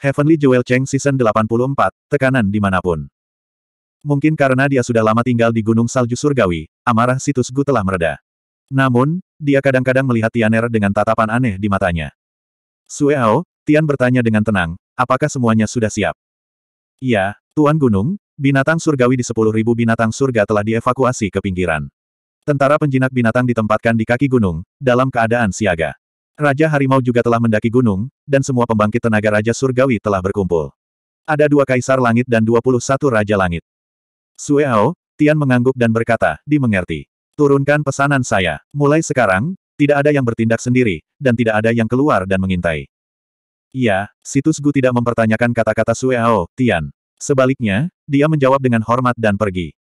Heavenly Jewel Cheng Season 84, tekanan di mana pun. Mungkin karena dia sudah lama tinggal di Gunung Salju Surgawi, amarah situs Gu telah mereda. Namun, dia kadang-kadang melihat Tianer dengan tatapan aneh di matanya. Sueao, Tian bertanya dengan tenang, apakah semuanya sudah siap? Iya, Tuan Gunung, binatang surgawi di 10.000 binatang surga telah dievakuasi ke pinggiran. Tentara penjinak binatang ditempatkan di kaki gunung, dalam keadaan siaga. Raja Harimau juga telah mendaki gunung, dan semua pembangkit tenaga Raja Surgawi telah berkumpul. Ada dua Kaisar Langit dan 21 Raja Langit. Sueao, Tian mengangguk dan berkata, dimengerti. Turunkan pesanan saya. Mulai sekarang, tidak ada yang bertindak sendiri, dan tidak ada yang keluar dan mengintai. Iya, situs Gu tidak mempertanyakan kata-kata Sueao, Tian. Sebaliknya, dia menjawab dengan hormat dan pergi.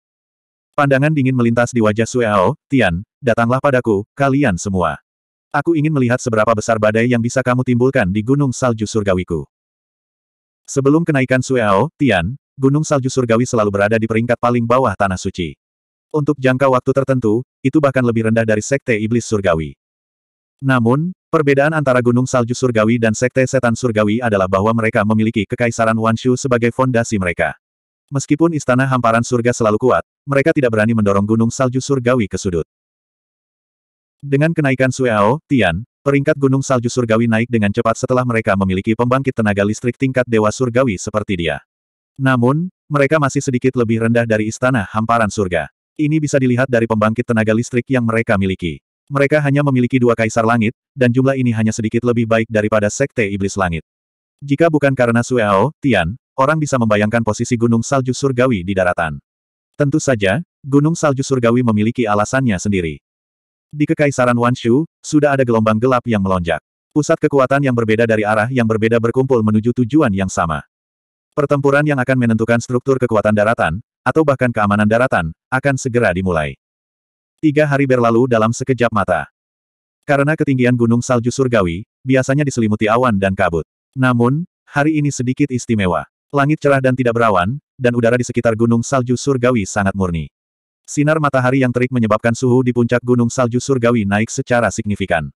Pandangan dingin melintas di wajah Sueao, Tian, datanglah padaku, kalian semua. Aku ingin melihat seberapa besar badai yang bisa kamu timbulkan di Gunung Salju Surgawiku. Sebelum kenaikan Sueao, Tian, Gunung Salju Surgawi selalu berada di peringkat paling bawah Tanah Suci. Untuk jangka waktu tertentu, itu bahkan lebih rendah dari Sekte Iblis Surgawi. Namun, perbedaan antara Gunung Salju Surgawi dan Sekte Setan Surgawi adalah bahwa mereka memiliki Kekaisaran Wanshu sebagai fondasi mereka. Meskipun Istana Hamparan Surga selalu kuat, mereka tidak berani mendorong Gunung Salju Surgawi ke sudut. Dengan kenaikan Sueao, Tian, peringkat Gunung Salju Surgawi naik dengan cepat setelah mereka memiliki pembangkit tenaga listrik tingkat Dewa Surgawi seperti dia. Namun, mereka masih sedikit lebih rendah dari istana hamparan surga. Ini bisa dilihat dari pembangkit tenaga listrik yang mereka miliki. Mereka hanya memiliki dua kaisar langit, dan jumlah ini hanya sedikit lebih baik daripada sekte iblis langit. Jika bukan karena Sueao, Tian, orang bisa membayangkan posisi gunung salju surgawi di daratan. Tentu saja, gunung salju surgawi memiliki alasannya sendiri. Di Kekaisaran Wanshu, sudah ada gelombang gelap yang melonjak. Pusat kekuatan yang berbeda dari arah yang berbeda berkumpul menuju tujuan yang sama. Pertempuran yang akan menentukan struktur kekuatan daratan, atau bahkan keamanan daratan, akan segera dimulai. Tiga hari berlalu dalam sekejap mata. Karena ketinggian gunung salju surgawi, biasanya diselimuti awan dan kabut. Namun, hari ini sedikit istimewa. Langit cerah dan tidak berawan, dan udara di sekitar gunung salju surgawi sangat murni. Sinar matahari yang terik menyebabkan suhu di puncak gunung salju surgawi naik secara signifikan.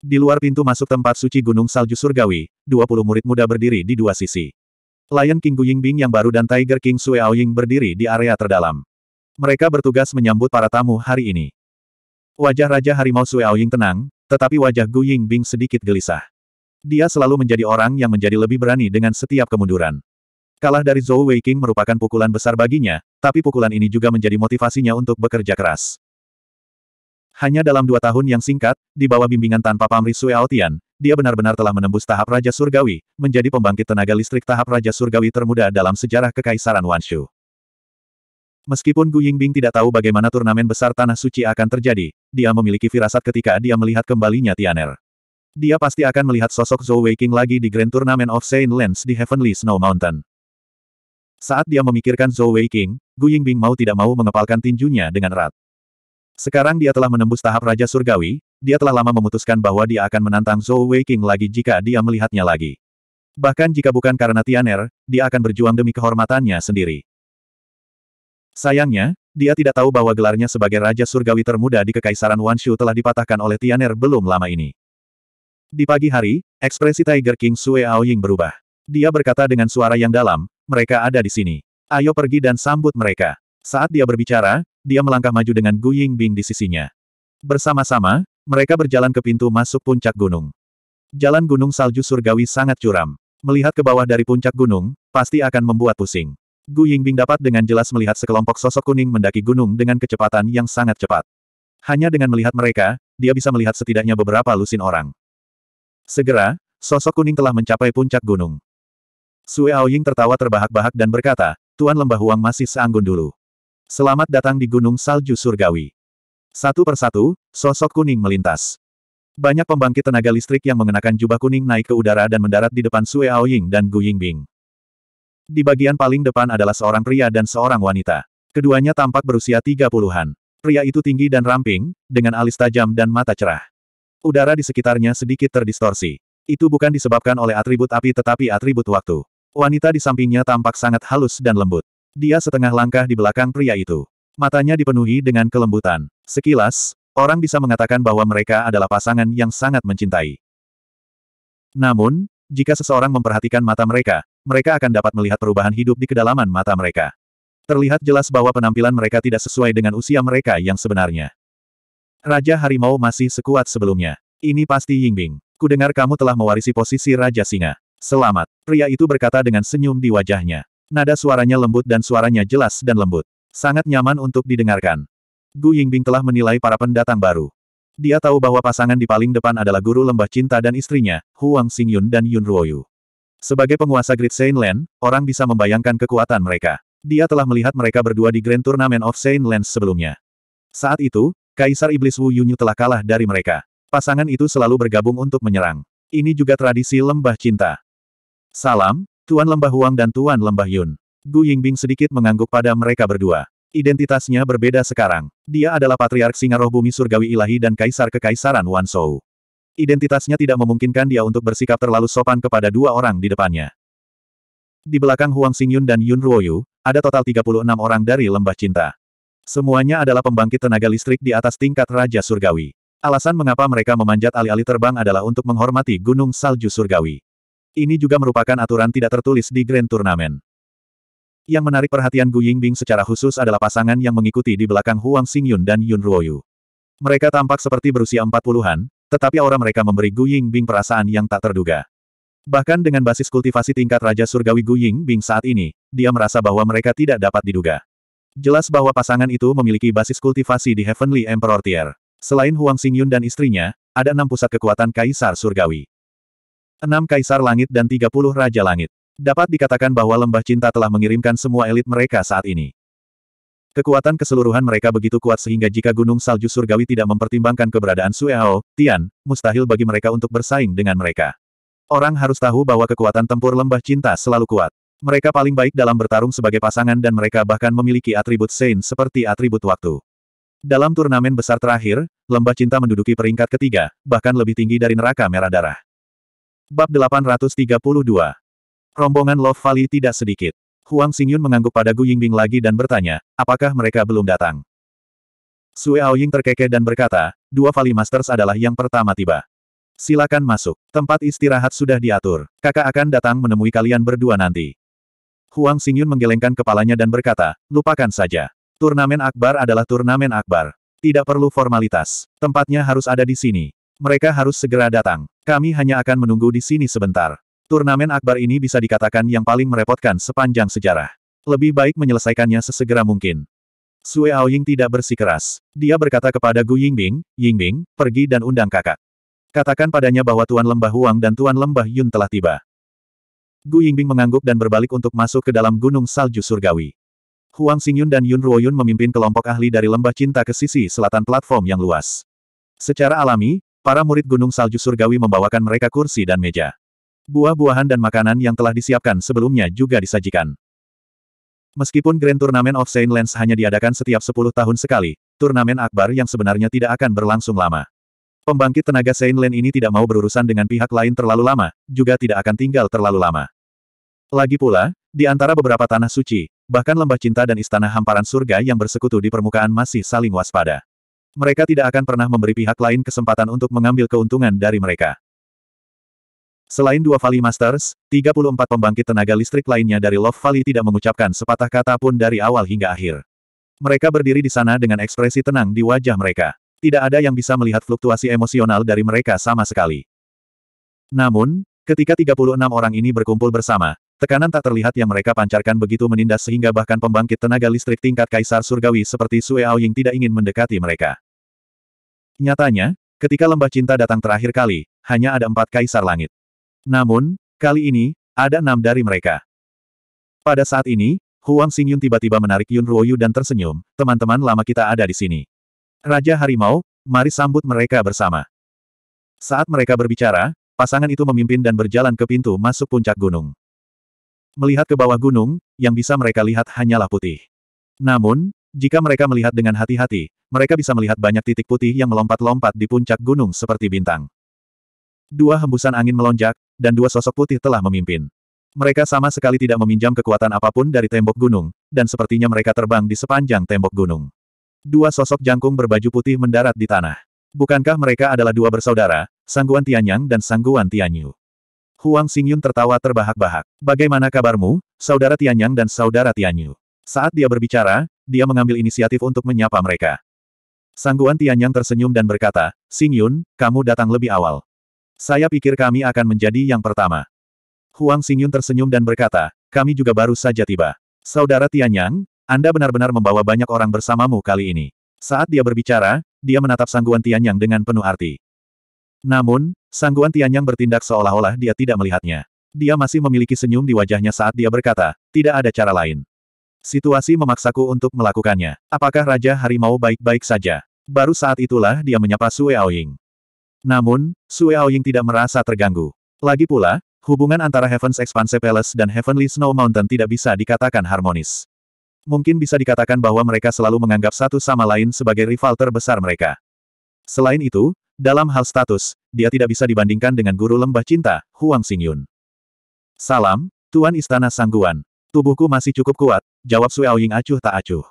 Di luar pintu masuk tempat suci gunung salju surgawi, 20 murid muda berdiri di dua sisi. Lion King Gu Yingbing yang baru dan Tiger King Sue Aoying berdiri di area terdalam. Mereka bertugas menyambut para tamu hari ini. Wajah Raja Harimau Sue Aoying tenang, tetapi wajah Gu Yingbing sedikit gelisah. Dia selalu menjadi orang yang menjadi lebih berani dengan setiap kemunduran. Kalah dari Zhou Weiking merupakan pukulan besar baginya, tapi pukulan ini juga menjadi motivasinya untuk bekerja keras. Hanya dalam dua tahun yang singkat, di bawah bimbingan tanpa pamrih Sue Aotian, dia benar-benar telah menembus tahap Raja Surgawi, menjadi pembangkit tenaga listrik tahap Raja Surgawi termuda dalam sejarah Kekaisaran Wanshu. Meskipun Gu Yingbing tidak tahu bagaimana turnamen besar Tanah Suci akan terjadi, dia memiliki firasat ketika dia melihat kembalinya Tianer. Dia pasti akan melihat sosok Zhou Weiking lagi di Grand Tournament of Saint Lands di Heavenly Snow Mountain. Saat dia memikirkan Zhou Weiking, Gu Yingbing mau tidak mau mengepalkan tinjunya dengan erat. Sekarang dia telah menembus tahap Raja Surgawi, dia telah lama memutuskan bahwa dia akan menantang Zhou Weiking lagi jika dia melihatnya lagi. Bahkan jika bukan karena Tianer, dia akan berjuang demi kehormatannya sendiri. Sayangnya, dia tidak tahu bahwa gelarnya sebagai Raja Surgawi termuda di Kekaisaran Wanshu telah dipatahkan oleh Tianer belum lama ini. Di pagi hari, ekspresi Tiger King Sue Aoying berubah. Dia berkata dengan suara yang dalam, mereka ada di sini. Ayo pergi dan sambut mereka. Saat dia berbicara, dia melangkah maju dengan Gu Yingbing di sisinya. Bersama-sama, mereka berjalan ke pintu masuk puncak gunung. Jalan gunung salju surgawi sangat curam. Melihat ke bawah dari puncak gunung, pasti akan membuat pusing. Gu Yingbing dapat dengan jelas melihat sekelompok sosok kuning mendaki gunung dengan kecepatan yang sangat cepat. Hanya dengan melihat mereka, dia bisa melihat setidaknya beberapa lusin orang. Segera, sosok kuning telah mencapai puncak gunung. Sue Aoying tertawa terbahak-bahak dan berkata, Tuan Lembah Huang masih seanggun dulu. Selamat datang di Gunung Salju Surgawi. Satu persatu, sosok kuning melintas. Banyak pembangkit tenaga listrik yang mengenakan jubah kuning naik ke udara dan mendarat di depan Sue Aoying dan Gu Yingbing. Di bagian paling depan adalah seorang pria dan seorang wanita. Keduanya tampak berusia tiga puluhan. Pria itu tinggi dan ramping, dengan alis tajam dan mata cerah. Udara di sekitarnya sedikit terdistorsi. Itu bukan disebabkan oleh atribut api tetapi atribut waktu. Wanita di sampingnya tampak sangat halus dan lembut. Dia setengah langkah di belakang pria itu. Matanya dipenuhi dengan kelembutan. Sekilas, orang bisa mengatakan bahwa mereka adalah pasangan yang sangat mencintai. Namun, jika seseorang memperhatikan mata mereka, mereka akan dapat melihat perubahan hidup di kedalaman mata mereka. Terlihat jelas bahwa penampilan mereka tidak sesuai dengan usia mereka yang sebenarnya. Raja Harimau masih sekuat sebelumnya. Ini pasti Yingbing. Kudengar kamu telah mewarisi posisi Raja Singa. Selamat. Pria itu berkata dengan senyum di wajahnya. Nada suaranya lembut dan suaranya jelas dan lembut. Sangat nyaman untuk didengarkan. Gu Yingbing telah menilai para pendatang baru. Dia tahu bahwa pasangan di paling depan adalah guru lembah cinta dan istrinya, Huang Xingyun dan Yun Ruoyu. Sebagai penguasa Great Saint Land, orang bisa membayangkan kekuatan mereka. Dia telah melihat mereka berdua di Grand Tournament of Saint Lands sebelumnya. Saat itu, Kaisar Iblis Wu Yunyu telah kalah dari mereka. Pasangan itu selalu bergabung untuk menyerang. Ini juga tradisi lembah cinta. Salam, Tuan Lembah Huang dan Tuan Lembah Yun. Gu Yingbing sedikit mengangguk pada mereka berdua. Identitasnya berbeda sekarang. Dia adalah Patriark Singa Roh Bumi Surgawi Ilahi dan Kaisar Kekaisaran Wan Shou. Identitasnya tidak memungkinkan dia untuk bersikap terlalu sopan kepada dua orang di depannya. Di belakang Huang Xingyun dan Yun Ruoyu, ada total 36 orang dari Lembah Cinta. Semuanya adalah pembangkit tenaga listrik di atas tingkat Raja Surgawi. Alasan mengapa mereka memanjat alih-alih terbang adalah untuk menghormati Gunung Salju Surgawi. Ini juga merupakan aturan tidak tertulis di Grand Turnamen. Yang menarik perhatian Gu Yingbing secara khusus adalah pasangan yang mengikuti di belakang Huang Xingyun dan Yun Ruoyu. Mereka tampak seperti berusia empat puluhan, tetapi aura mereka memberi Gu Yingbing perasaan yang tak terduga. Bahkan dengan basis kultivasi tingkat Raja Surgawi Gu Yingbing saat ini, dia merasa bahwa mereka tidak dapat diduga. Jelas bahwa pasangan itu memiliki basis kultivasi di Heavenly Emperor Tier. Selain Huang Xingyun dan istrinya, ada enam pusat kekuatan Kaisar Surgawi. Enam Kaisar Langit dan 30 Raja Langit. Dapat dikatakan bahwa Lembah Cinta telah mengirimkan semua elit mereka saat ini. Kekuatan keseluruhan mereka begitu kuat sehingga jika Gunung Salju Surgawi tidak mempertimbangkan keberadaan Sueao, Tian, mustahil bagi mereka untuk bersaing dengan mereka. Orang harus tahu bahwa kekuatan tempur Lembah Cinta selalu kuat. Mereka paling baik dalam bertarung sebagai pasangan dan mereka bahkan memiliki atribut Saint seperti atribut waktu. Dalam turnamen besar terakhir, Lembah Cinta menduduki peringkat ketiga, bahkan lebih tinggi dari neraka merah darah. Bab 832. Rombongan Love Valley tidak sedikit. Huang Xingyun mengangguk pada Gu Yingbing lagi dan bertanya, apakah mereka belum datang? Sue Aoying terkekeh dan berkata, dua Valley Masters adalah yang pertama tiba. Silakan masuk. Tempat istirahat sudah diatur. Kakak akan datang menemui kalian berdua nanti. Huang Xingyun menggelengkan kepalanya dan berkata, lupakan saja. Turnamen akbar adalah turnamen akbar. Tidak perlu formalitas. Tempatnya harus ada di sini. Mereka harus segera datang. Kami hanya akan menunggu di sini sebentar. Turnamen akbar ini bisa dikatakan yang paling merepotkan sepanjang sejarah. Lebih baik menyelesaikannya sesegera mungkin. Sue Aoying tidak bersikeras. Dia berkata kepada Gu Yingbing, Yingbing, pergi dan undang kakak. Katakan padanya bahwa Tuan Lembah Huang dan Tuan Lembah Yun telah tiba. Gu Yingbing mengangguk dan berbalik untuk masuk ke dalam gunung salju surgawi. Huang Xingyun dan Yun Ruoyun memimpin kelompok ahli dari lembah cinta ke sisi selatan platform yang luas. Secara alami, Para murid Gunung Salju Surgawi membawakan mereka kursi dan meja. Buah-buahan dan makanan yang telah disiapkan sebelumnya juga disajikan. Meskipun Grand Tournament of Saint Lance hanya diadakan setiap 10 tahun sekali, turnamen akbar yang sebenarnya tidak akan berlangsung lama. Pembangkit tenaga Saint Lane ini tidak mau berurusan dengan pihak lain terlalu lama, juga tidak akan tinggal terlalu lama. Lagi pula, di antara beberapa tanah suci, bahkan lembah cinta dan istana hamparan surga yang bersekutu di permukaan masih saling waspada. Mereka tidak akan pernah memberi pihak lain kesempatan untuk mengambil keuntungan dari mereka. Selain dua Valley Masters, 34 pembangkit tenaga listrik lainnya dari Love Valley tidak mengucapkan sepatah kata pun dari awal hingga akhir. Mereka berdiri di sana dengan ekspresi tenang di wajah mereka. Tidak ada yang bisa melihat fluktuasi emosional dari mereka sama sekali. Namun, ketika 36 orang ini berkumpul bersama, Tekanan tak terlihat yang mereka pancarkan begitu menindas sehingga bahkan pembangkit tenaga listrik tingkat kaisar surgawi seperti Sue Aoying tidak ingin mendekati mereka. Nyatanya, ketika lembah cinta datang terakhir kali, hanya ada empat kaisar langit. Namun, kali ini, ada enam dari mereka. Pada saat ini, Huang Xingyun tiba-tiba menarik Yun Ruoyu dan tersenyum, teman-teman lama kita ada di sini. Raja Harimau, mari sambut mereka bersama. Saat mereka berbicara, pasangan itu memimpin dan berjalan ke pintu masuk puncak gunung. Melihat ke bawah gunung, yang bisa mereka lihat hanyalah putih. Namun, jika mereka melihat dengan hati-hati, mereka bisa melihat banyak titik putih yang melompat-lompat di puncak gunung seperti bintang. Dua hembusan angin melonjak, dan dua sosok putih telah memimpin. Mereka sama sekali tidak meminjam kekuatan apa pun dari tembok gunung, dan sepertinya mereka terbang di sepanjang tembok gunung. Dua sosok jangkung berbaju putih mendarat di tanah. Bukankah mereka adalah dua bersaudara, Sangguan Tianyang dan Sangguan Tianyu? Huang Xingyun tertawa terbahak-bahak. Bagaimana kabarmu, saudara Tianyang dan saudara Tianyu? Saat dia berbicara, dia mengambil inisiatif untuk menyapa mereka. Sangguan Tianyang tersenyum dan berkata, Xingyun, kamu datang lebih awal. Saya pikir kami akan menjadi yang pertama. Huang Xingyun tersenyum dan berkata, kami juga baru saja tiba. Saudara Tianyang, Anda benar-benar membawa banyak orang bersamamu kali ini. Saat dia berbicara, dia menatap Sangguan Tianyang dengan penuh arti. Namun, Sangguan Tianyang bertindak seolah-olah dia tidak melihatnya. Dia masih memiliki senyum di wajahnya saat dia berkata, tidak ada cara lain. Situasi memaksaku untuk melakukannya. Apakah Raja Harimau baik-baik saja? Baru saat itulah dia menyapa Sue Aoying. Namun, Sue Aoying tidak merasa terganggu. Lagi pula, hubungan antara Heaven's Expanse Palace dan Heavenly Snow Mountain tidak bisa dikatakan harmonis. Mungkin bisa dikatakan bahwa mereka selalu menganggap satu sama lain sebagai rival terbesar mereka. Selain itu, dalam hal status, dia tidak bisa dibandingkan dengan guru lembah cinta, Huang Xingyun. Salam, Tuan Istana Sangguan. Tubuhku masih cukup kuat, jawab Sui Aoying acuh tak acuh.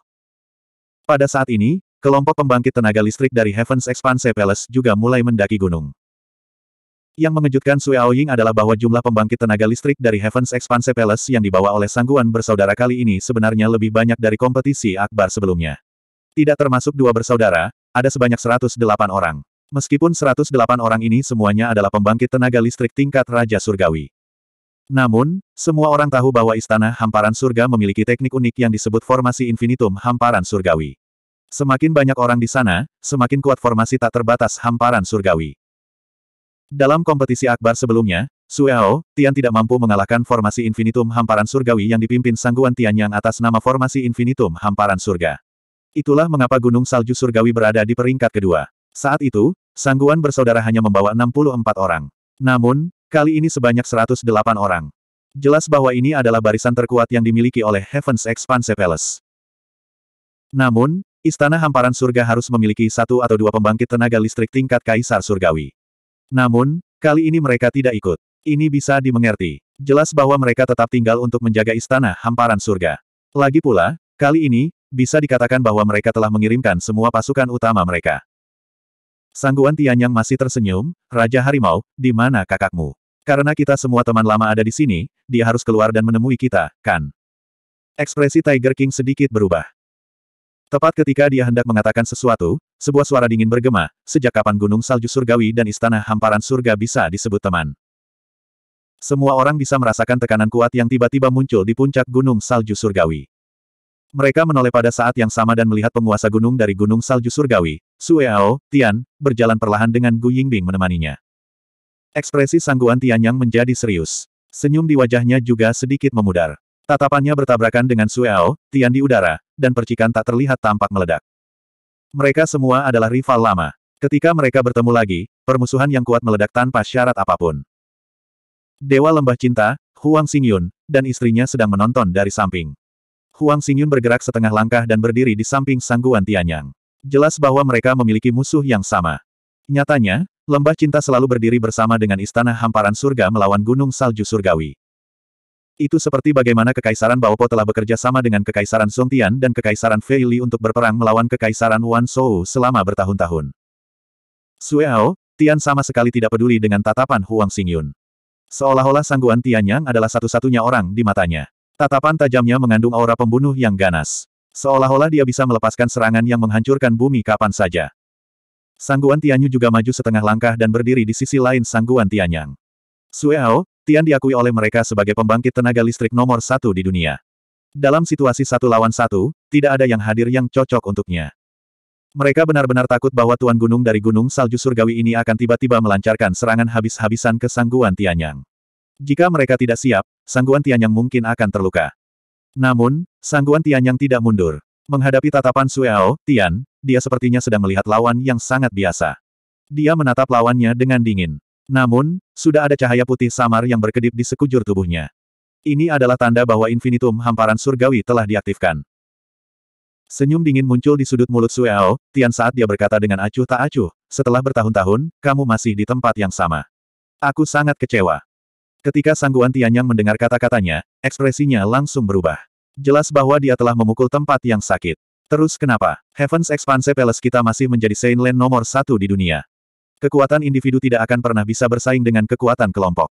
Pada saat ini, kelompok pembangkit tenaga listrik dari Heaven's Expanse Palace juga mulai mendaki gunung. Yang mengejutkan Sui Aoying adalah bahwa jumlah pembangkit tenaga listrik dari Heaven's Expanse Palace yang dibawa oleh Sangguan bersaudara kali ini sebenarnya lebih banyak dari kompetisi akbar sebelumnya. Tidak termasuk dua bersaudara, ada sebanyak 108 orang. Meskipun 108 orang ini semuanya adalah pembangkit tenaga listrik tingkat Raja Surgawi. Namun, semua orang tahu bahwa Istana Hamparan Surga memiliki teknik unik yang disebut formasi infinitum Hamparan Surgawi. Semakin banyak orang di sana, semakin kuat formasi tak terbatas Hamparan Surgawi. Dalam kompetisi akbar sebelumnya, Sueo, Tian tidak mampu mengalahkan formasi infinitum Hamparan Surgawi yang dipimpin Sangguan Tianyang atas nama formasi infinitum Hamparan Surga. Itulah mengapa Gunung Salju Surgawi berada di peringkat kedua. Saat itu, Sangguan bersaudara hanya membawa 64 orang. Namun, kali ini sebanyak 108 orang. Jelas bahwa ini adalah barisan terkuat yang dimiliki oleh Heaven's Expanse Palace. Namun, Istana Hamparan Surga harus memiliki satu atau dua pembangkit tenaga listrik tingkat Kaisar Surgawi. Namun, kali ini mereka tidak ikut. Ini bisa dimengerti. Jelas bahwa mereka tetap tinggal untuk menjaga Istana Hamparan Surga. Lagi pula, kali ini, bisa dikatakan bahwa mereka telah mengirimkan semua pasukan utama mereka. Sangguan Tianyang masih tersenyum, Raja Harimau, di mana kakakmu? Karena kita semua teman lama ada di sini, dia harus keluar dan menemui kita, kan? Ekspresi Tiger King sedikit berubah. Tepat ketika dia hendak mengatakan sesuatu, sebuah suara dingin bergema, sejak kapan Gunung Salju Surgawi dan Istana Hamparan Surga bisa disebut teman. Semua orang bisa merasakan tekanan kuat yang tiba-tiba muncul di puncak Gunung Salju Surgawi. Mereka menoleh pada saat yang sama dan melihat penguasa gunung dari Gunung Salju Surgawi, Sueao, Tian, berjalan perlahan dengan Gu Yingbing menemaninya. Ekspresi Sangguan Tianyang menjadi serius. Senyum di wajahnya juga sedikit memudar. Tatapannya bertabrakan dengan Sueao, Tian di udara, dan percikan tak terlihat tampak meledak. Mereka semua adalah rival lama. Ketika mereka bertemu lagi, permusuhan yang kuat meledak tanpa syarat apa pun. Dewa Lembah Cinta, Huang Xingyun, dan istrinya sedang menonton dari samping. Huang Xingyun bergerak setengah langkah dan berdiri di samping Sangguan Tianyang. Jelas bahwa mereka memiliki musuh yang sama. Nyatanya, Lembah Cinta selalu berdiri bersama dengan Istana Hamparan Surga melawan Gunung Salju Surgawi. Itu seperti bagaimana Kekaisaran Baopo telah bekerja sama dengan Kekaisaran Songtian dan Kekaisaran Fei Li untuk berperang melawan Kekaisaran Wan Shou selama bertahun-tahun. Sueo, Tian sama sekali tidak peduli dengan tatapan Huang Xingyun. Seolah-olah Sangguan Tianyang adalah satu-satunya orang di matanya. Tatapan tajamnya mengandung aura pembunuh yang ganas. Seolah-olah dia bisa melepaskan serangan yang menghancurkan bumi kapan saja. Sangguan Tianyu juga maju setengah langkah dan berdiri di sisi lain Sangguan Tianyang. Sueo, Tian diakui oleh mereka sebagai pembangkit tenaga listrik nomor satu di dunia. Dalam situasi satu lawan satu, tidak ada yang hadir yang cocok untuknya. Mereka benar-benar takut bahwa Tuan Gunung dari Gunung Salju Surgawi ini akan tiba-tiba melancarkan serangan habis-habisan ke Sangguan Tianyang. Jika mereka tidak siap, Sangguan Tianyang mungkin akan terluka. Namun, Sangguan Tianyang tidak mundur. Menghadapi tatapan Sueo, Tian, dia sepertinya sedang melihat lawan yang sangat biasa. Dia menatap lawannya dengan dingin. Namun, sudah ada cahaya putih samar yang berkedip di sekujur tubuhnya. Ini adalah tanda bahwa infinitum hamparan surgawi telah diaktifkan. Senyum dingin muncul di sudut mulut Sueo, Tian saat dia berkata dengan acuh tak acuh, setelah bertahun-tahun, kamu masih di tempat yang sama. Aku sangat kecewa. Ketika Sangguan Tianyang mendengar kata-katanya, ekspresinya langsung berubah. Jelas bahwa dia telah memukul tempat yang sakit. Terus kenapa? Heaven's Expanse Palace kita masih menjadi Saint Land nomor satu di dunia. Kekuatan individu tidak akan pernah bisa bersaing dengan kekuatan kelompok.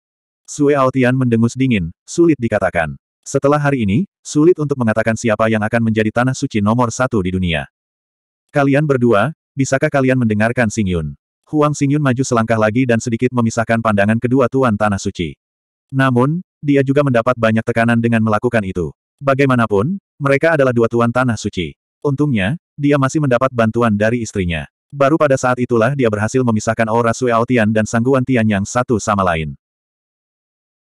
Sue Aotian mendengus dingin, sulit dikatakan. Setelah hari ini, sulit untuk mengatakan siapa yang akan menjadi tanah suci nomor satu di dunia. Kalian berdua, bisakah kalian mendengarkan Xing Yun? Huang Xing Yun maju selangkah lagi dan sedikit memisahkan pandangan kedua tuan tanah suci. Namun, dia juga mendapat banyak tekanan dengan melakukan itu. Bagaimanapun, mereka adalah dua tuan tanah suci. Untungnya, dia masih mendapat bantuan dari istrinya. Baru pada saat itulah dia berhasil memisahkan aura Sui Aotian dan Sangguan Tianyang satu sama lain.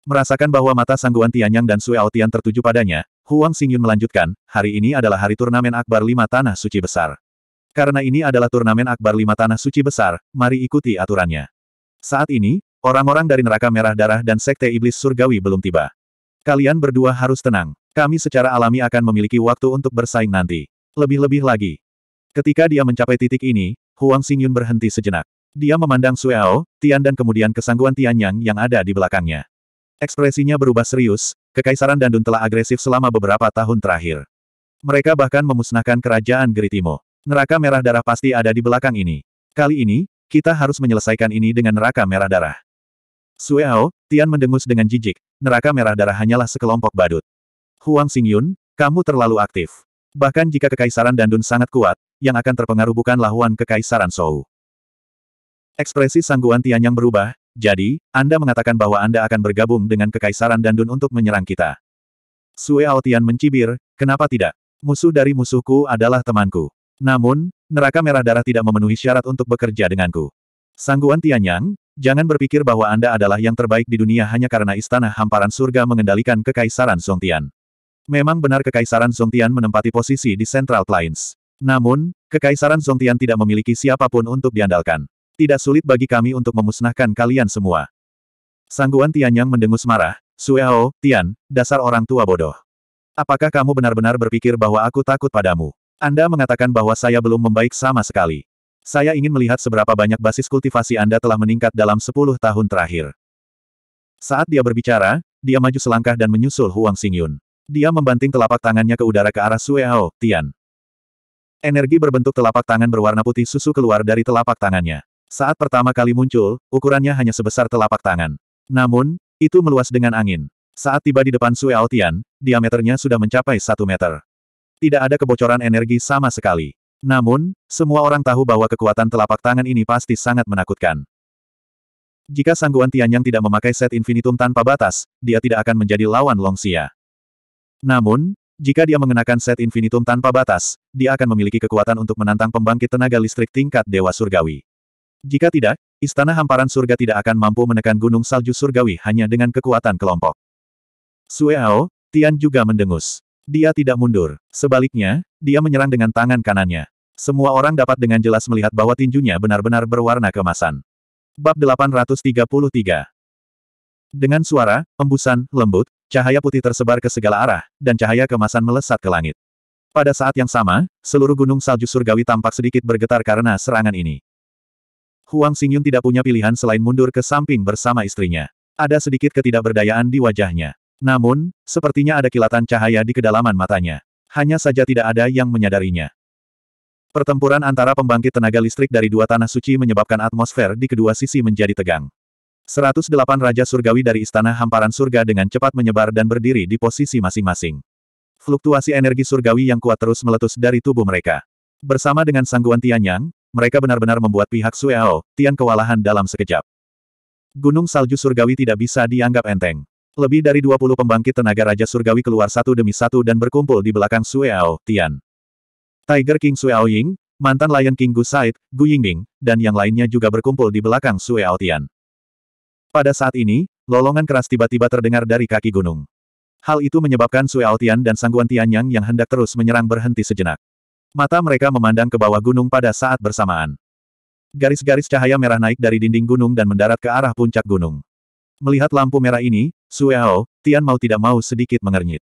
Merasakan bahwa mata Sangguan Tianyang dan Sui Aotian tertuju padanya, Huang Xingyun melanjutkan, hari ini adalah hari turnamen akbar lima tanah suci besar. Karena ini adalah turnamen akbar lima tanah suci besar, mari ikuti aturannya. Saat ini, orang-orang dari neraka merah darah dan sekte iblis surgawi belum tiba. Kalian berdua harus tenang. Kami secara alami akan memiliki waktu untuk bersaing nanti. Lebih-lebih lagi. Ketika dia mencapai titik ini, Huang Xingyun berhenti sejenak. Dia memandang Sueo, Tian dan kemudian kesangguan Tianyang yang ada di belakangnya. Ekspresinya berubah serius, Kekaisaran Dandun telah agresif selama beberapa tahun terakhir. Mereka bahkan memusnahkan kerajaan Geritimo. Neraka merah darah pasti ada di belakang ini. Kali ini, kita harus menyelesaikan ini dengan neraka merah darah. Sueo, Tian mendengus dengan jijik, neraka merah darah hanyalah sekelompok badut. Huang Xingyun, kamu terlalu aktif. Bahkan jika Kekaisaran Dandun sangat kuat, yang akan terpengaruh bukanlah Huan Kekaisaran Shou. Ekspresi Sangguan Tian yang berubah, jadi, Anda mengatakan bahwa Anda akan bergabung dengan Kekaisaran Dandun untuk menyerang kita. Sue Aotian mencibir, kenapa tidak? Musuh dari musuhku adalah temanku. Namun, neraka merah darah tidak memenuhi syarat untuk bekerja denganku. Sangguan Tianyang, jangan berpikir bahwa Anda adalah yang terbaik di dunia hanya karena istana hamparan surga mengendalikan Kekaisaran Songtian. Memang benar Kekaisaran Songtian menempati posisi di Central Plains. Namun, Kekaisaran Songtian tidak memiliki siapa pun untuk diandalkan. Tidak sulit bagi kami untuk memusnahkan kalian semua. Sangguan Tianyang mendengus marah, Sueo, Tian, dasar orang tua bodoh. Apakah kamu benar-benar berpikir bahwa aku takut padamu? Anda mengatakan bahwa saya belum membaik sama sekali. Saya ingin melihat seberapa banyak basis kultivasi Anda telah meningkat dalam 10 tahun terakhir. Saat dia berbicara, dia maju selangkah dan menyusul Huang Xingyun. Dia membanting telapak tangannya ke udara ke arah Sueo, Tian. Energi berbentuk telapak tangan berwarna putih susu keluar dari telapak tangannya. Saat pertama kali muncul, ukurannya hanya sebesar telapak tangan. Namun, itu meluas dengan angin. Saat tiba di depan Sue Altian, diameternya sudah mencapai satu meter. Tidak ada kebocoran energi sama sekali. Namun, semua orang tahu bahwa kekuatan telapak tangan ini pasti sangat menakutkan. Jika Sangguan Tianyang tidak memakai set infinitum tanpa batas, dia tidak akan menjadi lawan Longxia. Namun, jika dia mengenakan set infinitum tanpa batas, dia akan memiliki kekuatan untuk menantang pembangkit tenaga listrik tingkat Dewa Surgawi. Jika tidak, istana hamparan surga tidak akan mampu menekan gunung salju surgawi hanya dengan kekuatan kelompok. Sueao, Tian juga mendengus. Dia tidak mundur. Sebaliknya, dia menyerang dengan tangan kanannya. Semua orang dapat dengan jelas melihat bahwa tinjunya benar-benar berwarna kemasan. Bab 833 Dengan suara, embusan, lembut, cahaya putih tersebar ke segala arah, dan cahaya kemasan melesat ke langit. Pada saat yang sama, seluruh gunung salju surgawi tampak sedikit bergetar karena serangan ini. Huang Xingyun tidak punya pilihan selain mundur ke samping bersama istrinya. Ada sedikit ketidakberdayaan di wajahnya. Namun, sepertinya ada kilatan cahaya di kedalaman matanya. Hanya saja tidak ada yang menyadarinya. Pertempuran antara pembangkit tenaga listrik dari dua tanah suci menyebabkan atmosfer di kedua sisi menjadi tegang. 108 Raja Surgawi dari Istana Hamparan Surga dengan cepat menyebar dan berdiri di posisi masing-masing. Fluktuasi energi surgawi yang kuat terus meletus dari tubuh mereka. Bersama dengan Sangguan Tianyang, mereka benar-benar membuat pihak Sueo, Tian kewalahan dalam sekejap. Gunung salju surgawi tidak bisa dianggap enteng. Lebih dari 20 pembangkit tenaga Raja Surgawi keluar satu demi satu dan berkumpul di belakang Sueo, Tian. Tiger King Sueo Ying, mantan Lion King Gu Said, Gu Yingbing, dan yang lainnya juga berkumpul di belakang Sueo Tian. Pada saat ini, lolongan keras tiba-tiba terdengar dari kaki gunung. Hal itu menyebabkan Sueo Tian dan Sangguan Tianyang yang hendak terus menyerang berhenti sejenak. Mata mereka memandang ke bawah gunung pada saat bersamaan. Garis-garis cahaya merah naik dari dinding gunung dan mendarat ke arah puncak gunung. Melihat lampu merah ini, Sueo, Tian mau tidak mau sedikit mengernyit.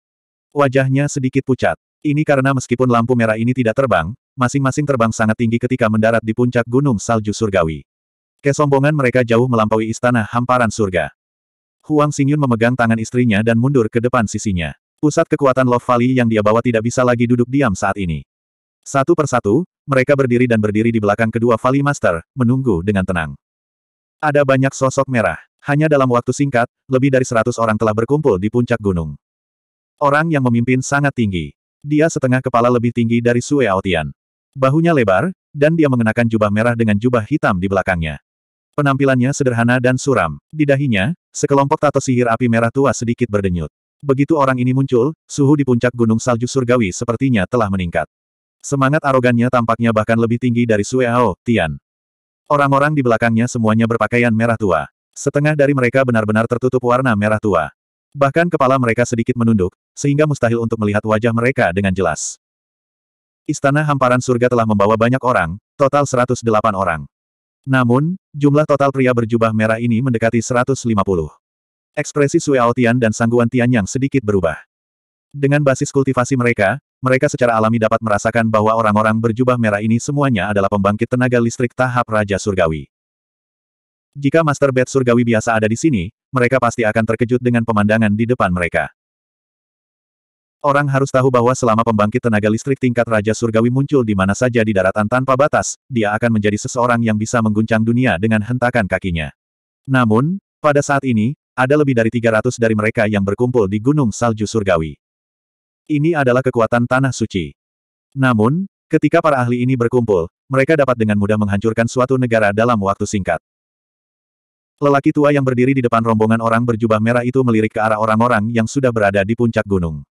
Wajahnya sedikit pucat. Ini karena meskipun lampu merah ini tidak terbang, masing-masing terbang sangat tinggi ketika mendarat di puncak gunung salju surgawi. Kesombongan mereka jauh melampaui istana hamparan surga. Huang Xingyun memegang tangan istrinya dan mundur ke depan sisinya. Pusat kekuatan Love Valley yang dia bawa tidak bisa lagi duduk diam saat ini. Satu persatu, mereka berdiri dan berdiri di belakang kedua Valley Master, menunggu dengan tenang. Ada banyak sosok merah. Hanya dalam waktu singkat, lebih dari seratus orang telah berkumpul di puncak gunung. Orang yang memimpin sangat tinggi. Dia setengah kepala lebih tinggi dari Sue Aotian. Bahunya lebar, dan dia mengenakan jubah merah dengan jubah hitam di belakangnya. Penampilannya sederhana dan suram. Di dahinya, sekelompok tato sihir api merah tua sedikit berdenyut. Begitu orang ini muncul, suhu di puncak gunung salju surgawi sepertinya telah meningkat. Semangat arogannya tampaknya bahkan lebih tinggi dari Sue Ao, Tian. Orang-orang di belakangnya semuanya berpakaian merah tua. Setengah dari mereka benar-benar tertutup warna merah tua. Bahkan kepala mereka sedikit menunduk, sehingga mustahil untuk melihat wajah mereka dengan jelas. Istana Hamparan Surga telah membawa banyak orang, total 108 orang. Namun, jumlah total pria berjubah merah ini mendekati 150. Ekspresi Sue Aotian dan Sangguan Tianyang sedikit berubah. Dengan basis kultivasi mereka, mereka secara alami dapat merasakan bahwa orang-orang berjubah merah ini semuanya adalah pembangkit tenaga listrik tahap Raja Surgawi. Jika Master Bed Surgawi biasa ada di sini, mereka pasti akan terkejut dengan pemandangan di depan mereka. Orang harus tahu bahwa selama pembangkit tenaga listrik tingkat Raja Surgawi muncul di mana saja di daratan tanpa batas, dia akan menjadi seseorang yang bisa mengguncang dunia dengan hentakan kakinya. Namun, pada saat ini, ada lebih dari 300 dari mereka yang berkumpul di Gunung Salju Surgawi. Ini adalah kekuatan Tanah Suci. Namun, ketika para ahli ini berkumpul, mereka dapat dengan mudah menghancurkan suatu negara dalam waktu singkat. Lelaki tua yang berdiri di depan rombongan orang berjubah merah itu melirik ke arah orang-orang yang sudah berada di puncak gunung.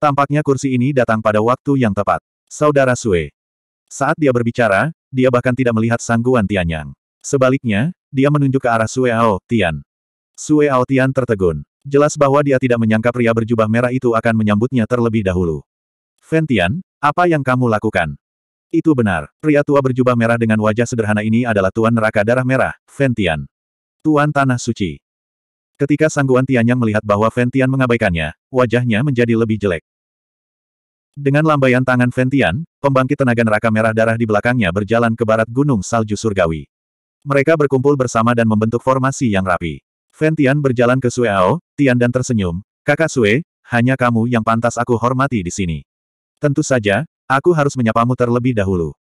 Tampaknya kursi ini datang pada waktu yang tepat. Saudara Sue. Saat dia berbicara, dia bahkan tidak melihat sangguan Tianyang. Sebaliknya, dia menunjuk ke arah Sue Ao, Tian. Sue Ao Tian tertegun. Jelas bahwa dia tidak menyangka pria berjubah merah itu akan menyambutnya terlebih dahulu. Tian, apa yang kamu lakukan? Itu benar. Pria tua berjubah merah dengan wajah sederhana ini adalah Tuan Neraka Darah Merah, Tian. Tuan Tanah Suci. Ketika Sangguan Tianyang melihat bahwa Ventian mengabaikannya, wajahnya menjadi lebih jelek. Dengan lambaian tangan Ventian, pembangkit tenaga neraka merah darah di belakangnya berjalan ke barat gunung salju surgawi. Mereka berkumpul bersama dan membentuk formasi yang rapi. Ventian berjalan ke Sue Ao, Tian dan tersenyum, Kakak Sue, hanya kamu yang pantas aku hormati di sini. Tentu saja, aku harus menyapamu terlebih dahulu.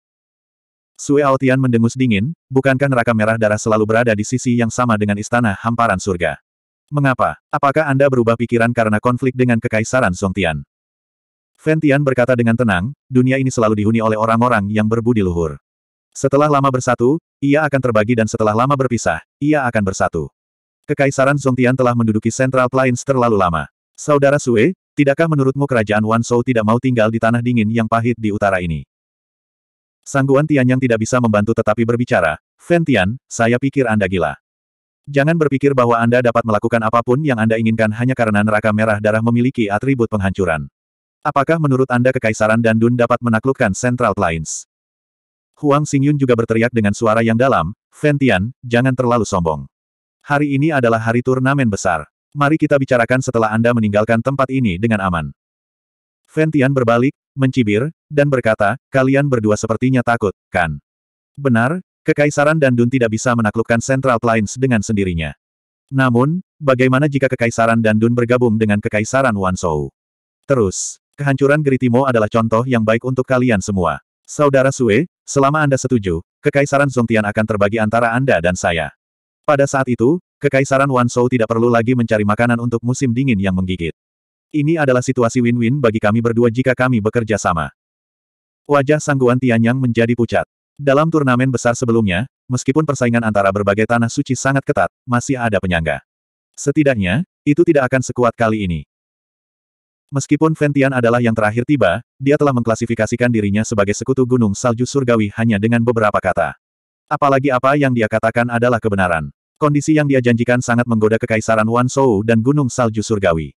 Sue Aotian mendengus dingin, bukankah neraka merah darah selalu berada di sisi yang sama dengan istana hamparan surga? Mengapa? Apakah Anda berubah pikiran karena konflik dengan kekaisaran Songtian? Ventian berkata dengan tenang, dunia ini selalu dihuni oleh orang-orang yang berbudi luhur. Setelah lama bersatu, ia akan terbagi dan setelah lama berpisah, ia akan bersatu. Kekaisaran Songtian telah menduduki Central Plains terlalu lama. Saudara Sue, tidakkah menurutmu kerajaan Wan Shou tidak mau tinggal di tanah dingin yang pahit di utara ini? Sangguan Tian yang tidak bisa membantu tetapi berbicara, Fen Tian, saya pikir Anda gila. Jangan berpikir bahwa Anda dapat melakukan apa pun yang Anda inginkan hanya karena neraka merah darah memiliki atribut penghancuran. Apakah menurut Anda Kekaisaran dan Dun dapat menaklukkan Central Plains? Huang Xingyun juga berteriak dengan suara yang dalam, Fen Tian, jangan terlalu sombong. Hari ini adalah hari turnamen besar. Mari kita bicarakan setelah Anda meninggalkan tempat ini dengan aman. Ventian berbalik, mencibir, dan berkata, kalian berdua sepertinya takut, kan? Benar, Kekaisaran dan Dun tidak bisa menaklukkan Central Plains dengan sendirinya. Namun, bagaimana jika Kekaisaran dan Dun bergabung dengan Kekaisaran Wanshou? Terus, kehancuran Gritimo adalah contoh yang baik untuk kalian semua. Saudara Sue, selama Anda setuju, Kekaisaran Zongtian akan terbagi antara Anda dan saya. Pada saat itu, Kekaisaran Wanshou tidak perlu lagi mencari makanan untuk musim dingin yang menggigit. Ini adalah situasi win-win bagi kami berdua jika kami bekerja sama. Wajah Sangguan Tianyang menjadi pucat. Dalam turnamen besar sebelumnya, meskipun persaingan antara berbagai tanah suci sangat ketat, masih ada penyangga. Setidaknya, itu tidak akan sekuat kali ini. Meskipun Ventian adalah yang terakhir tiba, dia telah mengklasifikasikan dirinya sebagai sekutu gunung salju surgawi hanya dengan beberapa kata. Apalagi apa yang dia katakan adalah kebenaran. Kondisi yang dia janjikan sangat menggoda kekaisaran Wan Shou dan gunung salju surgawi.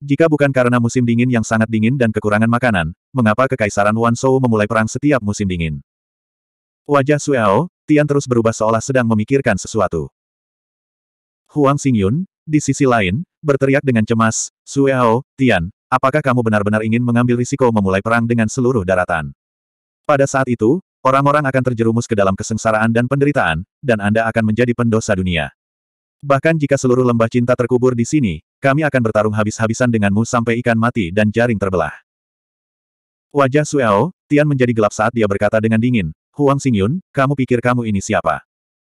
Jika bukan karena musim dingin yang sangat dingin dan kekurangan makanan, mengapa Kekaisaran Wan Shou memulai perang setiap musim dingin? Wajah Sueo, Tian terus berubah seolah sedang memikirkan sesuatu. Huang Xingyun, di sisi lain, berteriak dengan cemas, Sueo, Tian, apakah kamu benar-benar ingin mengambil risiko memulai perang dengan seluruh daratan? Pada saat itu, orang-orang akan terjerumus ke dalam kesengsaraan dan penderitaan, dan Anda akan menjadi pendosa dunia. Bahkan jika seluruh lembah cinta terkubur di sini, kami akan bertarung habis-habisan denganmu sampai ikan mati dan jaring terbelah. Wajah Sueo, Tian menjadi gelap saat dia berkata dengan dingin, Huang Xingyun, kamu pikir kamu ini siapa?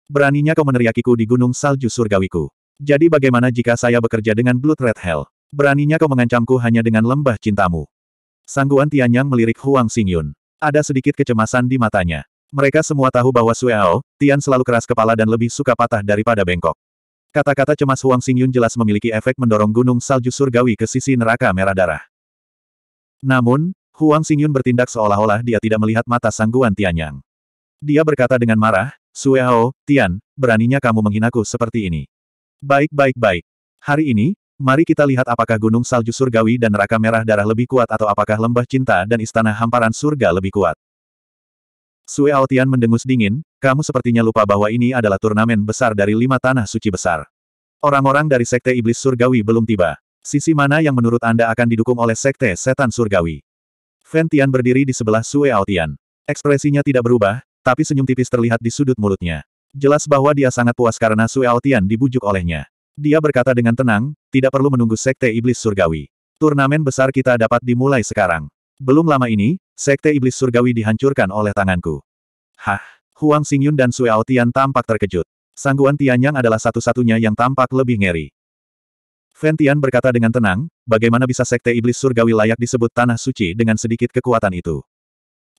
Beraninya kau meneriakiku di gunung salju surgawiku. Jadi bagaimana jika saya bekerja dengan Blood Red Hell? Beraninya kau mengancamku hanya dengan lembah cintamu. Sangguan Tianyang melirik Huang Xingyun. Ada sedikit kecemasan di matanya. Mereka semua tahu bahwa Sueao, Tian selalu keras kepala dan lebih suka patah daripada bengkok. Kata-kata cemas Huang Xingyun jelas memiliki efek mendorong gunung salju surgawi ke sisi neraka merah darah. Namun, Huang Xingyun bertindak seolah-olah dia tidak melihat mata sangguan Tianyang. Dia berkata dengan marah, Sueao, Tian, beraninya kamu menghinaku seperti ini. Baik baik baik. Hari ini, mari kita lihat apakah gunung salju surgawi dan neraka merah darah lebih kuat atau apakah lembah cinta dan istana hamparan surga lebih kuat. Sue Aotian mendengus dingin, kamu sepertinya lupa bahwa ini adalah turnamen besar dari lima tanah suci besar. Orang-orang dari Sekte Iblis Surgawi belum tiba. Sisi mana yang menurut Anda akan didukung oleh Sekte Setan Surgawi? Fen Tian berdiri di sebelah Sue Aotian. Ekspresinya tidak berubah, tapi senyum tipis terlihat di sudut mulutnya. Jelas bahwa dia sangat puas karena Sue Aotian dibujuk olehnya. Dia berkata dengan tenang, tidak perlu menunggu Sekte Iblis Surgawi. Turnamen besar kita dapat dimulai sekarang. Belum lama ini, Sekte Iblis Surgawi dihancurkan oleh tanganku. Hah, Huang Xingyun dan Sui Tian tampak terkejut. Sangguan Tianyang adalah satu-satunya yang tampak lebih ngeri. Fen Tian berkata dengan tenang, bagaimana bisa Sekte Iblis Surgawi layak disebut tanah suci dengan sedikit kekuatan itu?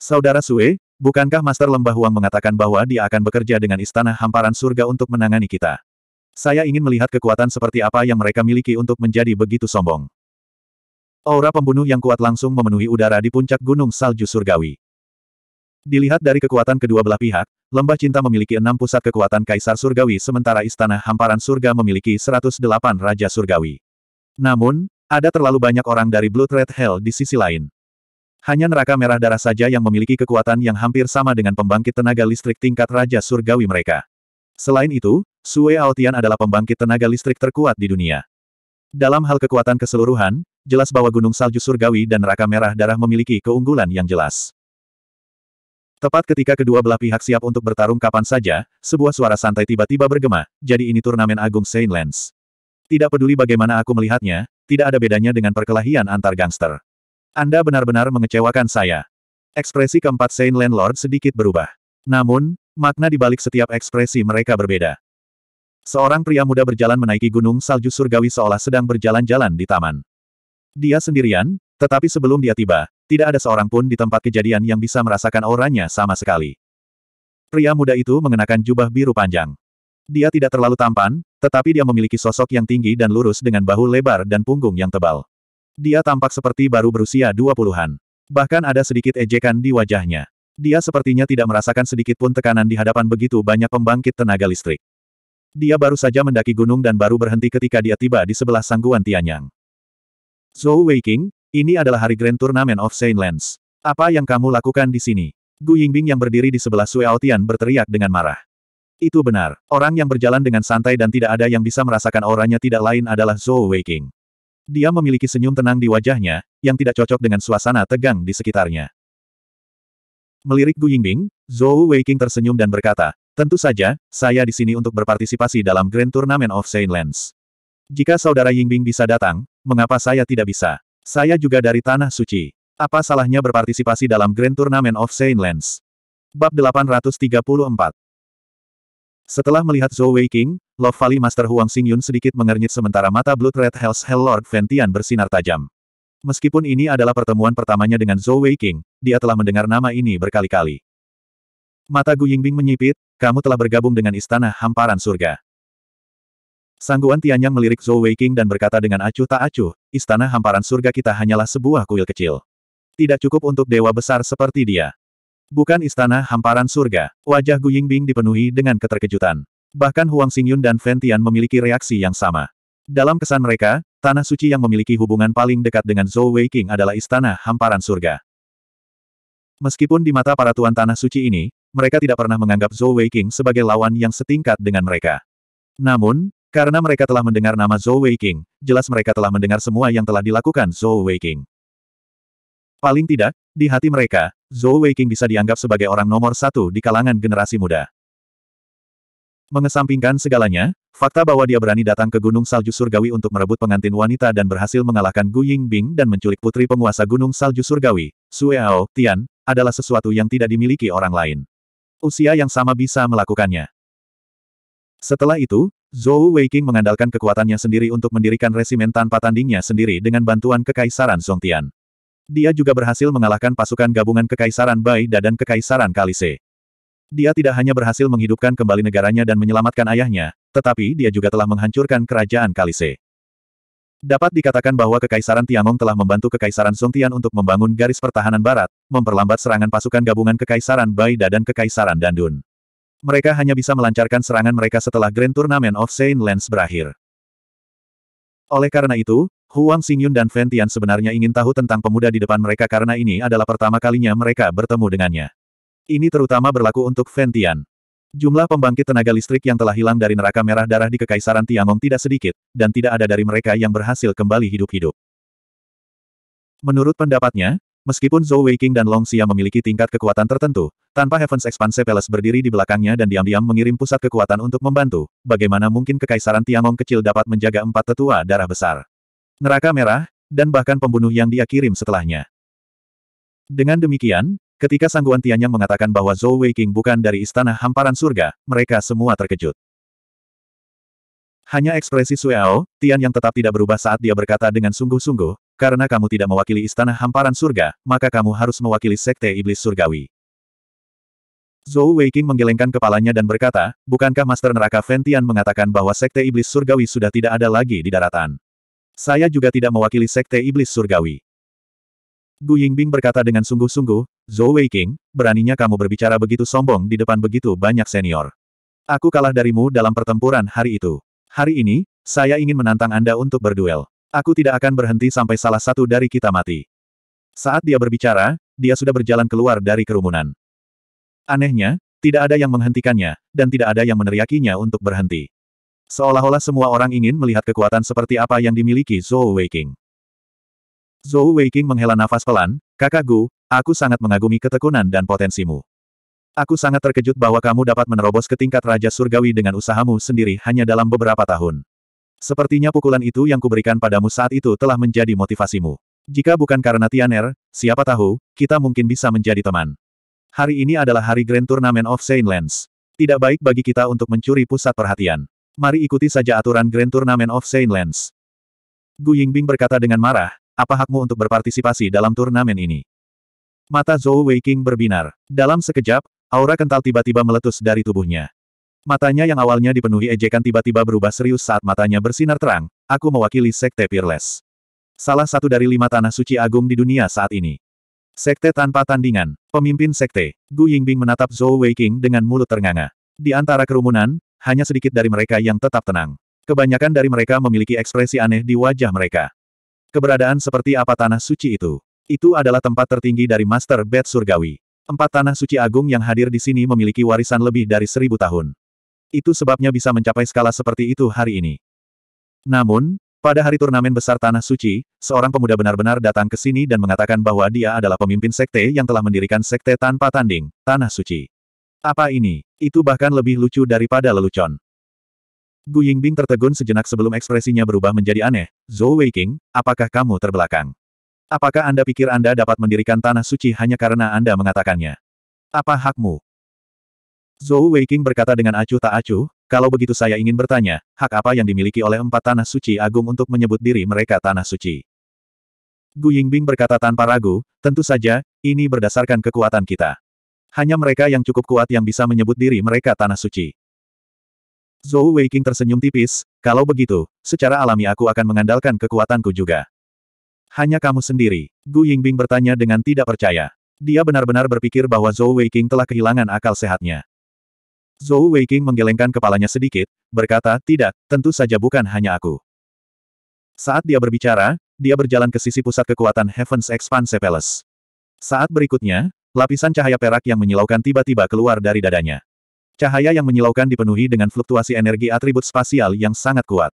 Saudara Sue, bukankah Master Lembah Huang mengatakan bahwa dia akan bekerja dengan istana hamparan surga untuk menangani kita? Saya ingin melihat kekuatan seperti apa yang mereka miliki untuk menjadi begitu sombong. Aura pembunuh yang kuat langsung memenuhi udara di puncak gunung salju surgawi. Dilihat dari kekuatan kedua belah pihak, Lembah Cinta memiliki enam pusat kekuatan Kaisar Surgawi sementara Istana Hamparan Surga memiliki 108 Raja Surgawi. Namun, ada terlalu banyak orang dari Blood Red Hell di sisi lain. Hanya neraka merah darah saja yang memiliki kekuatan yang hampir sama dengan pembangkit tenaga listrik tingkat Raja Surgawi mereka. Selain itu, Sue Aotian adalah pembangkit tenaga listrik terkuat di dunia. Dalam hal kekuatan keseluruhan, jelas bahwa Gunung Salju Surgawi dan Neraka Merah Darah memiliki keunggulan yang jelas. Tepat ketika kedua belah pihak siap untuk bertarung kapan saja, sebuah suara santai tiba-tiba bergema, jadi ini turnamen agung Saint Lens. Tidak peduli bagaimana aku melihatnya, tidak ada bedanya dengan perkelahian antar gangster. Anda benar-benar mengecewakan saya. Ekspresi keempat Saint Landlord sedikit berubah. Namun, makna di balik setiap ekspresi mereka berbeda. Seorang pria muda berjalan menaiki gunung salju surgawi seolah sedang berjalan-jalan di taman. Dia sendirian, tetapi sebelum dia tiba, tidak ada seorang pun di tempat kejadian yang bisa merasakan auranya sama sekali. Pria muda itu mengenakan jubah biru panjang. Dia tidak terlalu tampan, tetapi dia memiliki sosok yang tinggi dan lurus dengan bahu lebar dan punggung yang tebal. Dia tampak seperti baru berusia dua puluhan. Bahkan ada sedikit ejekan di wajahnya. Dia sepertinya tidak merasakan sedikit pun tekanan di hadapan begitu banyak pembangkit tenaga listrik. Dia baru saja mendaki gunung dan baru berhenti ketika dia tiba di sebelah sangguan Tianyang. Zhou Weiqing, ini adalah hari Grand Tournament of Saint Lands. Apa yang kamu lakukan di sini? Gu Yingbing yang berdiri di sebelah Sui Aotian berteriak dengan marah. Itu benar. Orang yang berjalan dengan santai dan tidak ada yang bisa merasakan auranya tidak lain adalah Zhou Weiqing. Dia memiliki senyum tenang di wajahnya, yang tidak cocok dengan suasana tegang di sekitarnya. Melirik Gu Yingbing, Zhou Weiqing tersenyum dan berkata, Tentu saja, saya di sini untuk berpartisipasi dalam Grand Tournament of Saint Lands. Jika saudara Yingbing bisa datang, mengapa saya tidak bisa? Saya juga dari Tanah Suci. Apa salahnya berpartisipasi dalam Grand Tournament of Saint Lands? Bab 834 Setelah melihat Zhou Wei King, Love Valley Master Huang Xingyun sedikit mengernyit sementara mata Blood Red Hells Hell Lord Ventian bersinar tajam. Meskipun ini adalah pertemuan pertamanya dengan Zhou Wei King, dia telah mendengar nama ini berkali-kali. Mata Gu Yingbing menyipit, kamu telah bergabung dengan Istana Hamparan Surga. Sangguan Tianyang melirik Zhou Weiqing dan berkata dengan acuh tak acuh, istana hamparan surga kita hanyalah sebuah kuil kecil. Tidak cukup untuk dewa besar seperti dia. Bukan istana hamparan surga. Wajah Gu Yingbing dipenuhi dengan keterkejutan. Bahkan Huang Xingyun dan Fen Tian memiliki reaksi yang sama. Dalam kesan mereka, tanah suci yang memiliki hubungan paling dekat dengan Zhou Weiqing adalah istana hamparan surga. Meskipun di mata para tuan tanah suci ini, mereka tidak pernah menganggap Zhou Weiqing sebagai lawan yang setingkat dengan mereka. Namun, karena mereka telah mendengar nama Zhou Weiqing, jelas mereka telah mendengar semua yang telah dilakukan Zhou Weiqing. Paling tidak, di hati mereka, Zhou Weiqing bisa dianggap sebagai orang nomor satu di kalangan generasi muda. Mengesampingkan segalanya, fakta bahwa dia berani datang ke Gunung Salju Surgawi untuk merebut pengantin wanita dan berhasil mengalahkan Gu Yingbing dan menculik putri penguasa Gunung Salju Surgawi, Sueao, Tian, adalah sesuatu yang tidak dimiliki orang lain. Usia yang sama bisa melakukannya. Setelah itu, Zhou Weiqing mengandalkan kekuatannya sendiri untuk mendirikan resimen tanpa tandingnya sendiri dengan bantuan Kekaisaran Songtian. Dia juga berhasil mengalahkan pasukan gabungan Kekaisaran Baida dan Kekaisaran Kalise. Dia tidak hanya berhasil menghidupkan kembali negaranya dan menyelamatkan ayahnya, tetapi dia juga telah menghancurkan kerajaan Kalise. Dapat dikatakan bahwa Kekaisaran Tiangong telah membantu Kekaisaran Songtian untuk membangun garis pertahanan barat, memperlambat serangan pasukan gabungan Kekaisaran Baida dan Kekaisaran Dandun. Mereka hanya bisa melancarkan serangan mereka setelah Grand Tournament of Saint Lance berakhir. Oleh karena itu, Huang Xingyun dan Fen Tian sebenarnya ingin tahu tentang pemuda di depan mereka karena ini adalah pertama kalinya mereka bertemu dengannya. Ini terutama berlaku untuk Fen Tian. Jumlah pembangkit tenaga listrik yang telah hilang dari neraka merah darah di Kekaisaran Tiangong tidak sedikit, dan tidak ada dari mereka yang berhasil kembali hidup-hidup. Menurut pendapatnya, meskipun Zhou Weiqing dan Long Xia memiliki tingkat kekuatan tertentu, tanpa Heaven's Expanse Palace berdiri di belakangnya dan diam-diam mengirim pusat kekuatan untuk membantu, bagaimana mungkin Kekaisaran Tiangong kecil dapat menjaga empat tetua darah besar? Neraka merah, dan bahkan pembunuh yang dia kirim setelahnya. Dengan demikian, ketika Sangguan Tianyang mengatakan bahwa Zhou Weiqing bukan dari istana hamparan surga, mereka semua terkejut. Hanya ekspresi Sueao, Tian yang tetap tidak berubah saat dia berkata dengan sungguh-sungguh, karena kamu tidak mewakili istana hamparan surga, maka kamu harus mewakili sekte iblis surgawi. Zhou Weiqing menggelengkan kepalanya dan berkata, bukankah Master Neraka Tian mengatakan bahwa sekte iblis surgawi sudah tidak ada lagi di daratan? Saya juga tidak mewakili sekte iblis surgawi. Gu Yingbing berkata dengan sungguh-sungguh, Zhou Weiqing, beraninya kamu berbicara begitu sombong di depan begitu banyak senior. Aku kalah darimu dalam pertempuran hari itu. Hari ini, saya ingin menantang Anda untuk berduel. Aku tidak akan berhenti sampai salah satu dari kita mati. Saat dia berbicara, dia sudah berjalan keluar dari kerumunan. Anehnya, tidak ada yang menghentikannya, dan tidak ada yang meneriakinya untuk berhenti. Seolah-olah semua orang ingin melihat kekuatan seperti apa yang dimiliki Zhou Weiqing. Zhou Weiqing menghela nafas pelan, kakak Gu, aku sangat mengagumi ketekunan dan potensimu. Aku sangat terkejut bahwa kamu dapat menerobos ke tingkat Raja Surgawi dengan usahamu sendiri hanya dalam beberapa tahun. Sepertinya pukulan itu yang kuberikan padamu saat itu telah menjadi motivasimu. Jika bukan karena Tianer, siapa tahu, kita mungkin bisa menjadi teman. Hari ini adalah hari Grand Tournament of Saint Lance. Tidak baik bagi kita untuk mencuri pusat perhatian. Mari ikuti saja aturan Grand Tournament of Saint Lance. Gu Yingbing berkata dengan marah, apa hakmu untuk berpartisipasi dalam turnamen ini? Mata Zhou Weiqing berbinar. Dalam sekejap, aura kental tiba-tiba meletus dari tubuhnya. Matanya yang awalnya dipenuhi ejekan tiba-tiba berubah serius saat matanya bersinar terang. Aku mewakili Sekte Peerless. Salah satu dari lima tanah suci agung di dunia saat ini. Sekte tanpa tandingan. Pemimpin Sekte. Gu Yingbing menatap Zhou Weiqing dengan mulut ternganga. Di antara kerumunan, hanya sedikit dari mereka yang tetap tenang. Kebanyakan dari mereka memiliki ekspresi aneh di wajah mereka. Keberadaan seperti apa tanah suci itu? Itu adalah tempat tertinggi dari Master Bed Surgawi. Empat tanah suci agung yang hadir di sini memiliki warisan lebih dari seribu tahun. Itu sebabnya bisa mencapai skala seperti itu hari ini. Namun, pada hari turnamen besar Tanah Suci, seorang pemuda benar-benar datang ke sini dan mengatakan bahwa dia adalah pemimpin sekte yang telah mendirikan sekte tanpa tanding, Tanah Suci. Apa ini? Itu bahkan lebih lucu daripada lelucon. Gu Yingbing tertegun sejenak sebelum ekspresinya berubah menjadi aneh. Zhou Weiqing, apakah kamu terbelakang? Apakah Anda pikir Anda dapat mendirikan tanah suci hanya karena Anda mengatakannya? Apa hakmu? Zhou Weiqing berkata dengan acuh tak acuh, kalau begitu saya ingin bertanya, hak apa yang dimiliki oleh empat tanah suci agung untuk menyebut diri mereka tanah suci? Gu Yingbing berkata tanpa ragu, tentu saja, ini berdasarkan kekuatan kita. Hanya mereka yang cukup kuat yang bisa menyebut diri mereka tanah suci. Zhou Weiqing tersenyum tipis, kalau begitu, secara alami aku akan mengandalkan kekuatanku juga. Hanya kamu sendiri, Gu Yingbing bertanya dengan tidak percaya. Dia benar-benar berpikir bahwa Zhou Weiqing telah kehilangan akal sehatnya. Zhou Weiqing menggelengkan kepalanya sedikit, berkata, tidak, tentu saja bukan hanya aku. Saat dia berbicara, dia berjalan ke sisi pusat kekuatan Heaven's Expanse Palace. Saat berikutnya, Lapisan cahaya perak yang menyilaukan tiba-tiba keluar dari dadanya. Cahaya yang menyilaukan dipenuhi dengan fluktuasi energi atribut spasial yang sangat kuat.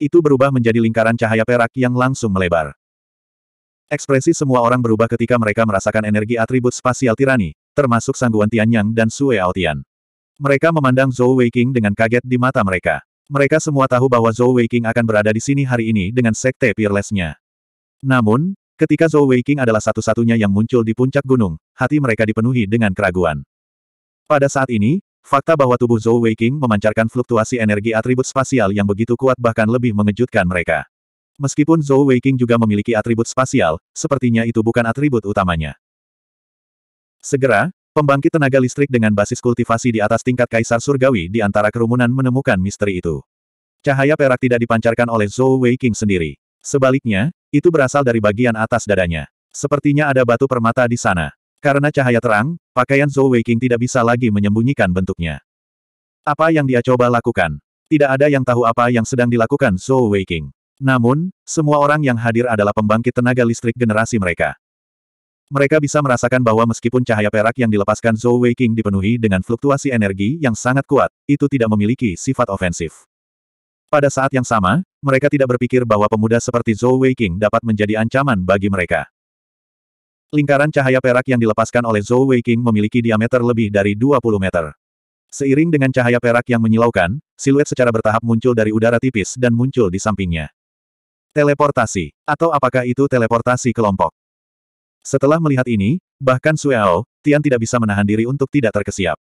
Itu berubah menjadi lingkaran cahaya perak yang langsung melebar. Ekspresi semua orang berubah ketika mereka merasakan energi atribut spasial tirani, termasuk Sangguan Tianyang dan Sue Aotian. Mereka memandang Zhou Weiqing dengan kaget di mata mereka. Mereka semua tahu bahwa Zhou Weiqing akan berada di sini hari ini dengan sekte peerless-nya. Namun, Ketika Zhou Weiqing adalah satu-satunya yang muncul di puncak gunung, hati mereka dipenuhi dengan keraguan. Pada saat ini, fakta bahwa tubuh Zhou Weiking memancarkan fluktuasi energi atribut spasial yang begitu kuat bahkan lebih mengejutkan mereka. Meskipun Zhou Weiking juga memiliki atribut spasial, sepertinya itu bukan atribut utamanya. Segera, pembangkit tenaga listrik dengan basis kultivasi di atas tingkat Kaisar Surgawi di antara kerumunan menemukan misteri itu. Cahaya perak tidak dipancarkan oleh Zhou Weiking sendiri. Sebaliknya, itu berasal dari bagian atas dadanya. Sepertinya ada batu permata di sana. Karena cahaya terang, pakaian Zhou Weiking tidak bisa lagi menyembunyikan bentuknya. Apa yang dia coba lakukan? Tidak ada yang tahu apa yang sedang dilakukan Zhou Weiking. Namun, semua orang yang hadir adalah pembangkit tenaga listrik generasi mereka. Mereka bisa merasakan bahwa meskipun cahaya perak yang dilepaskan Zhou Weiking dipenuhi dengan fluktuasi energi yang sangat kuat, itu tidak memiliki sifat ofensif. Pada saat yang sama, mereka tidak berpikir bahwa pemuda seperti Zhou Weiking dapat menjadi ancaman bagi mereka. Lingkaran cahaya perak yang dilepaskan oleh Zhou Weiking memiliki diameter lebih dari 20 meter. Seiring dengan cahaya perak yang menyilaukan, siluet secara bertahap muncul dari udara tipis dan muncul di sampingnya. Teleportasi. Atau apakah itu teleportasi kelompok? Setelah melihat ini, bahkan Sueo, Tian tidak bisa menahan diri untuk tidak terkesiap.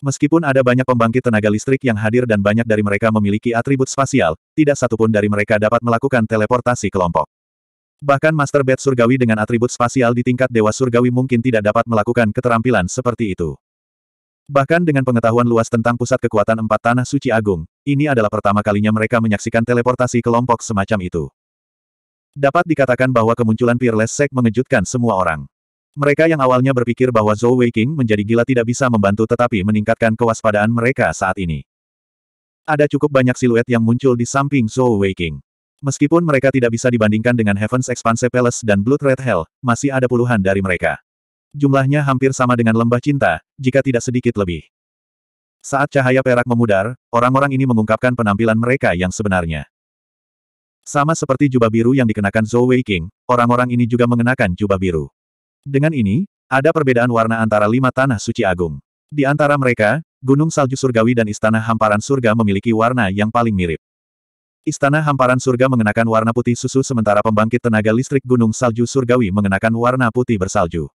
Meskipun ada banyak pembangkit tenaga listrik yang hadir dan banyak dari mereka memiliki atribut spasial, tidak satupun dari mereka dapat melakukan teleportasi kelompok. Bahkan Master Bed Surgawi dengan atribut spasial di tingkat Dewa Surgawi mungkin tidak dapat melakukan keterampilan seperti itu. Bahkan dengan pengetahuan luas tentang pusat kekuatan empat tanah suci agung, ini adalah pertama kalinya mereka menyaksikan teleportasi kelompok semacam itu. Dapat dikatakan bahwa kemunculan Peerless Sect mengejutkan semua orang. Mereka yang awalnya berpikir bahwa Zhou Weiking menjadi gila tidak bisa membantu tetapi meningkatkan kewaspadaan mereka saat ini. Ada cukup banyak siluet yang muncul di samping Zhou Weiking. Meskipun mereka tidak bisa dibandingkan dengan Heaven's Expanse Palace dan Blood Red Hell, masih ada puluhan dari mereka. Jumlahnya hampir sama dengan lembah cinta, jika tidak sedikit lebih. Saat cahaya perak memudar, orang-orang ini mengungkapkan penampilan mereka yang sebenarnya. Sama seperti jubah biru yang dikenakan Zhou Weiking, orang-orang ini juga mengenakan jubah biru. Dengan ini, ada perbedaan warna antara lima tanah suci agung. Di antara mereka, Gunung Salju Surgawi dan Istana Hamparan Surga memiliki warna yang paling mirip. Istana Hamparan Surga mengenakan warna putih susu sementara pembangkit tenaga listrik Gunung Salju Surgawi mengenakan warna putih bersalju.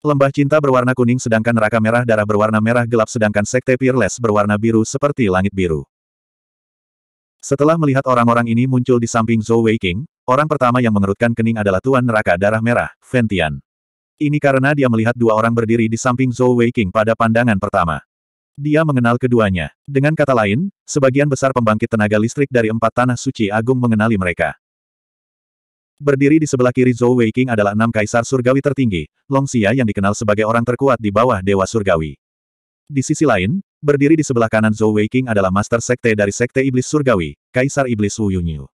Lembah cinta berwarna kuning sedangkan neraka merah darah berwarna merah gelap sedangkan sekte Peerless berwarna biru seperti langit biru. Setelah melihat orang-orang ini muncul di samping Zhou Weiking, orang pertama yang mengerutkan kening adalah Tuan Neraka Darah Merah, Ventian. Ini karena dia melihat dua orang berdiri di samping Zhou Weiking pada pandangan pertama. Dia mengenal keduanya. Dengan kata lain, sebagian besar pembangkit tenaga listrik dari empat tanah suci agung mengenali mereka. Berdiri di sebelah kiri Zhou Weiking adalah enam kaisar surgawi tertinggi, Long Xia yang dikenal sebagai orang terkuat di bawah Dewa Surgawi. Di sisi lain, berdiri di sebelah kanan Zhou Weiking adalah Master Sekte dari Sekte Iblis Surgawi, Kaisar Iblis Wu Yunyu.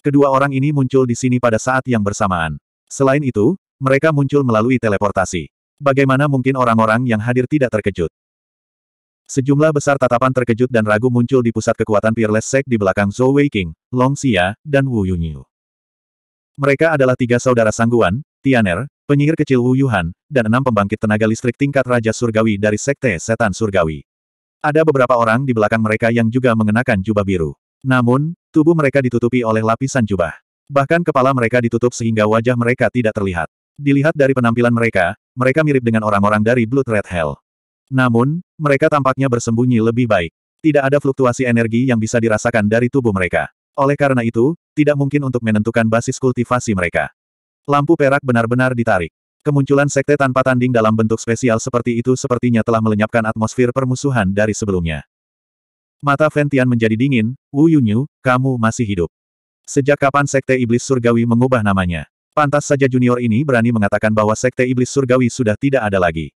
Kedua orang ini muncul di sini pada saat yang bersamaan. Selain itu, mereka muncul melalui teleportasi. Bagaimana mungkin orang-orang yang hadir tidak terkejut? Sejumlah besar tatapan terkejut dan ragu muncul di pusat kekuatan Peerless Sect di belakang Zhou Weiking, Long Xia, dan Wu Yunyu. Mereka adalah tiga saudara Sangguan, Tianer, penyihir kecil Wu Yuhan, dan enam pembangkit tenaga listrik tingkat Raja Surgawi dari Sekte Setan Surgawi. Ada beberapa orang di belakang mereka yang juga mengenakan jubah biru. Namun, tubuh mereka ditutupi oleh lapisan jubah. Bahkan kepala mereka ditutup sehingga wajah mereka tidak terlihat. Dilihat dari penampilan mereka, mereka mirip dengan orang-orang dari Blood Red Hell. Namun, mereka tampaknya bersembunyi lebih baik. Tidak ada fluktuasi energi yang bisa dirasakan dari tubuh mereka. Oleh karena itu, tidak mungkin untuk menentukan basis kultivasi mereka. Lampu perak benar-benar ditarik. Kemunculan sekte tanpa tanding dalam bentuk spesial seperti itu sepertinya telah melenyapkan atmosfer permusuhan dari sebelumnya. Mata Ventian menjadi dingin, Wu Yunyu, kamu masih hidup. Sejak kapan Sekte Iblis Surgawi mengubah namanya? Pantas saja junior ini berani mengatakan bahwa Sekte Iblis Surgawi sudah tidak ada lagi.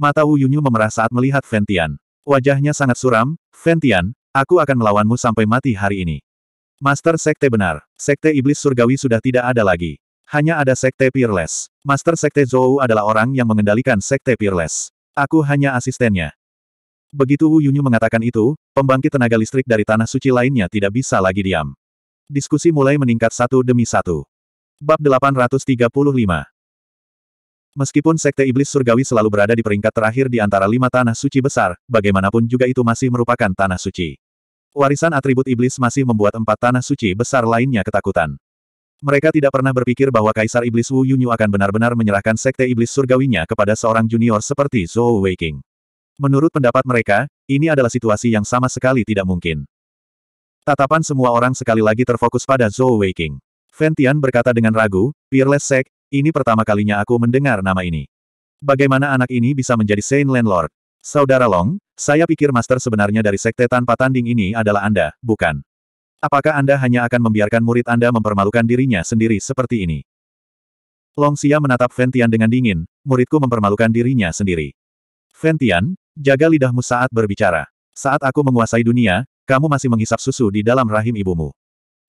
Mata Wu Yunyu memerah saat melihat Ventian. Wajahnya sangat suram, Ventian, aku akan melawanmu sampai mati hari ini. Master Sekte benar. Sekte Iblis Surgawi sudah tidak ada lagi. Hanya ada Sekte Peerless. Master Sekte Zhou adalah orang yang mengendalikan Sekte Peerless. Aku hanya asistennya. Begitu Wu Yunyu mengatakan itu, pembangkit tenaga listrik dari tanah suci lainnya tidak bisa lagi diam. Diskusi mulai meningkat satu demi satu. Bab 835 Meskipun Sekte Iblis Surgawi selalu berada di peringkat terakhir di antara lima tanah suci besar, bagaimanapun juga itu masih merupakan tanah suci. Warisan atribut iblis masih membuat empat tanah suci besar lainnya ketakutan. Mereka tidak pernah berpikir bahwa Kaisar Iblis Wu Yunyu akan benar-benar menyerahkan sekte iblis surgawinya kepada seorang junior seperti Zhou Weiking. Menurut pendapat mereka, ini adalah situasi yang sama sekali tidak mungkin. Tatapan semua orang sekali lagi terfokus pada Zhou Weiking. Fentian berkata dengan ragu, Peerless Sect, ini pertama kalinya aku mendengar nama ini. Bagaimana anak ini bisa menjadi Saint Landlord? Saudara Long, saya pikir master sebenarnya dari sekte tanpa tanding ini adalah Anda, bukan? Apakah Anda hanya akan membiarkan murid Anda mempermalukan dirinya sendiri seperti ini? Long Xia menatap Fentian dengan dingin, muridku mempermalukan dirinya sendiri. Fentian, jaga lidahmu saat berbicara. Saat aku menguasai dunia, kamu masih menghisap susu di dalam rahim ibumu.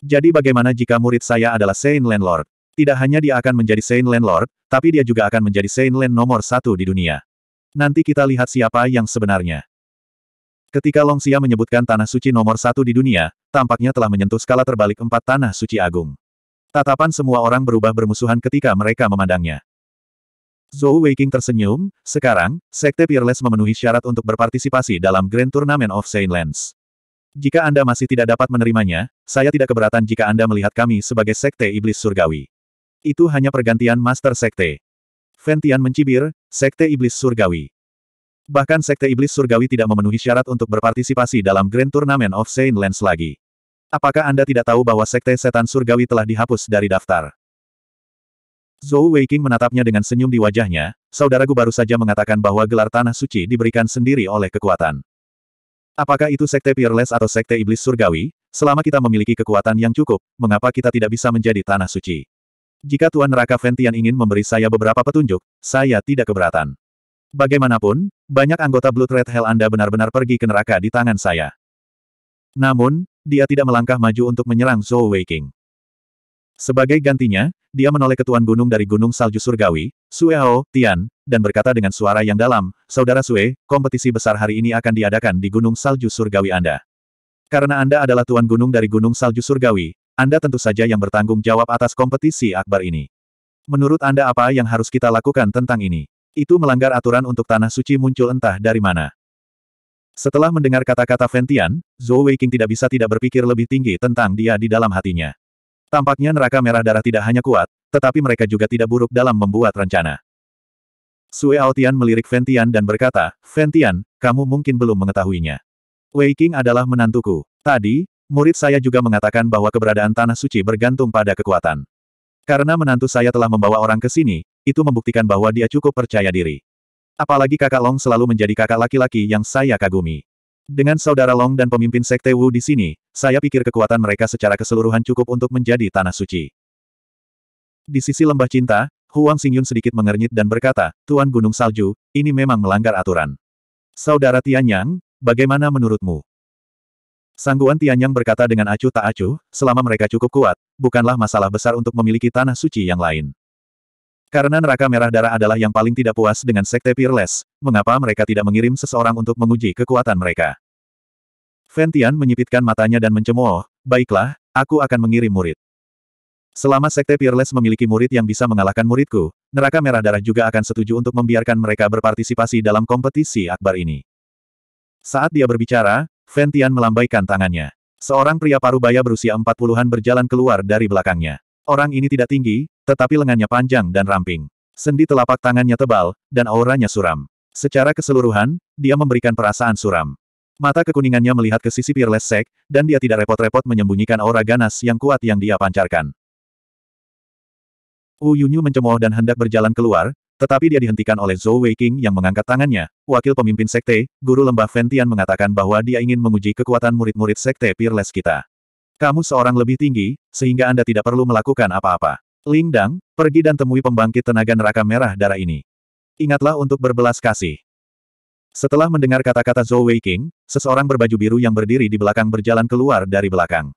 Jadi bagaimana jika murid saya adalah Saint Landlord? Tidak hanya dia akan menjadi Saint Landlord, tapi dia juga akan menjadi Saint Land nomor satu di dunia. Nanti kita lihat siapa yang sebenarnya. Ketika Long Xia menyebutkan tanah suci nomor satu di dunia, tampaknya telah menyentuh skala terbalik empat tanah suci agung. Tatapan semua orang berubah bermusuhan ketika mereka memandangnya. Zhou Weiking tersenyum, sekarang, Sekte Peerless memenuhi syarat untuk berpartisipasi dalam Grand Tournament of Saint Lands. Jika Anda masih tidak dapat menerimanya, saya tidak keberatan jika Anda melihat kami sebagai Sekte Iblis Surgawi. Itu hanya pergantian Master Sekte. Ventian mencibir, Sekte Iblis Surgawi. Bahkan Sekte Iblis Surgawi tidak memenuhi syarat untuk berpartisipasi dalam Grand Tournament of Saint Lands lagi. Apakah Anda tidak tahu bahwa Sekte Setan Surgawi telah dihapus dari daftar? Zhou Weiking menatapnya dengan senyum di wajahnya, saudaraku baru saja mengatakan bahwa gelar tanah suci diberikan sendiri oleh kekuatan. Apakah itu Sekte Peerless atau Sekte Iblis Surgawi? Selama kita memiliki kekuatan yang cukup, mengapa kita tidak bisa menjadi tanah suci? Jika Tuan Neraka Ventian ingin memberi saya beberapa petunjuk, saya tidak keberatan. Bagaimanapun, banyak anggota Blood Red Hell Anda benar-benar pergi ke neraka di tangan saya. Namun, dia tidak melangkah maju untuk menyerang Zhou Weiking. Sebagai gantinya, dia menoleh ke Tuan Gunung dari Gunung Salju Surgawi, Sueo, Tian, dan berkata dengan suara yang dalam, Saudara Sue, kompetisi besar hari ini akan diadakan di Gunung Salju Surgawi Anda. Karena Anda adalah Tuan Gunung dari Gunung Salju Surgawi, anda tentu saja yang bertanggung jawab atas kompetisi akbar ini. Menurut Anda apa yang harus kita lakukan tentang ini? Itu melanggar aturan untuk tanah suci muncul entah dari mana. Setelah mendengar kata-kata Ventian, Zhou Weiking tidak bisa tidak berpikir lebih tinggi tentang dia di dalam hatinya. Tampaknya neraka merah darah tidak hanya kuat, tetapi mereka juga tidak buruk dalam membuat rencana. Sue Aotian melirik Ventian dan berkata, Ventian, kamu mungkin belum mengetahuinya. Wei King adalah menantuku. Tadi, Murid saya juga mengatakan bahwa keberadaan tanah suci bergantung pada kekuatan. Karena menantu saya telah membawa orang ke sini, itu membuktikan bahwa dia cukup percaya diri. Apalagi kakak Long selalu menjadi kakak laki-laki yang saya kagumi. Dengan saudara Long dan pemimpin Sekte Wu di sini, saya pikir kekuatan mereka secara keseluruhan cukup untuk menjadi tanah suci. Di sisi lembah cinta, Huang Xingyun sedikit mengernyit dan berkata, Tuan Gunung Salju, ini memang melanggar aturan. Saudara Tianyang, bagaimana menurutmu? Sangguan Tianyang berkata dengan acuh tak acuh, selama mereka cukup kuat, bukanlah masalah besar untuk memiliki tanah suci yang lain. Karena neraka merah darah adalah yang paling tidak puas dengan Sekte Peerless, mengapa mereka tidak mengirim seseorang untuk menguji kekuatan mereka? Ventian menyipitkan matanya dan mencemooh, baiklah, aku akan mengirim murid. Selama Sekte Peerless memiliki murid yang bisa mengalahkan muridku, neraka merah darah juga akan setuju untuk membiarkan mereka berpartisipasi dalam kompetisi akbar ini. Saat dia berbicara, Ventian melambaikan tangannya. Seorang pria parubaya berusia empat puluhan berjalan keluar dari belakangnya. Orang ini tidak tinggi, tetapi lengannya panjang dan ramping. Sendi telapak tangannya tebal, dan auranya suram. Secara keseluruhan, dia memberikan perasaan suram. Mata kekuningannya melihat ke sisi Peerless Sek, dan dia tidak repot-repot menyembunyikan aura ganas yang kuat yang dia pancarkan. Wu Yunyu mencemooh dan hendak berjalan keluar, tetapi dia dihentikan oleh Zhou Weiking yang mengangkat tangannya. Wakil pemimpin sekte, Guru Lembah Ventian mengatakan bahwa dia ingin menguji kekuatan murid-murid sekte Peerless kita. Kamu seorang lebih tinggi, sehingga Anda tidak perlu melakukan apa-apa. Ling Dang, pergi dan temui pembangkit tenaga neraka merah darah ini. Ingatlah untuk berbelas kasih. Setelah mendengar kata-kata Zhou Weiking, seseorang berbaju biru yang berdiri di belakang berjalan keluar dari belakang.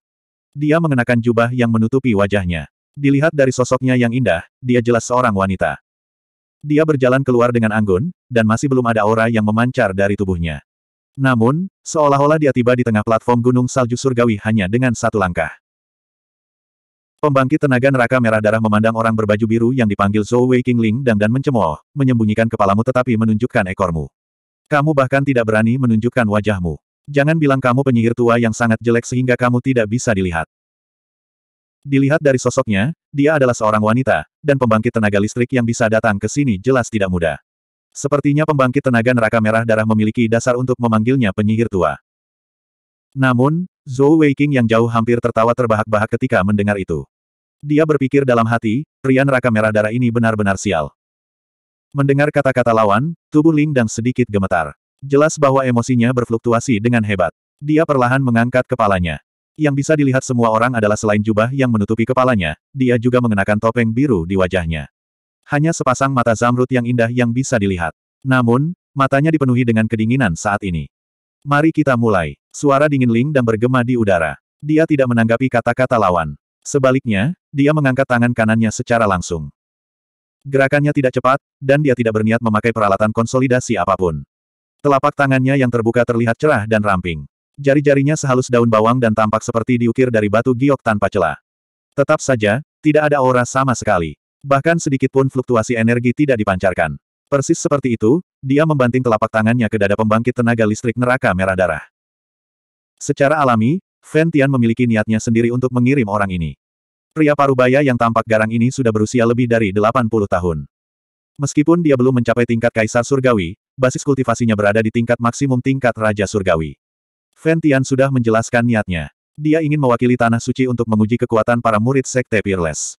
Dia mengenakan jubah yang menutupi wajahnya. Dilihat dari sosoknya yang indah, dia jelas seorang wanita. Dia berjalan keluar dengan anggun, dan masih belum ada aura yang memancar dari tubuhnya. Namun, seolah-olah dia tiba di tengah platform gunung salju surgawi hanya dengan satu langkah. Pembangkit tenaga neraka merah darah memandang orang berbaju biru yang dipanggil Zhou Wei Qingling dan dan mencemooh, menyembunyikan kepalamu tetapi menunjukkan ekormu. Kamu bahkan tidak berani menunjukkan wajahmu. Jangan bilang kamu penyihir tua yang sangat jelek sehingga kamu tidak bisa dilihat. Dilihat dari sosoknya, dia adalah seorang wanita, dan pembangkit tenaga listrik yang bisa datang ke sini jelas tidak mudah. Sepertinya pembangkit tenaga neraka merah darah memiliki dasar untuk memanggilnya penyihir tua. Namun, Zhou Weiqing yang jauh hampir tertawa terbahak-bahak ketika mendengar itu. Dia berpikir dalam hati, pria neraka merah darah ini benar-benar sial. Mendengar kata-kata lawan, tubuh Ling Dang sedikit gemetar. Jelas bahwa emosinya berfluktuasi dengan hebat. Dia perlahan mengangkat kepalanya. Yang bisa dilihat semua orang adalah selain jubah yang menutupi kepalanya, dia juga mengenakan topeng biru di wajahnya. Hanya sepasang mata zamrud yang indah yang bisa dilihat. Namun, matanya dipenuhi dengan kedinginan saat ini. Mari kita mulai. Suara dingin Ling dan bergema di udara. Dia tidak menanggapi kata-kata lawan. Sebaliknya, dia mengangkat tangan kanannya secara langsung. Gerakannya tidak cepat, dan dia tidak berniat memakai peralatan konsolidasi apa pun. Telapak tangannya yang terbuka terlihat cerah dan ramping. Jari-jarinya sehalus daun bawang dan tampak seperti diukir dari batu giok tanpa celah. Tetap saja, tidak ada aura sama sekali. Bahkan sedikit pun fluktuasi energi tidak dipancarkan. Persis seperti itu, dia membanting telapak tangannya ke dada pembangkit tenaga listrik neraka merah darah. Secara alami, Fen Tian memiliki niatnya sendiri untuk mengirim orang ini. Pria parubaya yang tampak garang ini sudah berusia lebih dari 80 tahun. Meskipun dia belum mencapai tingkat Kaisar Surgawi, basis kultivasinya berada di tingkat maksimum tingkat Raja Surgawi. Fen Tian sudah menjelaskan niatnya. Dia ingin mewakili Tanah Suci untuk menguji kekuatan para murid Sekte Peerless.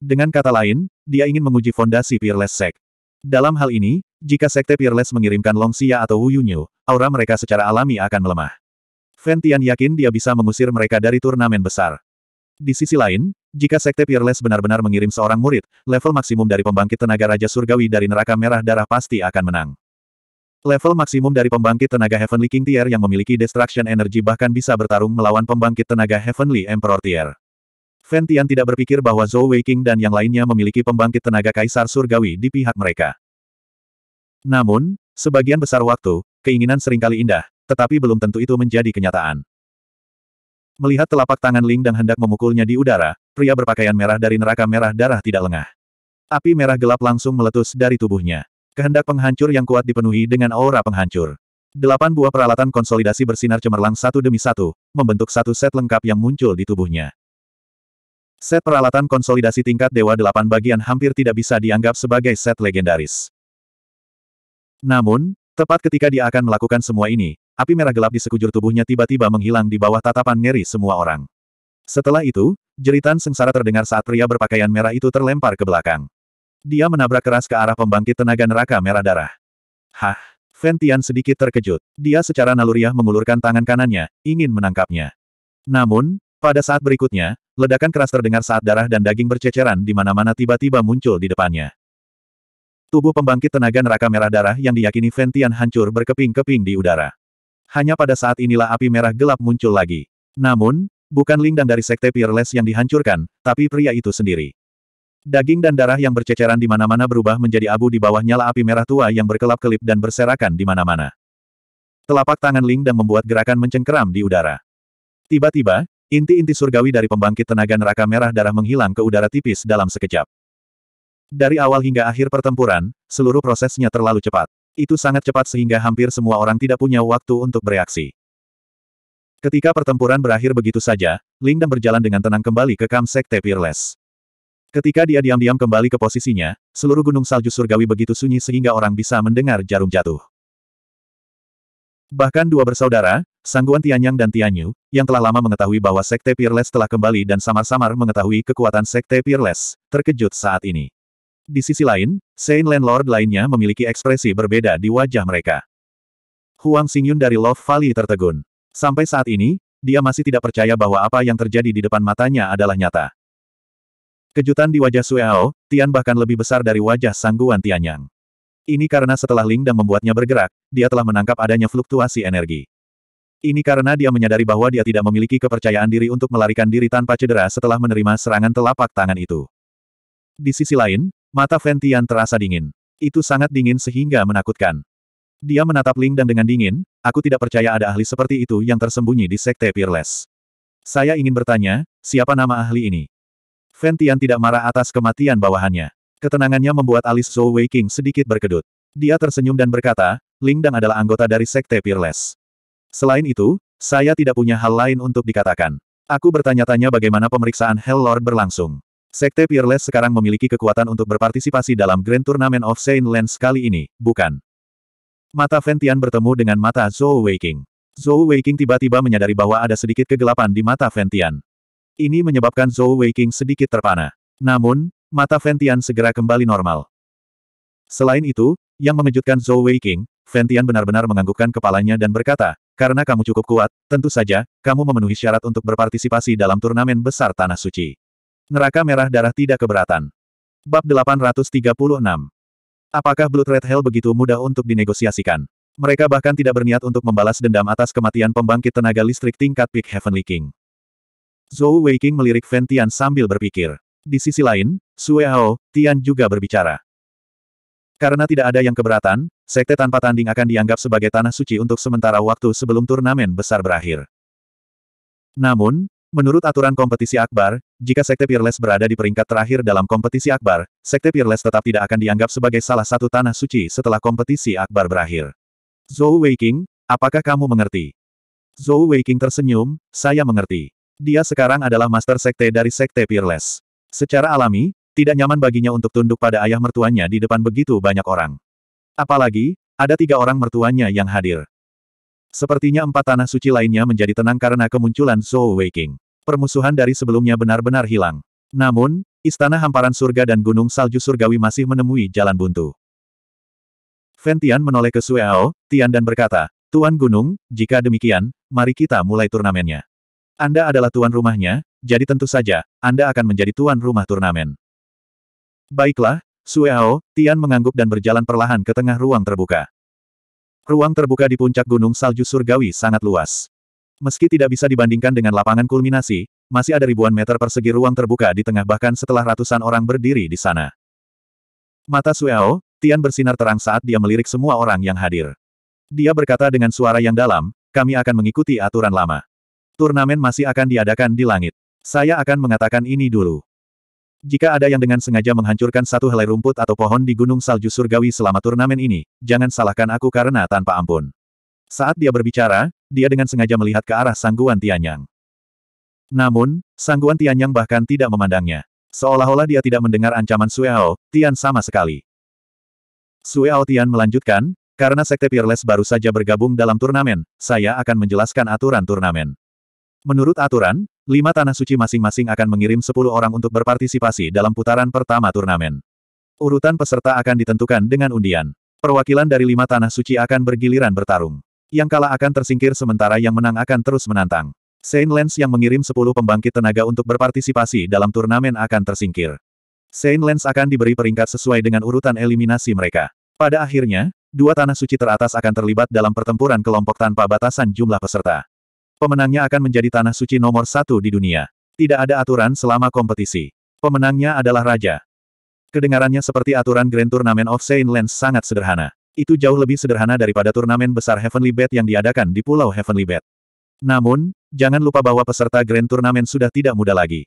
Dengan kata lain, dia ingin menguji fondasi Peerless Sect. Dalam hal ini, jika Sekte Peerless mengirimkan Long Xia atau Wu Yunyu, aura mereka secara alami akan melemah. Fen Tian yakin dia bisa mengusir mereka dari turnamen besar. Di sisi lain, jika Sekte Peerless benar-benar mengirim seorang murid, level maksimum dari pembangkit tenaga Raja Surgawi dari neraka merah darah pasti akan menang. Level maksimum dari pembangkit tenaga Heavenly King Tier yang memiliki Destruction Energy bahkan bisa bertarung melawan pembangkit tenaga Heavenly Emperor Tier. Fen Tian tidak berpikir bahwa Zhou Wei King dan yang lainnya memiliki pembangkit tenaga Kaisar Surgawi di pihak mereka. Namun, sebagian besar waktu, keinginan sering kali indah, tetapi belum tentu itu menjadi kenyataan. Melihat telapak tangan Ling dan hendak memukulnya di udara, pria berpakaian merah dari neraka merah darah tidak lengah. Api merah gelap langsung meletus dari tubuhnya. Kehendak penghancur yang kuat dipenuhi dengan aura penghancur. Delapan buah peralatan konsolidasi bersinar cemerlang satu demi satu, membentuk satu set lengkap yang muncul di tubuhnya. Set peralatan konsolidasi tingkat Dewa Delapan bagian hampir tidak bisa dianggap sebagai set legendaris. Namun, tepat ketika dia akan melakukan semua ini, api merah gelap di sekujur tubuhnya tiba-tiba menghilang di bawah tatapan ngeri semua orang. Setelah itu, jeritan sengsara terdengar saat pria berpakaian merah itu terlempar ke belakang. Dia menabrak keras ke arah pembangkit tenaga neraka merah darah. Hah! Fen Tian sedikit terkejut. Dia secara naluriah mengulurkan tangan kanannya, ingin menangkapnya. Namun, pada saat berikutnya, ledakan keras terdengar saat darah dan daging berceceran di mana-mana tiba-tiba muncul di depannya. Tubuh pembangkit tenaga neraka merah darah yang diyakini Fen Tian hancur berkeping-keping di udara. Hanya pada saat inilah api merah gelap muncul lagi. Namun, bukan Lingdang dari Sekte Peerless yang dihancurkan, tapi pria itu sendiri. Daging dan darah yang berceceran di mana-mana berubah menjadi abu di bawah nyala api merah tua yang berkelap-kelip dan berserakan di mana-mana. Telapak tangan Ling dan membuat gerakan mencengkeram di udara. Tiba-tiba, inti-inti surgawi dari pembangkit tenaga neraka merah darah menghilang ke udara tipis dalam sekejap. Dari awal hingga akhir pertempuran, seluruh prosesnya terlalu cepat. Itu sangat cepat sehingga hampir semua orang tidak punya waktu untuk bereaksi. Ketika pertempuran berakhir begitu saja, Ling dan berjalan dengan tenang kembali ke kamp Sekte Peerless. Ketika dia diam-diam kembali ke posisinya, seluruh gunung salju surgawi begitu sunyi sehingga orang bisa mendengar jarum jatuh. Bahkan dua bersaudara, Sangguan Tianyang dan Tianyu, yang telah lama mengetahui bahwa Sekte Peerless telah kembali dan samar-samar mengetahui kekuatan Sekte Peerless, terkejut saat ini. Di sisi lain, Saint Landlord lainnya memiliki ekspresi berbeda di wajah mereka. Huang Xingyun dari Love Valley tertegun. Sampai saat ini, dia masih tidak percaya bahwa apa yang terjadi di depan matanya adalah nyata. Kejutan di wajah Sueao, Tian bahkan lebih besar dari wajah Sangguan Tianyang. Ini karena setelah Ling dan membuatnya bergerak, dia telah menangkap adanya fluktuasi energi. Ini karena dia menyadari bahwa dia tidak memiliki kepercayaan diri untuk melarikan diri tanpa cedera setelah menerima serangan telapak tangan itu. Di sisi lain, mata Fen Tian terasa dingin. Itu sangat dingin sehingga menakutkan. Dia menatap Ling dan dengan dingin, aku tidak percaya ada ahli seperti itu yang tersembunyi di Sekte Peerless. Saya ingin bertanya, siapa nama ahli ini? Fen Tian tidak marah atas kematian bawahannya. Ketenangannya membuat alis Zhou Weiqing sedikit berkedut. Dia tersenyum dan berkata, Ling Dang adalah anggota dari Sekte Peerless. Selain itu, saya tidak punya hal lain untuk dikatakan. Aku bertanya-tanya bagaimana pemeriksaan Hell Lord berlangsung. Sekte Peerless sekarang memiliki kekuatan untuk berpartisipasi dalam Grand Tournament of Saint Lands kali ini, bukan? Mata Ventian bertemu dengan mata Zhou Weiking. Zhou Weiking tiba-tiba menyadari bahwa ada sedikit kegelapan di mata Ventian. Ini menyebabkan Zhou Weiking sedikit terpana. Namun, mata Ventian segera kembali normal. Selain itu, yang mengejutkan Zhou Weiking, Ventian benar-benar menganggukkan kepalanya dan berkata, karena kamu cukup kuat, tentu saja, kamu memenuhi syarat untuk berpartisipasi dalam turnamen besar Tanah Suci. Neraka Merah Darah tidak keberatan. Bab 836 Apakah Blood Red Hell begitu mudah untuk dinegosiasikan? Mereka bahkan tidak berniat untuk membalas dendam atas kematian pembangkit tenaga listrik tingkat Peak Heavenly King. Zhou Weiking melirik Ventian sambil berpikir. Di sisi lain, Sue Hao, Tian juga berbicara. Karena tidak ada yang keberatan, sekte tanpa tanding akan dianggap sebagai tanah suci untuk sementara waktu sebelum turnamen besar berakhir. Namun, menurut aturan kompetisi akbar, jika sekte Peerless berada di peringkat terakhir dalam kompetisi akbar, sekte Peerless tetap tidak akan dianggap sebagai salah satu tanah suci setelah kompetisi akbar berakhir. Zhou Weiking, apakah kamu mengerti? Zhou Weiking tersenyum, saya mengerti. Dia sekarang adalah master sekte dari sekte Peerless. Secara alami, tidak nyaman baginya untuk tunduk pada ayah mertuanya di depan begitu banyak orang. Apalagi, ada tiga orang mertuanya yang hadir. Sepertinya empat tanah suci lainnya menjadi tenang karena kemunculan Zhou Weiking. Permusuhan dari sebelumnya benar-benar hilang. Namun, istana hamparan surga dan gunung salju surgawi masih menemui jalan buntu. Fen Tian menoleh ke Sueao, Tian dan berkata, Tuan Gunung, jika demikian, mari kita mulai turnamennya. Anda adalah tuan rumahnya, jadi tentu saja, Anda akan menjadi tuan rumah turnamen. Baiklah, Sueao, Tian mengangguk dan berjalan perlahan ke tengah ruang terbuka. Ruang terbuka di puncak gunung salju surgawi sangat luas. Meski tidak bisa dibandingkan dengan lapangan kulminasi, masih ada ribuan meter persegi ruang terbuka di tengah bahkan setelah ratusan orang berdiri di sana. Mata Sueao, Tian bersinar terang saat dia melirik semua orang yang hadir. Dia berkata dengan suara yang dalam, kami akan mengikuti aturan lama. Turnamen masih akan diadakan di langit. Saya akan mengatakan ini dulu. Jika ada yang dengan sengaja menghancurkan satu helai rumput atau pohon di Gunung Salju Surgawi selama turnamen ini, jangan salahkan aku karena tanpa ampun. Saat dia berbicara, dia dengan sengaja melihat ke arah Sangguan Tianyang. Namun, Sangguan Tianyang bahkan tidak memandangnya. Seolah-olah dia tidak mendengar ancaman Sueao, Tian sama sekali. Sueao Tian melanjutkan, karena Sekte Peerless baru saja bergabung dalam turnamen, saya akan menjelaskan aturan turnamen. Menurut aturan, lima tanah suci masing-masing akan mengirim sepuluh orang untuk berpartisipasi dalam putaran pertama turnamen. Urutan peserta akan ditentukan dengan undian. Perwakilan dari lima tanah suci akan bergiliran bertarung. Yang kalah akan tersingkir sementara yang menang akan terus menantang. Saint Lens yang mengirim sepuluh pembangkit tenaga untuk berpartisipasi dalam turnamen akan tersingkir. Saint Lens akan diberi peringkat sesuai dengan urutan eliminasi mereka. Pada akhirnya, dua tanah suci teratas akan terlibat dalam pertempuran kelompok tanpa batasan jumlah peserta. Pemenangnya akan menjadi tanah suci nomor satu di dunia. Tidak ada aturan selama kompetisi. Pemenangnya adalah raja. Kedengarannya seperti aturan Grand Tournament of Saint Lens sangat sederhana. Itu jauh lebih sederhana daripada turnamen besar Heavenly Bet yang diadakan di Pulau Heavenly Bet. Namun, jangan lupa bahwa peserta Grand Tournament sudah tidak muda lagi.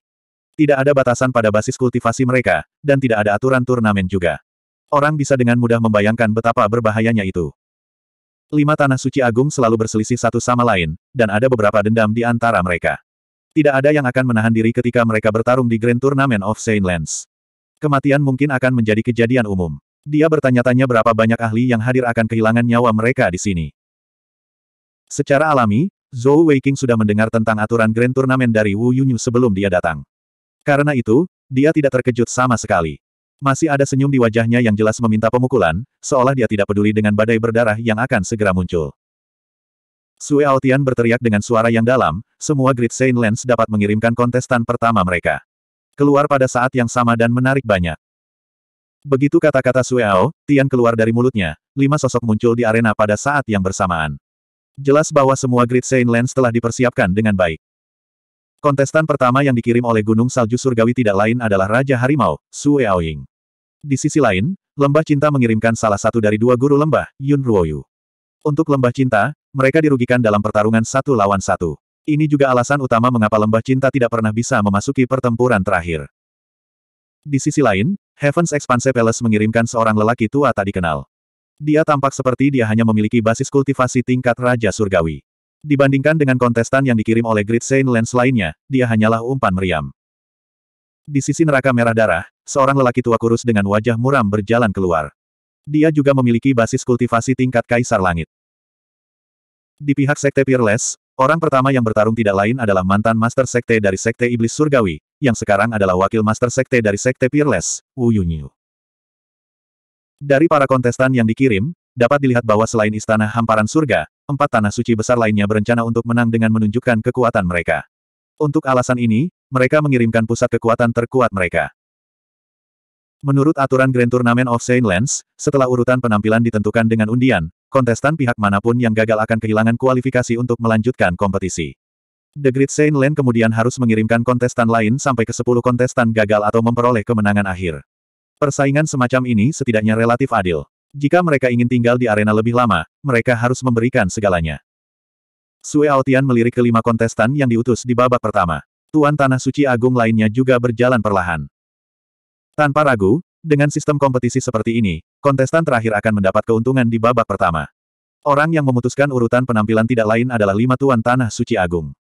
Tidak ada batasan pada basis kultivasi mereka, dan tidak ada aturan turnamen juga. Orang bisa dengan mudah membayangkan betapa berbahayanya itu. Lima tanah suci agung selalu berselisih satu sama lain, dan ada beberapa dendam di antara mereka. Tidak ada yang akan menahan diri ketika mereka bertarung di Grand Tournament of Saint Lands. Kematian mungkin akan menjadi kejadian umum. Dia bertanya-tanya berapa banyak ahli yang hadir akan kehilangan nyawa mereka di sini. Secara alami, Zhou Weiking sudah mendengar tentang aturan Grand Tournament dari Wu Yunyu sebelum dia datang. Karena itu, dia tidak terkejut sama sekali. Masih ada senyum di wajahnya yang jelas meminta pemukulan, seolah dia tidak peduli dengan badai berdarah yang akan segera muncul. Sue Aotian berteriak dengan suara yang dalam, semua Great Saint Lands dapat mengirimkan kontestan pertama mereka. Keluar pada saat yang sama dan menarik banyak. Begitu kata-kata Sue Ao, Tian keluar dari mulutnya, lima sosok muncul di arena pada saat yang bersamaan. Jelas bahwa semua Great Saint Lands telah dipersiapkan dengan baik. Kontestan pertama yang dikirim oleh Gunung Salju Surgawi tidak lain adalah Raja Harimau, Sue Aoying. Di sisi lain, Lembah Cinta mengirimkan salah satu dari dua guru lembah, Yun Ruoyu. Untuk Lembah Cinta, mereka dirugikan dalam pertarungan satu lawan satu. Ini juga alasan utama mengapa Lembah Cinta tidak pernah bisa memasuki pertempuran terakhir. Di sisi lain, Heaven's Expanse Palace mengirimkan seorang lelaki tua tak dikenal. Dia tampak seperti dia hanya memiliki basis kultivasi tingkat Raja Surgawi. Dibandingkan dengan kontestan yang dikirim oleh Great Saint Lens lainnya, dia hanyalah umpan meriam. Di sisi neraka merah darah, seorang lelaki tua kurus dengan wajah muram berjalan keluar. Dia juga memiliki basis kultivasi tingkat Kaisar Langit. Di pihak Sekte Peerless, orang pertama yang bertarung tidak lain adalah mantan Master Sekte dari Sekte Iblis Surgawi, yang sekarang adalah wakil Master Sekte dari Sekte Peerless, Wu Yunyu. Dari para kontestan yang dikirim, dapat dilihat bahwa selain Istana Hamparan Surga, empat tanah suci besar lainnya berencana untuk menang dengan menunjukkan kekuatan mereka. Untuk alasan ini, mereka mengirimkan pusat kekuatan terkuat mereka. Menurut aturan Grand Tournament of Saint Lands, setelah urutan penampilan ditentukan dengan undian, kontestan pihak mana pun yang gagal akan kehilangan kualifikasi untuk melanjutkan kompetisi. The Great Saint Land kemudian harus mengirimkan kontestan lain sampai ke 10 kontestan gagal atau memperoleh kemenangan akhir. Persaingan semacam ini setidaknya relatif adil. Jika mereka ingin tinggal di arena lebih lama, mereka harus memberikan segalanya. Sue Aotian melirik kelima kontestan yang diutus di babak pertama. Tuan Tanah Suci Agung lainnya juga berjalan perlahan. Tanpa ragu, dengan sistem kompetisi seperti ini, kontestan terakhir akan mendapat keuntungan di babak pertama. Orang yang memutuskan urutan penampilan tidak lain adalah lima Tuan Tanah Suci Agung.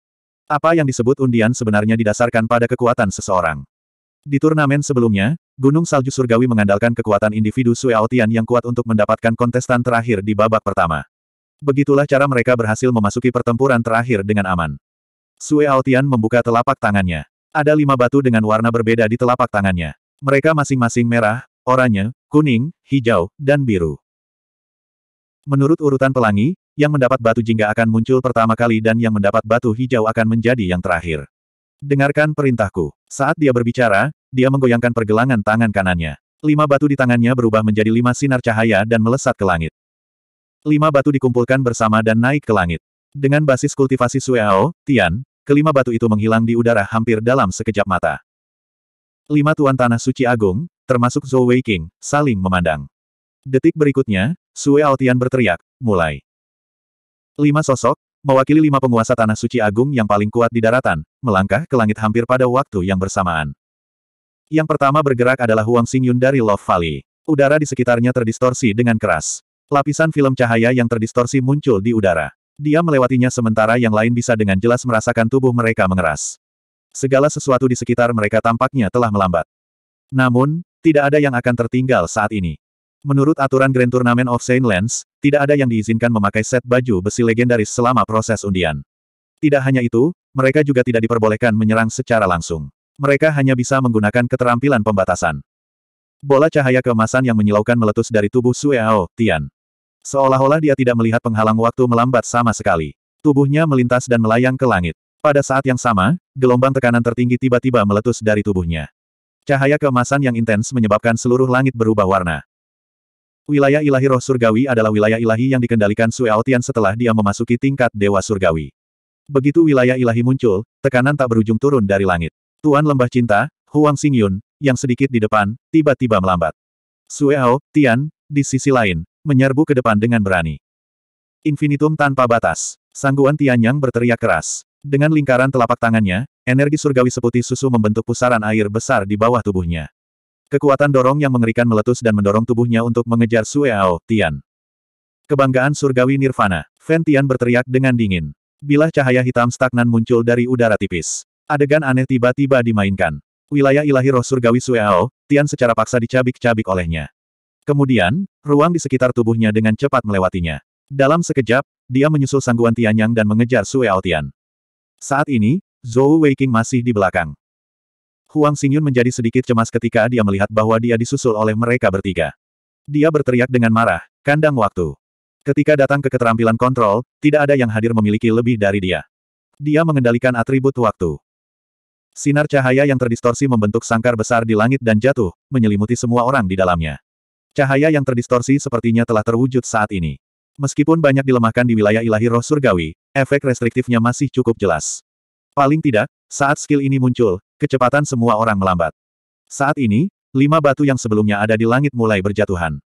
Apa yang disebut undian sebenarnya didasarkan pada kekuatan seseorang. Di turnamen sebelumnya, Gunung Salju Surgawi mengandalkan kekuatan individu Sue Aotian yang kuat untuk mendapatkan kontestan terakhir di babak pertama. Begitulah cara mereka berhasil memasuki pertempuran terakhir dengan aman. Sue Aotian membuka telapak tangannya. Ada lima batu dengan warna berbeda di telapak tangannya. Mereka masing-masing merah, oranye, kuning, hijau, dan biru. Menurut urutan pelangi, yang mendapat batu jingga akan muncul pertama kali dan yang mendapat batu hijau akan menjadi yang terakhir. Dengarkan perintahku. Saat dia berbicara, dia menggoyangkan pergelangan tangan kanannya. Lima batu di tangannya berubah menjadi lima sinar cahaya dan melesat ke langit. Lima batu dikumpulkan bersama dan naik ke langit. Dengan basis kultivasi Sueao, Tian, kelima batu itu menghilang di udara hampir dalam sekejap mata. Lima Tuan Tanah Suci Agung, termasuk Zhou Wei King, saling memandang. Detik berikutnya, Sue Aotian berteriak, mulai. Lima sosok, mewakili lima penguasa Tanah Suci Agung yang paling kuat di daratan, melangkah ke langit hampir pada waktu yang bersamaan. Yang pertama bergerak adalah Huang Xingyun dari Love Valley. Udara di sekitarnya terdistorsi dengan keras. Lapisan film cahaya yang terdistorsi muncul di udara. Dia melewatinya sementara yang lain bisa dengan jelas merasakan tubuh mereka mengeras. Segala sesuatu di sekitar mereka tampaknya telah melambat. Namun, tidak ada yang akan tertinggal saat ini. Menurut aturan Grand Tournament of Saint Lands, tidak ada yang diizinkan memakai set baju besi legendaris selama proses undian. Tidak hanya itu, mereka juga tidak diperbolehkan menyerang secara langsung. Mereka hanya bisa menggunakan keterampilan pembatasan. Bola cahaya keemasan yang menyilaukan meletus dari tubuh Sueao, Tian. Seolah-olah dia tidak melihat penghalang waktu melambat sama sekali. Tubuhnya melintas dan melayang ke langit. Pada saat yang sama, gelombang tekanan tertinggi tiba-tiba meletus dari tubuhnya. Cahaya keemasan yang intens menyebabkan seluruh langit berubah warna. Wilayah ilahi roh surgawi adalah wilayah ilahi yang dikendalikan Sue Aotian setelah dia memasuki tingkat dewa surgawi. Begitu wilayah ilahi muncul, tekanan tak berujung turun dari langit. Tuan lembah cinta, Huang Xingyun, yang sedikit di depan, tiba-tiba melambat. Sue Ao, Tian, di sisi lain, menyerbu ke depan dengan berani. Infinitum tanpa batas. Sangguan Tianyang berteriak keras. Dengan lingkaran telapak tangannya, energi surgawi seputih susu membentuk pusaran air besar di bawah tubuhnya. Kekuatan dorong yang mengerikan meletus dan mendorong tubuhnya untuk mengejar Sue Ao, Tian. Kebanggaan surgawi nirvana. Fen Tian berteriak dengan dingin. Bilah cahaya hitam stagnan muncul dari udara tipis. Adegan aneh tiba-tiba dimainkan. Wilayah ilahi roh surgawi Sue Ao, Tian secara paksa dicabik-cabik olehnya. Kemudian, ruang di sekitar tubuhnya dengan cepat melewatinya. Dalam sekejap, dia menyusul sangguan Tianyang dan mengejar Sue Ao Tian. Saat ini, Zhou Weiqing masih di belakang. Huang Xingyun menjadi sedikit cemas ketika dia melihat bahwa dia disusul oleh mereka bertiga. Dia berteriak dengan marah, kandang waktu. Ketika datang ke keterampilan kontrol, tidak ada yang hadir memiliki lebih dari dia. Dia mengendalikan atribut waktu. Sinar cahaya yang terdistorsi membentuk sangkar besar di langit dan jatuh, menyelimuti semua orang di dalamnya. Cahaya yang terdistorsi sepertinya telah terwujud saat ini. Meskipun banyak dilemahkan di wilayah ilahi roh surgawi, efek restriktifnya masih cukup jelas. Paling tidak, saat skill ini muncul, kecepatan semua orang melambat. Saat ini, lima batu yang sebelumnya ada di langit mulai berjatuhan.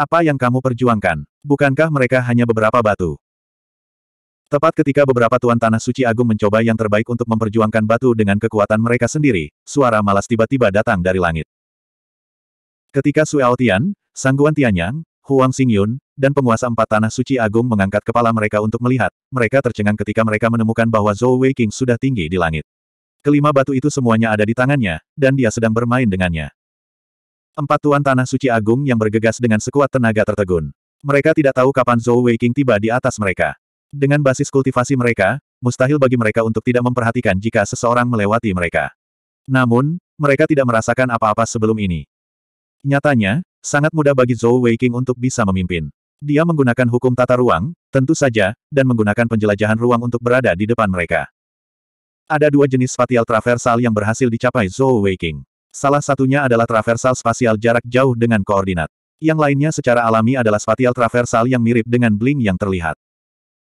Apa yang kamu perjuangkan? Bukankah mereka hanya beberapa batu? Tepat ketika beberapa tuan tanah suci agung mencoba yang terbaik untuk memperjuangkan batu dengan kekuatan mereka sendiri, suara malas tiba-tiba datang dari langit. Ketika Sue Tian, Sangguan Tianyang, Huang Xingyun, dan penguasa empat tanah suci agung mengangkat kepala mereka untuk melihat, mereka tercengang ketika mereka menemukan bahwa Zhou Weiqing sudah tinggi di langit. Kelima batu itu semuanya ada di tangannya, dan dia sedang bermain dengannya. Empat tuan tanah suci agung yang bergegas dengan sekuat tenaga tertegun. Mereka tidak tahu kapan Zhou Weiking tiba di atas mereka. Dengan basis kultivasi mereka, mustahil bagi mereka untuk tidak memperhatikan jika seseorang melewati mereka. Namun, mereka tidak merasakan apa-apa sebelum ini. Nyatanya, sangat mudah bagi Zhou Weiking untuk bisa memimpin. Dia menggunakan hukum tata ruang, tentu saja, dan menggunakan penjelajahan ruang untuk berada di depan mereka. Ada dua jenis spatial traversal yang berhasil dicapai Zhou Weiking. Salah satunya adalah traversal spasial jarak jauh dengan koordinat. Yang lainnya secara alami adalah spatial traversal yang mirip dengan bling yang terlihat.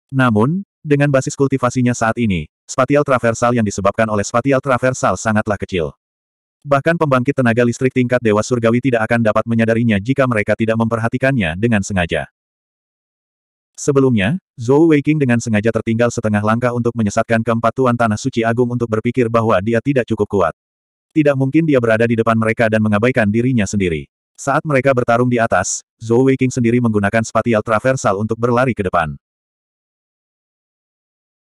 Namun, dengan basis kultivasinya saat ini, spatial traversal yang disebabkan oleh spatial traversal sangatlah kecil. Bahkan pembangkit tenaga listrik tingkat Dewa Surgawi tidak akan dapat menyadarinya jika mereka tidak memperhatikannya dengan sengaja. Sebelumnya, Zhou Weiqing dengan sengaja tertinggal setengah langkah untuk menyesatkan keempat tuan tanah suci agung untuk berpikir bahwa dia tidak cukup kuat. Tidak mungkin dia berada di depan mereka dan mengabaikan dirinya sendiri. Saat mereka bertarung di atas, Zhou Weiqing sendiri menggunakan spatial traversal untuk berlari ke depan.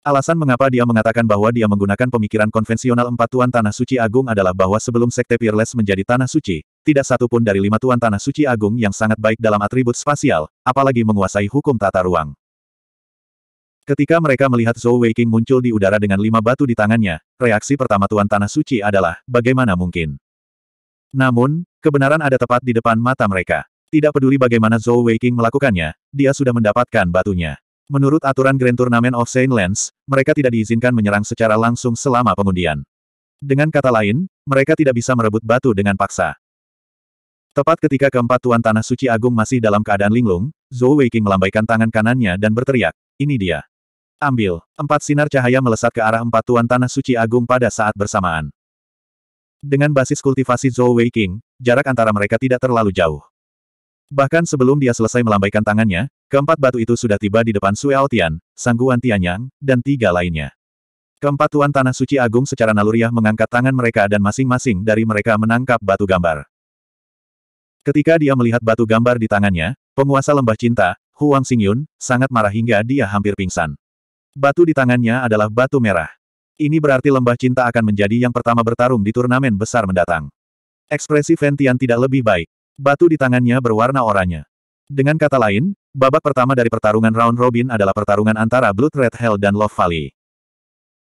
Alasan mengapa dia mengatakan bahwa dia menggunakan pemikiran konvensional empat tuan tanah suci agung adalah bahwa sebelum Sekte Peerless menjadi tanah suci, tidak satu pun dari lima tuan tanah suci agung yang sangat baik dalam atribut spasial, apalagi menguasai hukum tata ruang. Ketika mereka melihat Zhou Weiqing muncul di udara dengan lima batu di tangannya, reaksi pertama Tuan Tanah Suci adalah, bagaimana mungkin? Namun, kebenaran ada tepat di depan mata mereka. Tidak peduli bagaimana Zhou Weiqing melakukannya, dia sudah mendapatkan batunya. Menurut aturan Grand Tournament of Saint Lens, mereka tidak diizinkan menyerang secara langsung selama pengundian. Dengan kata lain, mereka tidak bisa merebut batu dengan paksa. Tepat ketika keempat Tuan Tanah Suci Agung masih dalam keadaan linglung, Zhou Weiqing melambaikan tangan kanannya dan berteriak, ini dia. Ambil. Empat sinar cahaya melesat ke arah empat Tuan Tanah Suci Agung pada saat bersamaan. Dengan basis kultivasi Zhou Weiqing, jarak antara mereka tidak terlalu jauh. Bahkan sebelum dia selesai melambaikan tangannya, keempat batu itu sudah tiba di depan Sue Aotian, Sang Guan Tianyang, dan tiga lainnya. Keempat Tuan Tanah Suci Agung secara naluriah mengangkat tangan mereka dan masing-masing dari mereka menangkap batu gambar. Ketika dia melihat batu gambar di tangannya, penguasa lembah cinta, Huang Xingyun, sangat marah hingga dia hampir pingsan. Batu di tangannya adalah batu merah. Ini berarti lembah cinta akan menjadi yang pertama bertarung di turnamen besar mendatang. Ekspresi Ventian tidak lebih baik. Batu di tangannya berwarna oranye. Dengan kata lain, babak pertama dari pertarungan round robin adalah pertarungan antara Blood Red Hell dan Love Valley.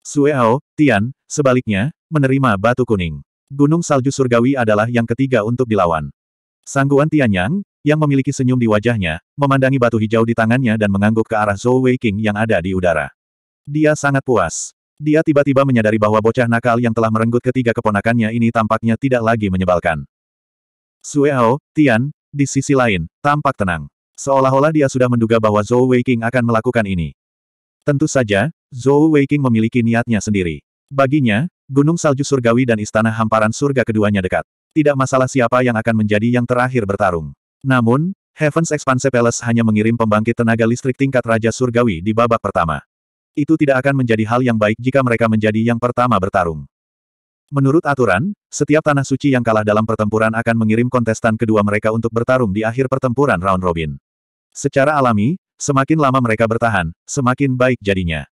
Sueo, Tian, sebaliknya, menerima batu kuning. Gunung Salju Surgawi adalah yang ketiga untuk dilawan. Sangguan Tianyang, yang memiliki senyum di wajahnya, memandangi batu hijau di tangannya dan mengangguk ke arah Zhou Weiqing yang ada di udara. Dia sangat puas. Dia tiba-tiba menyadari bahwa bocah nakal yang telah merenggut ketiga keponakannya ini tampaknya tidak lagi menyebalkan. Sueo, Tian, di sisi lain, tampak tenang. Seolah-olah dia sudah menduga bahwa Zhou Weiqing akan melakukan ini. Tentu saja, Zhou Weiqing memiliki niatnya sendiri. Baginya, Gunung Salju Surgawi dan Istana Hamparan Surga keduanya dekat. Tidak masalah siapa yang akan menjadi yang terakhir bertarung. Namun, Heaven's Expanse Palace hanya mengirim pembangkit tenaga listrik tingkat Raja Surgawi di babak pertama. Itu tidak akan menjadi hal yang baik jika mereka menjadi yang pertama bertarung. Menurut aturan, setiap tanah suci yang kalah dalam pertempuran akan mengirim kontestan kedua mereka untuk bertarung di akhir pertempuran round robin. Secara alami, semakin lama mereka bertahan, semakin baik jadinya.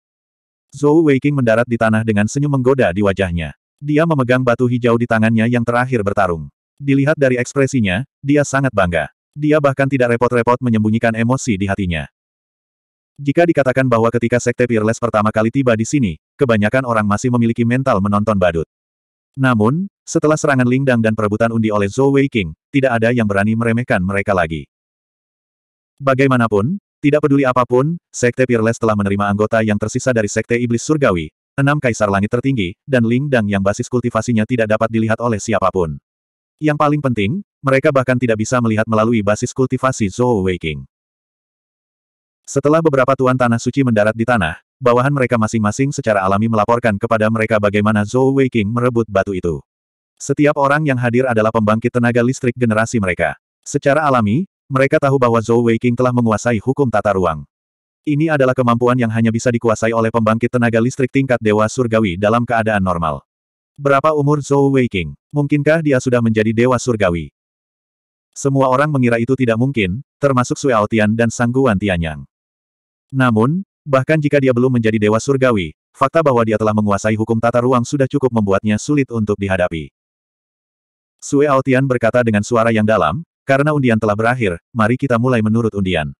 Zhou Weiqing mendarat di tanah dengan senyum menggoda di wajahnya. Dia memegang batu hijau di tangannya yang terakhir bertarung. Dilihat dari ekspresinya, dia sangat bangga. Dia bahkan tidak repot-repot menyembunyikan emosi di hatinya. Jika dikatakan bahwa ketika Sekte Peerless pertama kali tiba di sini, kebanyakan orang masih memiliki mental menonton badut. Namun, setelah serangan Lingdang dan perebutan undi oleh Zhou Weiqing, tidak ada yang berani meremehkan mereka lagi. Bagaimanapun, tidak peduli apa pun, Sekte Peerless telah menerima anggota yang tersisa dari Sekte Iblis Surgawi, enam kaisar langit tertinggi, dan Ling Dang yang basis kultivasinya tidak dapat dilihat oleh siapa pun. Yang paling penting, mereka bahkan tidak bisa melihat melalui basis kultivasi Zhou Weiqing. Setelah beberapa tuan tanah suci mendarat di tanah, bawahan mereka masing-masing secara alami melaporkan kepada mereka bagaimana Zhou Weiqing merebut batu itu. Setiap orang yang hadir adalah pembangkit tenaga listrik generasi mereka. Secara alami, mereka tahu bahwa Zhou Weiqing telah menguasai hukum tata ruang. Ini adalah kemampuan yang hanya bisa dikuasai oleh pembangkit tenaga listrik tingkat Dewa Surgawi dalam keadaan normal. Berapa umur Zhou Weiqing? Mungkinkah dia sudah menjadi Dewa Surgawi? Semua orang mengira itu tidak mungkin, termasuk Sui Aotian dan Sangguan Tianyang. Namun, bahkan jika dia belum menjadi Dewa Surgawi, fakta bahwa dia telah menguasai hukum tata ruang sudah cukup membuatnya sulit untuk dihadapi. Sue Aotian berkata dengan suara yang dalam, karena undian telah berakhir, mari kita mulai menurut undian.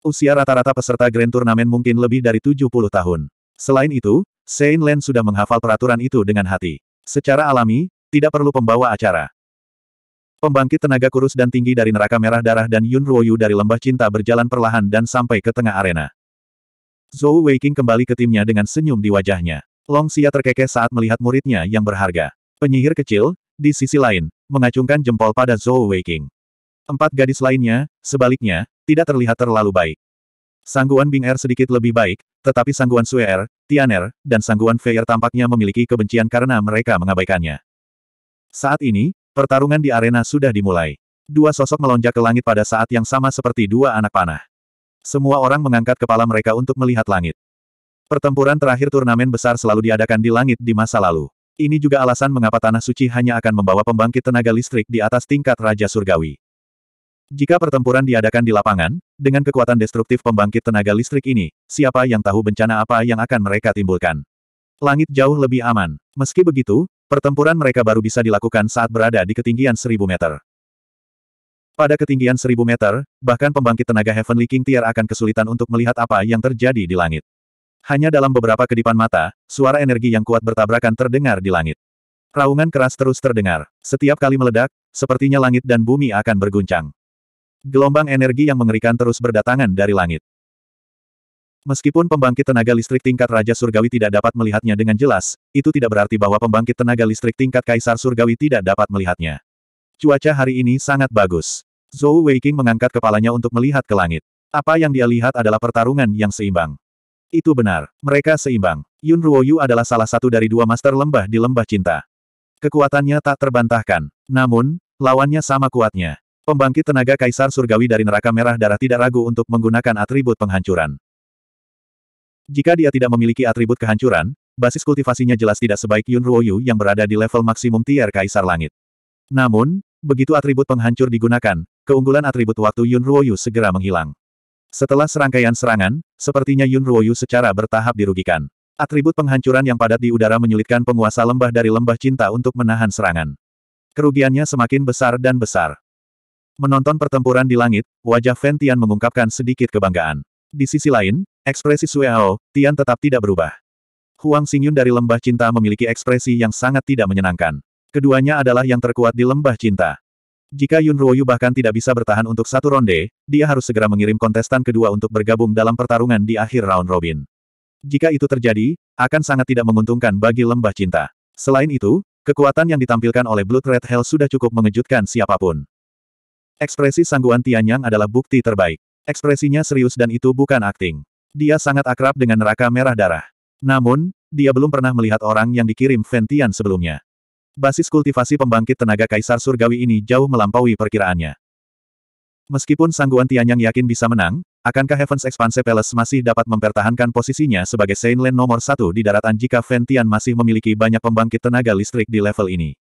Usia rata-rata peserta Grand Turnamen mungkin lebih dari 70 tahun. Selain itu, Saint Len sudah menghafal peraturan itu dengan hati. Secara alami, tidak perlu pembawa acara. Pembangkit tenaga kurus dan tinggi dari neraka merah darah dan Yun Ruoyu dari lembah cinta berjalan perlahan dan sampai ke tengah arena. Zhou Weiqing kembali ke timnya dengan senyum di wajahnya. Long Xia terkekeh saat melihat muridnya yang berharga. Penyihir kecil, di sisi lain, mengacungkan jempol pada Zhou Weiqing. Empat gadis lainnya, sebaliknya, tidak terlihat terlalu baik. Sangguan Bing Er sedikit lebih baik, tetapi Sangguan Sue Er, Tian Er, dan Sangguan Fei Er tampaknya memiliki kebencian karena mereka mengabaikannya. Saat ini, Pertarungan di arena sudah dimulai. Dua sosok melonjak ke langit pada saat yang sama seperti dua anak panah. Semua orang mengangkat kepala mereka untuk melihat langit. Pertempuran terakhir turnamen besar selalu diadakan di langit di masa lalu. Ini juga alasan mengapa Tanah Suci hanya akan membawa pembangkit tenaga listrik di atas tingkat Raja Surgawi. Jika pertempuran diadakan di lapangan, dengan kekuatan destruktif pembangkit tenaga listrik ini, siapa yang tahu bencana apa yang akan mereka timbulkan? Langit jauh lebih aman. Meski begitu, Pertempuran mereka baru bisa dilakukan saat berada di ketinggian 1000 meter. Pada ketinggian 1000 meter, bahkan pembangkit tenaga Heavenly King Tier akan kesulitan untuk melihat apa yang terjadi di langit. Hanya dalam beberapa kedipan mata, suara energi yang kuat bertabrakan terdengar di langit. Raungan keras terus terdengar. Setiap kali meledak, sepertinya langit dan bumi akan berguncang. Gelombang energi yang mengerikan terus berdatangan dari langit. Meskipun pembangkit tenaga listrik tingkat Raja Surgawi tidak dapat melihatnya dengan jelas, itu tidak berarti bahwa pembangkit tenaga listrik tingkat Kaisar Surgawi tidak dapat melihatnya. Cuaca hari ini sangat bagus. Zhou Weiqing mengangkat kepalanya untuk melihat ke langit. Apa yang dia lihat adalah pertarungan yang seimbang. Itu benar, mereka seimbang. Yun Ruoyu adalah salah satu dari dua master lembah di lembah cinta. Kekuatannya tak terbantahkan. Namun, lawannya sama kuatnya. Pembangkit tenaga Kaisar Surgawi dari neraka merah darah tidak ragu untuk menggunakan atribut penghancuran. Jika dia tidak memiliki atribut kehancuran, basis kultivasinya jelas tidak sebaik Yun Ruoyu yang berada di level maksimum tier Kaisar Langit. Namun, begitu atribut penghancur digunakan, keunggulan atribut waktu Yun Ruoyu segera menghilang. Setelah serangkaian serangan, sepertinya Yun Ruoyu secara bertahap dirugikan. Atribut penghancuran yang padat di udara menyulitkan penguasa lembah dari lembah cinta untuk menahan serangan. Kerugiannya semakin besar dan besar. Menonton pertempuran di langit, wajah Fentian mengungkapkan sedikit kebanggaan. Di sisi lain, Ekspresi Sue Hao, Tian tetap tidak berubah. Huang Xingyun dari Lembah Cinta memiliki ekspresi yang sangat tidak menyenangkan. Keduanya adalah yang terkuat di Lembah Cinta. Jika Yun Ruoyu bahkan tidak bisa bertahan untuk satu ronde, dia harus segera mengirim kontestan kedua untuk bergabung dalam pertarungan di akhir round robin. Jika itu terjadi, akan sangat tidak menguntungkan bagi Lembah Cinta. Selain itu, kekuatan yang ditampilkan oleh Blood Red Hell sudah cukup mengejutkan siapa pun. Ekspresi Sangguan Tianyang adalah bukti terbaik. Ekspresinya serius dan itu bukan akting. Dia sangat akrab dengan neraka merah darah. Namun, dia belum pernah melihat orang yang dikirim Ventian sebelumnya. Basis kultivasi pembangkit tenaga Kaisar Surgawi ini jauh melampaui perkiraannya. Meskipun Sangguan Tianyang yakin bisa menang, akankah Heaven's Expanse Palace masih dapat mempertahankan posisinya sebagai Saint Land nomor satu di daratan jika Ventian masih memiliki banyak pembangkit tenaga listrik di level ini?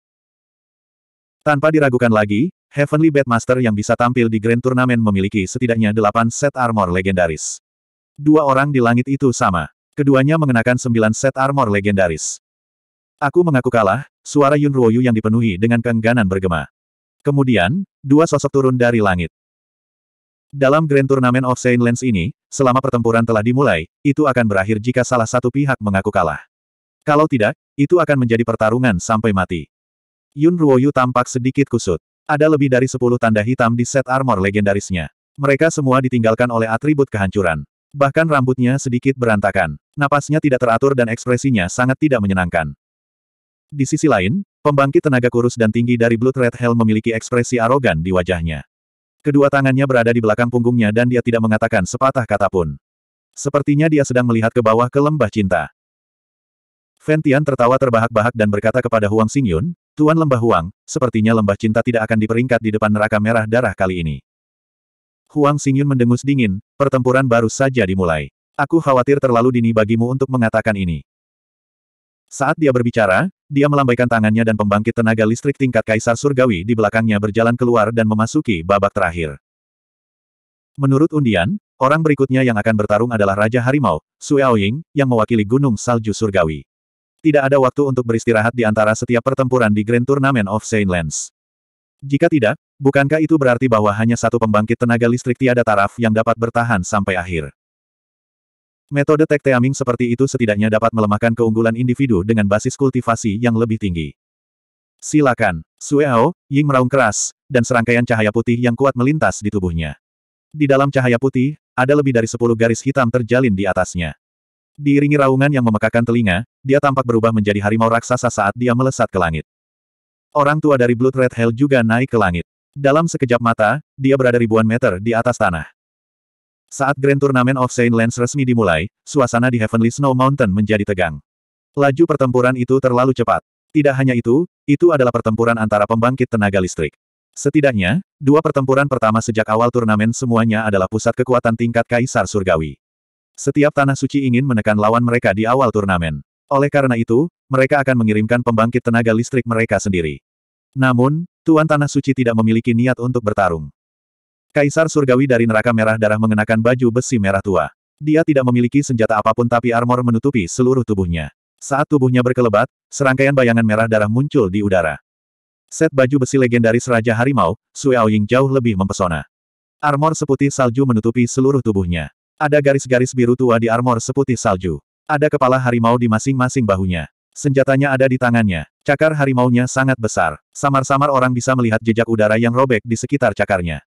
Tanpa diragukan lagi, Heavenly Bedmaster yang bisa tampil di Grand Turnamen memiliki setidaknya 8 set armor legendaris. Dua orang di langit itu sama. Keduanya mengenakan sembilan set armor legendaris. Aku mengaku kalah, suara Yun Ruoyu yang dipenuhi dengan keengganan bergema. Kemudian, dua sosok turun dari langit. Dalam Grand Tournament of Saint Lens ini, selama pertempuran telah dimulai, itu akan berakhir jika salah satu pihak mengaku kalah. Kalau tidak, itu akan menjadi pertarungan sampai mati. Yun Ruoyu tampak sedikit kusut. Ada lebih dari sepuluh tanda hitam di set armor legendarisnya. Mereka semua ditinggalkan oleh atribut kehancuran. Bahkan rambutnya sedikit berantakan. Napasnya tidak teratur dan ekspresinya sangat tidak menyenangkan. Di sisi lain, pembangkit tenaga kurus dan tinggi dari Blood Red Hell memiliki ekspresi arogan di wajahnya. Kedua tangannya berada di belakang punggungnya dan dia tidak mengatakan sepatah kata pun. Sepertinya dia sedang melihat ke bawah ke lembah cinta. Ventian tertawa terbahak-bahak dan berkata kepada Huang Xingyun, Tuan Lembah Huang, sepertinya lembah cinta tidak akan diperingkat di depan neraka merah darah kali ini. Huang Xingyun mendengus dingin, pertempuran baru saja dimulai. Aku khawatir terlalu dini bagimu untuk mengatakan ini. Saat dia berbicara, dia melambaikan tangannya dan pembangkit tenaga listrik tingkat Kaisar Surgawi di belakangnya berjalan keluar dan memasuki babak terakhir. Menurut undian, orang berikutnya yang akan bertarung adalah Raja Harimau, Sue Aoying, yang mewakili Gunung Salju Surgawi. Tidak ada waktu untuk beristirahat di antara setiap pertempuran di Grand Tournament of Saint Lands. Jika tidak, bukankah itu berarti bahwa hanya satu pembangkit tenaga listrik tiada taraf yang dapat bertahan sampai akhir? Metode tek teaming seperti itu setidaknya dapat melemahkan keunggulan individu dengan basis kultivasi yang lebih tinggi. Silakan. Sueo, Ying meraung keras, dan serangkaian cahaya putih yang kuat melintas di tubuhnya. Di dalam cahaya putih, ada lebih dari sepuluh garis hitam terjalin di atasnya. Diiringi raungan yang memekakan telinga, dia tampak berubah menjadi harimau raksasa saat dia melesat ke langit. Orang tua dari Blood Red Hell juga naik ke langit. Dalam sekejap mata, dia berada ribuan meter di atas tanah. Saat Grand Tournament of Saint Lance resmi dimulai, suasana di Heavenly Snow Mountain menjadi tegang. Laju pertempuran itu terlalu cepat. Tidak hanya itu, itu adalah pertempuran antara pembangkit tenaga listrik. Setidaknya, dua pertempuran pertama sejak awal turnamen semuanya adalah pusat kekuatan tingkat Kaisar Surgawi. Setiap tanah suci ingin menekan lawan mereka di awal turnamen. Oleh karena itu, mereka akan mengirimkan pembangkit tenaga listrik mereka sendiri. Namun, Tuan Tanah Suci tidak memiliki niat untuk bertarung. Kaisar Surgawi dari neraka merah darah mengenakan baju besi merah tua. Dia tidak memiliki senjata apa pun tapi armor menutupi seluruh tubuhnya. Saat tubuhnya berkelebat, serangkaian bayangan merah darah muncul di udara. Set baju besi legendaris Raja Harimau, Sue Aoying jauh lebih mempesona. Armor seputih salju menutupi seluruh tubuhnya. Ada garis-garis biru tua di armor seputih salju. Ada kepala harimau di masing-masing bahunya. Senjatanya ada di tangannya. Cakar harimaunya sangat besar. Samar-samar orang bisa melihat jejak udara yang robek di sekitar cakarnya.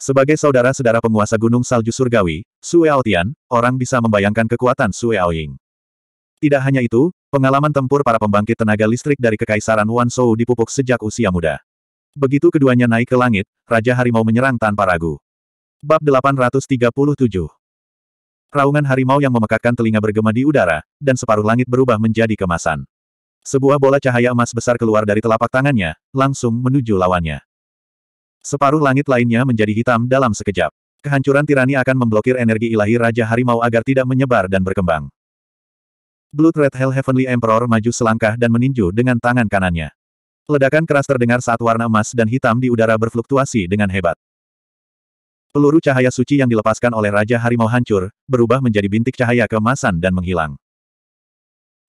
Sebagai saudara-saudara penguasa Gunung Salju Surgawi, Sue Aotian, orang bisa membayangkan kekuatan Sue Aoying. Tidak hanya itu, pengalaman tempur para pembangkit tenaga listrik dari Kekaisaran Wanshou dipupuk sejak usia muda. Begitu keduanya naik ke langit, Raja Harimau menyerang tanpa ragu. Bab 837 Raungan harimau yang memekakkan telinga bergema di udara, dan separuh langit berubah menjadi kemasan. Sebuah bola cahaya emas besar keluar dari telapak tangannya, langsung menuju lawannya. Separuh langit lainnya menjadi hitam dalam sekejap. Kehancuran tirani akan memblokir energi ilahi Raja Harimau agar tidak menyebar dan berkembang. Blood Red Hell Heavenly Emperor maju selangkah dan meninju dengan tangan kanannya. Ledakan keras terdengar saat warna emas dan hitam di udara berfluktuasi dengan hebat. Peluru cahaya suci yang dilepaskan oleh Raja Harimau hancur, berubah menjadi bintik cahaya keemasan dan menghilang.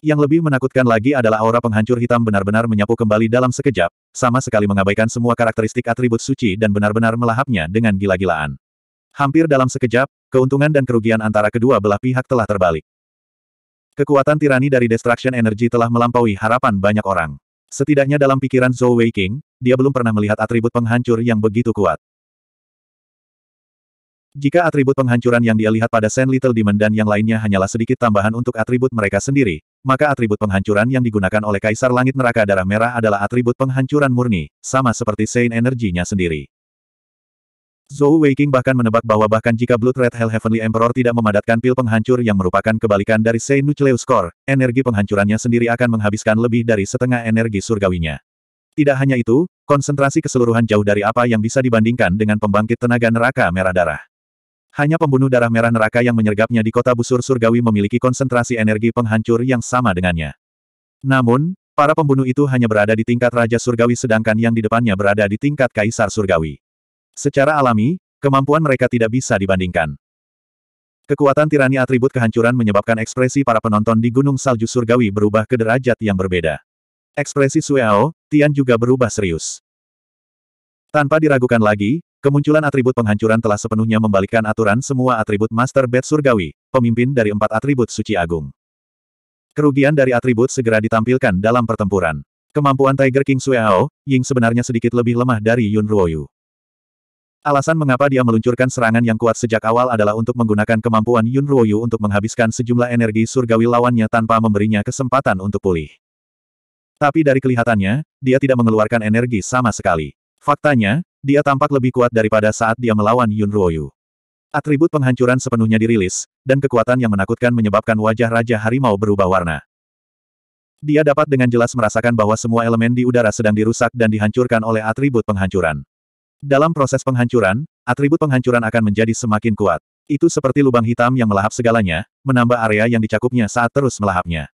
Yang lebih menakutkan lagi adalah aura penghancur hitam benar-benar menyapu kembali dalam sekejap, sama sekali mengabaikan semua karakteristik atribut suci dan benar-benar melahapnya dengan gila-gilaan. Hampir dalam sekejap, keuntungan dan kerugian antara kedua belah pihak telah terbalik. Kekuatan tirani dari Destruction Energy telah melampaui harapan banyak orang. Setidaknya dalam pikiran Zhou Weiqing, dia belum pernah melihat atribut penghancur yang begitu kuat. Jika atribut penghancuran yang dia lihat pada Saint Little Demon dan yang lainnya hanyalah sedikit tambahan untuk atribut mereka sendiri, maka atribut penghancuran yang digunakan oleh Kaisar Langit Neraka Darah Merah adalah atribut penghancuran murni, sama seperti Saint Energy-nya sendiri. Zhou Weiqing bahkan menebak bahwa bahkan jika Blood Red Hell Heavenly Emperor tidak memadatkan pil penghancur yang merupakan kebalikan dari Sei Nucleus Core, energi penghancurannya sendiri akan menghabiskan lebih dari setengah energi surgawinya. Tidak hanya itu, konsentrasi keseluruhan jauh dari apa yang bisa dibandingkan dengan pembangkit tenaga neraka merah darah. Hanya pembunuh darah merah neraka yang menyergapnya di kota busur surgawi memiliki konsentrasi energi penghancur yang sama dengannya. Namun, para pembunuh itu hanya berada di tingkat Raja Surgawi sedangkan yang di depannya berada di tingkat Kaisar Surgawi. Secara alami, kemampuan mereka tidak bisa dibandingkan. Kekuatan tirani atribut kehancuran menyebabkan ekspresi para penonton di Gunung Salju Surgawi berubah ke derajat yang berbeda. Ekspresi Sueo, Tian juga berubah serius. Tanpa diragukan lagi, kemunculan atribut penghancuran telah sepenuhnya membalikkan aturan semua atribut Master Bed Surgawi, pemimpin dari empat atribut suci agung. Kerugian dari atribut segera ditampilkan dalam pertempuran. Kemampuan Tiger King Sueo, Ying sebenarnya sedikit lebih lemah dari Yun Ruoyu. Alasan mengapa dia meluncurkan serangan yang kuat sejak awal adalah untuk menggunakan kemampuan Yun Ruoyu untuk menghabiskan sejumlah energi surgawi lawannya tanpa memberinya kesempatan untuk pulih. Tapi dari kelihatannya, dia tidak mengeluarkan energi sama sekali. Faktanya, dia tampak lebih kuat daripada saat dia melawan Yun Ruoyu. Atribut penghancuran sepenuhnya dirilis, dan kekuatan yang menakutkan menyebabkan wajah Raja Harimau berubah warna. Dia dapat dengan jelas merasakan bahwa semua elemen di udara sedang dirusak dan dihancurkan oleh atribut penghancuran. Dalam proses penghancuran, atribut penghancuran akan menjadi semakin kuat. Itu seperti lubang hitam yang melahap segalanya, menambah area yang dicakupnya saat terus melahapnya.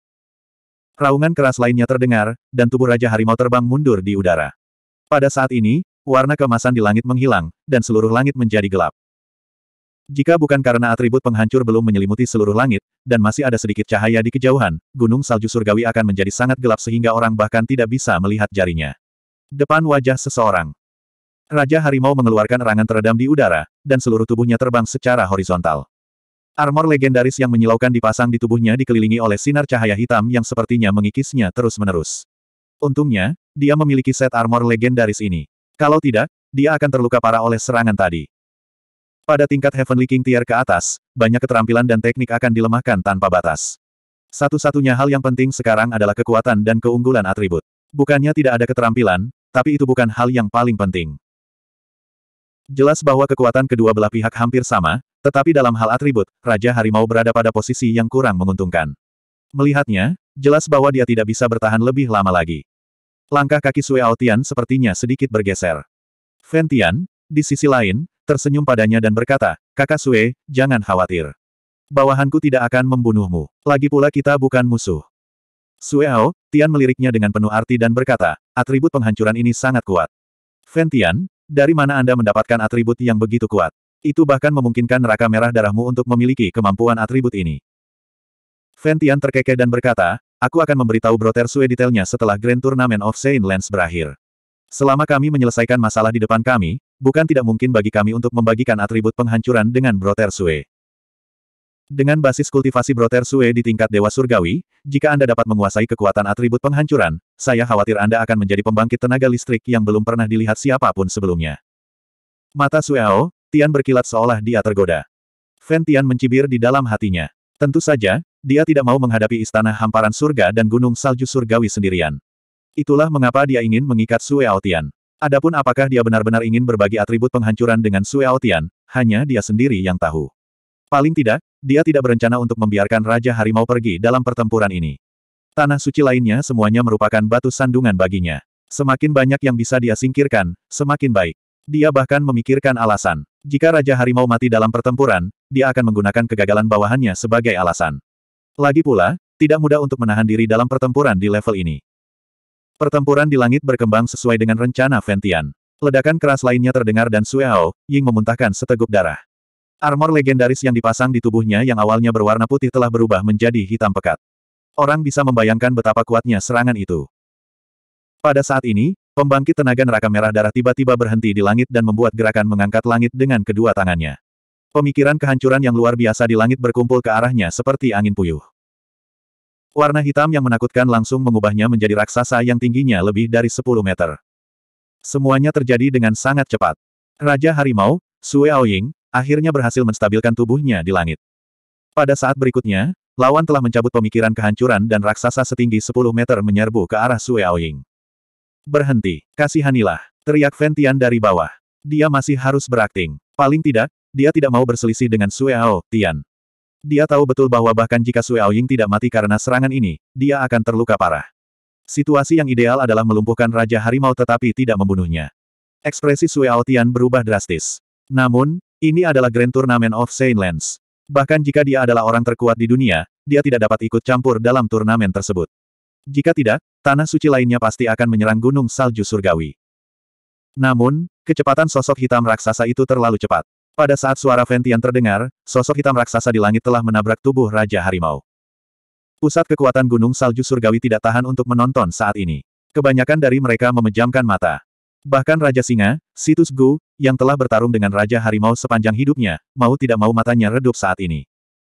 Raungan keras lainnya terdengar, dan tubuh Raja Harimau terbang mundur di udara. Pada saat ini, warna kemasan di langit menghilang, dan seluruh langit menjadi gelap. Jika bukan karena atribut penghancur belum menyelimuti seluruh langit, dan masih ada sedikit cahaya di kejauhan, gunung salju surgawi akan menjadi sangat gelap sehingga orang bahkan tidak bisa melihat jarinya. Depan wajah seseorang. Raja Harimau mengeluarkan erangan teredam di udara, dan seluruh tubuhnya terbang secara horizontal. Armor legendaris yang menyilaukan dipasang di tubuhnya dikelilingi oleh sinar cahaya hitam yang sepertinya mengikisnya terus-menerus. Untungnya, dia memiliki set armor legendaris ini. Kalau tidak, dia akan terluka parah oleh serangan tadi. Pada tingkat Heavenly King tier ke atas, banyak keterampilan dan teknik akan dilemahkan tanpa batas. Satu-satunya hal yang penting sekarang adalah kekuatan dan keunggulan atribut. Bukannya tidak ada keterampilan, tapi itu bukan hal yang paling penting. Jelas bahwa kekuatan kedua belah pihak hampir sama, tetapi dalam hal atribut, Raja Harimau berada pada posisi yang kurang menguntungkan. Melihatnya, jelas bahwa dia tidak bisa bertahan lebih lama lagi. Langkah kaki Sue Aotian sepertinya sedikit bergeser. Ventian, di sisi lain, tersenyum padanya dan berkata, Kakak Sue, jangan khawatir. Bawahanku tidak akan membunuhmu. Lagi pula kita bukan musuh. Sueo, Tian meliriknya dengan penuh arti dan berkata, atribut penghancuran ini sangat kuat. Fen Tian, dari mana Anda mendapatkan atribut yang begitu kuat? Itu bahkan memungkinkan neraka merah darahmu untuk memiliki kemampuan atribut ini. Fen Tian terkekeh dan berkata, aku akan memberitahu Broter Sue detailnya setelah Grand Tournament of Saint Lens berakhir. Selama kami menyelesaikan masalah di depan kami, bukan tidak mungkin bagi kami untuk membagikan atribut penghancuran dengan Broter Sue. Dengan basis kultivasi Broter Sue di tingkat Dewa Surgawi, jika Anda dapat menguasai kekuatan atribut penghancuran, saya khawatir Anda akan menjadi pembangkit tenaga listrik yang belum pernah dilihat siapa pun sebelumnya. Mata Sueo, Tian berkilat seolah dia tergoda. Fen Tian mencibir di dalam hatinya. Tentu saja, dia tidak mau menghadapi istana hamparan surga dan gunung salju surgawi sendirian. Itulah mengapa dia ingin mengikat Sue Aotian. Adapun apakah dia benar-benar ingin berbagi atribut penghancuran dengan Sue Aotian, hanya dia sendiri yang tahu. Paling tidak, dia tidak berencana untuk membiarkan Raja Harimau pergi dalam pertempuran ini. Tanah suci lainnya semuanya merupakan batu sandungan baginya. Semakin banyak yang bisa dia singkirkan, semakin baik. Dia bahkan memikirkan alasan. Jika Raja Harimau mati dalam pertempuran, dia akan menggunakan kegagalan bawahannya sebagai alasan. Lagi pula, tidak mudah untuk menahan diri dalam pertempuran di level ini. Pertempuran di langit berkembang sesuai dengan rencana Ventian. Ledakan keras lainnya terdengar dan Sueo, Ying memuntahkan seteguk darah. Armor legendaris yang dipasang di tubuhnya yang awalnya berwarna putih telah berubah menjadi hitam pekat. Orang bisa membayangkan betapa kuatnya serangan itu. Pada saat ini, pembangkit tenaga neraka merah darah tiba-tiba berhenti di langit dan membuat gerakan mengangkat langit dengan kedua tangannya. Pemikiran kehancuran yang luar biasa di langit berkumpul ke arahnya seperti angin puyuh. Warna hitam yang menakutkan langsung mengubahnya menjadi raksasa yang tingginya lebih dari 10 meter. Semuanya terjadi dengan sangat cepat. Raja Harimau, Sue Aoying, akhirnya berhasil menstabilkan tubuhnya di langit. Pada saat berikutnya, lawan telah mencabut pemikiran kehancuran dan raksasa setinggi 10 meter menyerbu ke arah Sue Aoying. Berhenti, kasihanilah, teriak Ventian dari bawah. Dia masih harus berakting. Paling tidak, dia tidak mau berselisih dengan Sue Ao, Tian. Dia tahu betul bahwa bahkan jika Sui Aoying tidak mati karena serangan ini, dia akan terluka parah. Situasi yang ideal adalah melumpuhkan Raja Harimau tetapi tidak membunuhnya. Ekspresi Sui Aotian berubah drastis. Namun, ini adalah Grand Tournament of Saint Lands. Bahkan jika dia adalah orang terkuat di dunia, dia tidak dapat ikut campur dalam turnamen tersebut. Jika tidak, tanah suci lainnya pasti akan menyerang gunung salju surgawi. Namun, kecepatan sosok hitam raksasa itu terlalu cepat. Pada saat suara Ventian terdengar, sosok hitam raksasa di langit telah menabrak tubuh Raja Harimau. Pusat kekuatan Gunung Salju Surgawi tidak tahan untuk menonton saat ini. Kebanyakan dari mereka memejamkan mata. Bahkan Raja Singa, Situs Gu, yang telah bertarung dengan Raja Harimau sepanjang hidupnya, mau tidak mau matanya redup saat ini.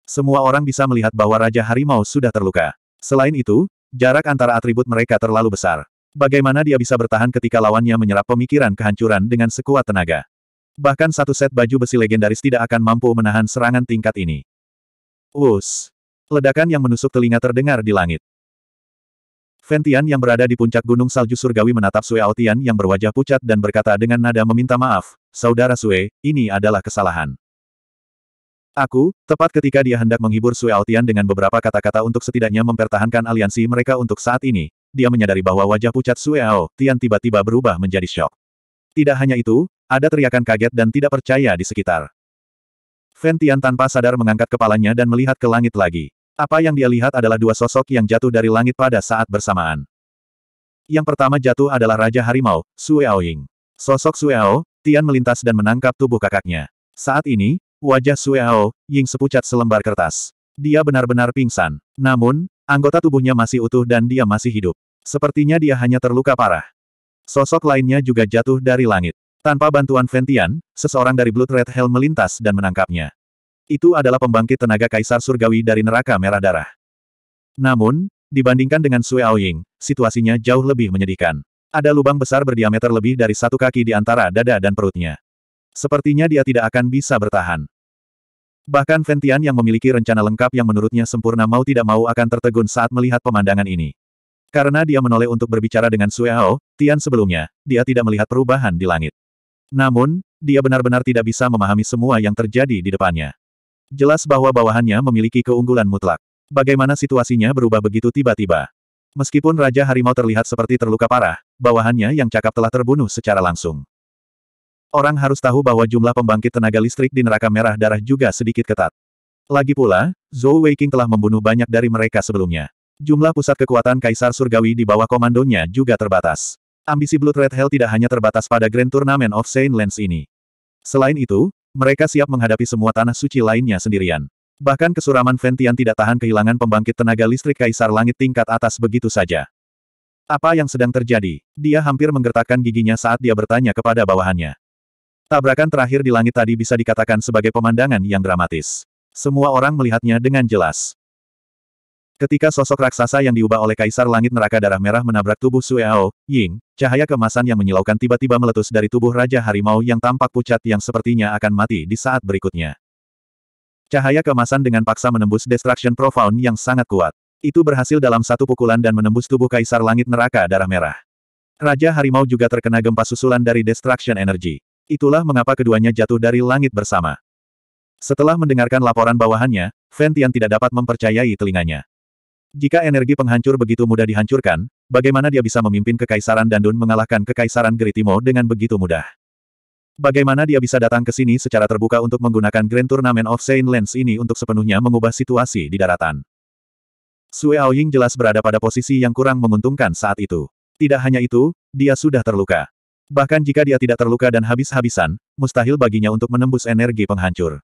Semua orang bisa melihat bahwa Raja Harimau sudah terluka. Selain itu, jarak antara atribut mereka terlalu besar. Bagaimana dia bisa bertahan ketika lawannya menyerap pemikiran kehancuran dengan sekuat tenaga? Bahkan satu set baju besi legendaris tidak akan mampu menahan serangan tingkat ini. Us! Ledakan yang menusuk telinga terdengar di langit. Ventian yang berada di puncak gunung salju surgawi menatap Sue Aotian yang berwajah pucat dan berkata dengan nada meminta maaf, Saudara Sue, ini adalah kesalahan. Aku, tepat ketika dia hendak menghibur Sue Aotian dengan beberapa kata-kata untuk setidaknya mempertahankan aliansi mereka untuk saat ini, dia menyadari bahwa wajah pucat Sue Aotian tiba-tiba berubah menjadi syok. Tidak hanya itu, ada teriakan kaget dan tidak percaya di sekitar. Ventian tanpa sadar mengangkat kepalanya dan melihat ke langit lagi. Apa yang dia lihat adalah dua sosok yang jatuh dari langit pada saat bersamaan. Yang pertama jatuh adalah Raja Harimau, Sue Aoying. Sosok Sue Ao, Tian melintas dan menangkap tubuh kakaknya. Saat ini, wajah Sue Ao, Ying sepucat selembar kertas. Dia benar-benar pingsan. Namun, anggota tubuhnya masih utuh dan dia masih hidup. Sepertinya dia hanya terluka parah. Sosok lainnya juga jatuh dari langit. Tanpa bantuan Ventian, seseorang dari Blood Red Hell melintas dan menangkapnya. Itu adalah pembangkit tenaga Kaisar Surgawi dari neraka merah darah. Namun, dibandingkan dengan Sue Aoying, situasinya jauh lebih menyedihkan. Ada lubang besar berdiameter lebih dari satu kaki di antara dada dan perutnya. Sepertinya dia tidak akan bisa bertahan. Bahkan Ventian yang memiliki rencana lengkap yang menurutnya sempurna mau tidak mau akan tertegun saat melihat pemandangan ini. Karena dia menoleh untuk berbicara dengan Sue Hao, Tian sebelumnya, dia tidak melihat perubahan di langit. Namun, dia benar-benar tidak bisa memahami semua yang terjadi di depannya. Jelas bahwa bawahannya memiliki keunggulan mutlak. Bagaimana situasinya berubah begitu tiba-tiba? Meskipun Raja Harimau terlihat seperti terluka parah, bawahannya yang cakap telah terbunuh secara langsung. Orang harus tahu bahwa jumlah pembangkit tenaga listrik di neraka merah darah juga sedikit ketat. Lagi pula, Zhou Weiqing telah membunuh banyak dari mereka sebelumnya. Jumlah pusat kekuatan Kaisar Surgawi di bawah komandonya juga terbatas. Ambisi Blood Red Hell tidak hanya terbatas pada Grand Tournament of Saint Lands ini. Selain itu, mereka siap menghadapi semua tanah suci lainnya sendirian. Bahkan kesuraman Ventian tidak tahan kehilangan pembangkit tenaga listrik Kaisar Langit tingkat atas begitu saja. Apa yang sedang terjadi? Dia hampir menggertakkan giginya saat dia bertanya kepada bawahannya. Tabrakan terakhir di langit tadi bisa dikatakan sebagai pemandangan yang dramatis. Semua orang melihatnya dengan jelas. Ketika sosok raksasa yang diubah oleh Kaisar Langit Neraka Darah Merah menabrak tubuh Sue Ao, Ying, cahaya kemasan yang menyilaukan tiba-tiba meletus dari tubuh Raja Harimau yang tampak pucat yang sepertinya akan mati di saat berikutnya. Cahaya kemasan dengan paksa menembus Destruction Profound yang sangat kuat. Itu berhasil dalam satu pukulan dan menembus tubuh Kaisar Langit Neraka Darah Merah. Raja Harimau juga terkena gempa susulan dari Destruction Energy. Itulah mengapa keduanya jatuh dari langit bersama. Setelah mendengarkan laporan bawahannya, Ventian tidak dapat mempercayai telinganya. Jika energi penghancur begitu mudah dihancurkan, bagaimana dia bisa memimpin Kekaisaran Dandun mengalahkan Kekaisaran Geritimo dengan begitu mudah? Bagaimana dia bisa datang ke sini secara terbuka untuk menggunakan Grand Tournament of Saint Lands ini untuk sepenuhnya mengubah situasi di daratan? Sue Aoying jelas berada pada posisi yang kurang menguntungkan saat itu. Tidak hanya itu, dia sudah terluka. Bahkan jika dia tidak terluka dan habis-habisan, mustahil baginya untuk menembus energi penghancur.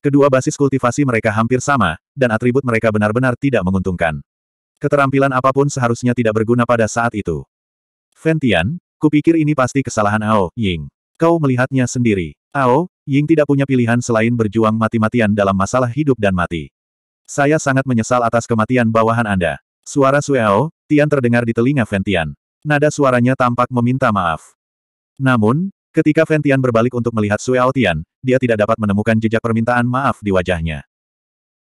Kedua basis kultivasi mereka hampir sama, dan atribut mereka benar-benar tidak menguntungkan. Keterampilan apa pun seharusnya tidak berguna pada saat itu. Ventian, kupikir ini pasti kesalahan Ao, Ying. Kau melihatnya sendiri. Ao, Ying tidak punya pilihan selain berjuang mati-matian dalam masalah hidup dan mati. Saya sangat menyesal atas kematian bawahan Anda. Suara Sue Ao, Tian terdengar di telinga Ventian. Nada suaranya tampak meminta maaf. Namun, ketika Ventian berbalik untuk melihat Sue Aotian, dia tidak dapat menemukan jejak permintaan maaf di wajahnya.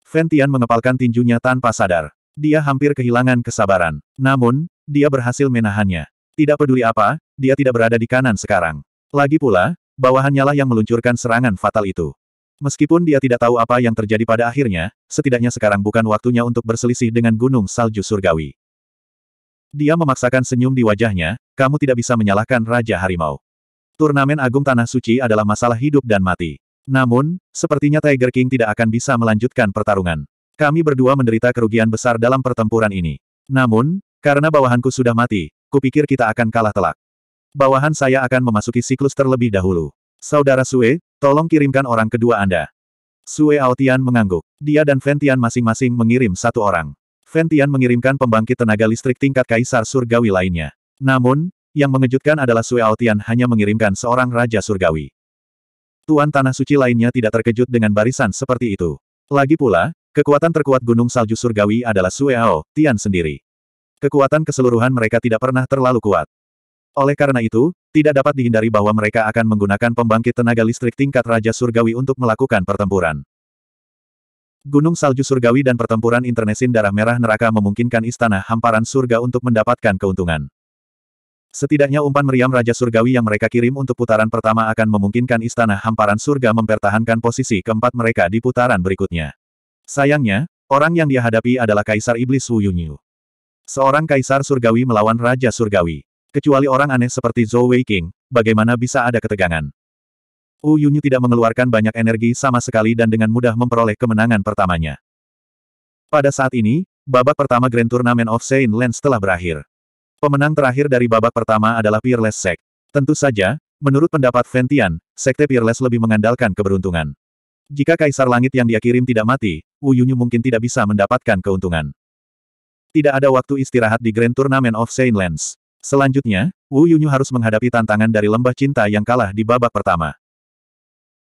Ventian mengepalkan tinjunya tanpa sadar. Dia hampir kehilangan kesabaran. Namun, dia berhasil menahannya. Tidak peduli apa, dia tidak berada di kanan sekarang. Lagi pula, bawahannya lah yang meluncurkan serangan fatal itu. Meskipun dia tidak tahu apa yang terjadi pada akhirnya, setidaknya sekarang bukan waktunya untuk berselisih dengan gunung salju surgawi. Dia memaksakan senyum di wajahnya, kamu tidak bisa menyalahkan Raja Harimau. Turnamen Agung Tanah Suci adalah masalah hidup dan mati. Namun, sepertinya Tiger King tidak akan bisa melanjutkan pertarungan. Kami berdua menderita kerugian besar dalam pertempuran ini. Namun, karena bawahanku sudah mati, kupikir kita akan kalah telak. Bawahan saya akan memasuki siklus terlebih dahulu. Saudara Sue, tolong kirimkan orang kedua Anda. Sue Aotian mengangguk. Dia dan Ventian masing-masing mengirim satu orang. Ventian mengirimkan pembangkit tenaga listrik tingkat kaisar surgawi lainnya. Namun, yang mengejutkan adalah Sue Aotian hanya mengirimkan seorang raja surgawi. Tuan Tanah Suci lainnya tidak terkejut dengan barisan seperti itu. Lagi pula, kekuatan terkuat Gunung Salju Surgawi adalah Sue Ao, Tian sendiri. Kekuatan keseluruhan mereka tidak pernah terlalu kuat. Oleh karena itu, tidak dapat dihindari bahwa mereka akan menggunakan pembangkit tenaga listrik tingkat Raja Surgawi untuk melakukan pertempuran. Gunung Salju Surgawi dan pertempuran internesin darah merah neraka memungkinkan istana hamparan surga untuk mendapatkan keuntungan. Setidaknya umpan meriam Raja Surgawi yang mereka kirim untuk putaran pertama akan memungkinkan istana hamparan surga mempertahankan posisi keempat mereka di putaran berikutnya. Sayangnya, orang yang dia hadapi adalah Kaisar Iblis Wu Yunyu. Seorang Kaisar Surgawi melawan Raja Surgawi. Kecuali orang aneh seperti Zhou Wei King, bagaimana bisa ada ketegangan? Wu Yunyu tidak mengeluarkan banyak energi sama sekali dan dengan mudah memperoleh kemenangan pertamanya. Pada saat ini, babak pertama Grand Tournament of Saint Lens telah berakhir. Pemenang terakhir dari babak pertama adalah Peerless Sect. Tentu saja, menurut pendapat Ventian, Sekte Peerless lebih mengandalkan keberuntungan. Jika Kaisar Langit yang dia kirim tidak mati, Wu Yunyu mungkin tidak bisa mendapatkan keuntungan. Tidak ada waktu istirahat di Grand Tournament of Saint Lands. Selanjutnya, Wu Yunyu harus menghadapi tantangan dari Lembah Cinta yang kalah di babak pertama.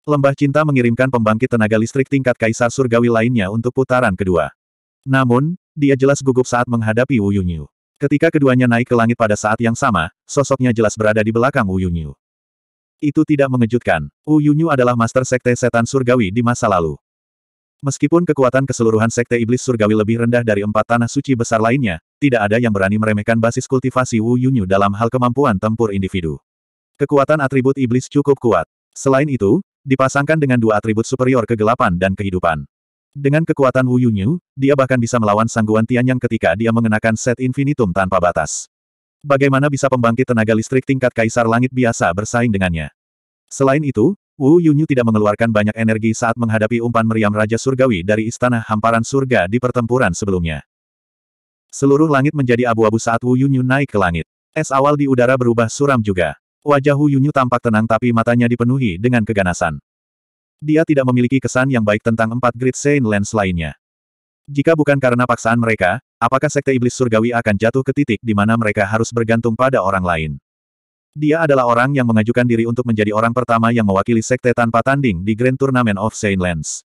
Lembah Cinta mengirimkan pembangkit tenaga listrik tingkat Kaisar Surgawi lainnya untuk putaran kedua. Namun, dia jelas gugup saat menghadapi Wu Yunyu. Ketika keduanya naik ke langit pada saat yang sama, sosoknya jelas berada di belakang Wu Yunyu. Itu tidak mengejutkan. Wu Yunyu adalah master sekte setan surgawi di masa lalu. Meskipun kekuatan keseluruhan sekte iblis surgawi lebih rendah dari empat tanah suci besar lainnya, tidak ada yang berani meremehkan basis kultivasi Wu Yunyu dalam hal kemampuan tempur individu. Kekuatan atribut iblis cukup kuat. Selain itu, dipasangkan dengan dua atribut superior kegelapan dan kehidupan. Dengan kekuatan Wu Yunyu, dia bahkan bisa melawan sangguan Tianyang ketika dia mengenakan set infinitum tanpa batas. Bagaimana bisa pembangkit tenaga listrik tingkat kaisar langit biasa bersaing dengannya? Selain itu, Wu Yunyu tidak mengeluarkan banyak energi saat menghadapi umpan meriam Raja Surgawi dari Istana Hamparan Surga di pertempuran sebelumnya. Seluruh langit menjadi abu-abu saat Wu Yunyu naik ke langit. Es awal di udara berubah suram juga. Wajah Wu Yunyu tampak tenang tapi matanya dipenuhi dengan keganasan. Dia tidak memiliki kesan yang baik tentang empat Great Saint Lens lainnya. Jika bukan karena paksaan mereka, apakah Sekte Iblis Surgawi akan jatuh ke titik di mana mereka harus bergantung pada orang lain? Dia adalah orang yang mengajukan diri untuk menjadi orang pertama yang mewakili sekte tanpa tanding di Grand Tournament of Saint Lands.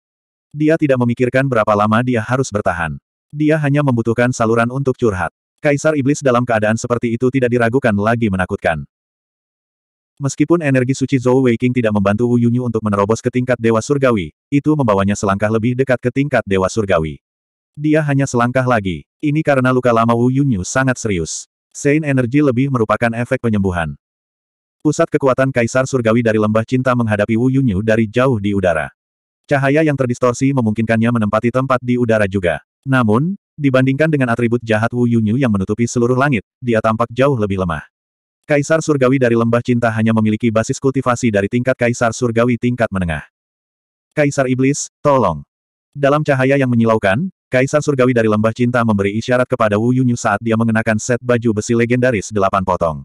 Dia tidak memikirkan berapa lama dia harus bertahan. Dia hanya membutuhkan saluran untuk curhat. Kaisar Iblis dalam keadaan seperti itu tidak diragukan lagi menakutkan. Meskipun energi suci Zhou Weiqing tidak membantu Wu Yunyu untuk menerobos ke tingkat Dewa Surgawi, itu membawanya selangkah lebih dekat ke tingkat Dewa Surgawi. Dia hanya selangkah lagi. Ini karena luka lama Wu Yunyu sangat serius. Saint Energy lebih merupakan efek penyembuhan. Pusat kekuatan Kaisar Surgawi dari Lembah Cinta menghadapi Wu Yunyu dari jauh di udara. Cahaya yang terdistorsi memungkinkannya menempati tempat di udara juga. Namun, dibandingkan dengan atribut jahat Wu Yunyu yang menutupi seluruh langit, dia tampak jauh lebih lemah. Kaisar Surgawi dari Lembah Cinta hanya memiliki basis kultivasi dari tingkat Kaisar Surgawi tingkat menengah. Kaisar Iblis, tolong. Dalam cahaya yang menyilaukan, Kaisar Surgawi dari Lembah Cinta memberi isyarat kepada Wu Yunyu saat dia mengenakan set baju besi legendaris delapan potong.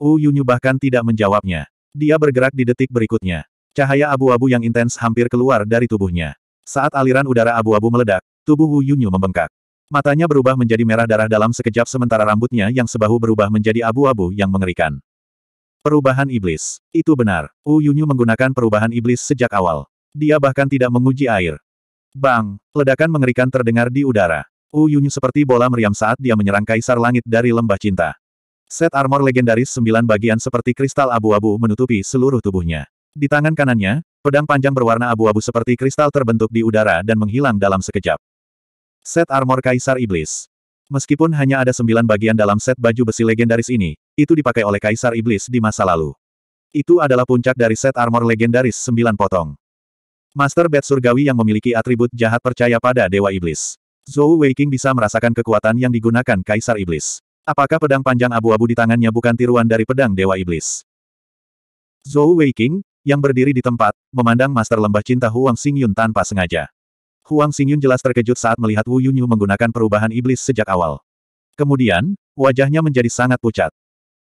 Wu Yunyu bahkan tidak menjawabnya. Dia bergerak di detik berikutnya. Cahaya abu-abu yang intens hampir keluar dari tubuhnya. Saat aliran udara abu-abu meledak, tubuh Wu Yunyu membengkak. Matanya berubah menjadi merah darah dalam sekejap sementara rambutnya yang sebahu berubah menjadi abu-abu yang mengerikan. Perubahan iblis. Itu benar. Wu Yunyu menggunakan perubahan iblis sejak awal. Dia bahkan tidak menguji air. Bang! Ledakan mengerikan terdengar di udara. Wu Yunyu seperti bola meriam saat dia menyerang Kaisar Langit dari Lembah Cinta. Set armor legendaris sembilan bagian seperti kristal abu-abu menutupi seluruh tubuhnya. Di tangan kanannya, pedang panjang berwarna abu-abu seperti kristal terbentuk di udara dan menghilang dalam sekejap. Set armor Kaisar Iblis. Meskipun hanya ada sembilan bagian dalam set baju besi legendaris ini, itu dipakai oleh Kaisar Iblis di masa lalu. Itu adalah puncak dari set armor legendaris sembilan potong. Master Bat Surgawi yang memiliki atribut jahat percaya pada Dewa Iblis. Zhou Weiqing bisa merasakan kekuatan yang digunakan Kaisar Iblis. Apakah pedang panjang abu-abu di tangannya bukan tiruan dari pedang Dewa Iblis? Zhou Weiqing, yang berdiri di tempat, memandang Master Lembah Cinta Huang Xingyun tanpa sengaja. Huang Xingyun jelas terkejut saat melihat Wu Yunyu menggunakan perubahan iblis sejak awal. Kemudian, wajahnya menjadi sangat pucat.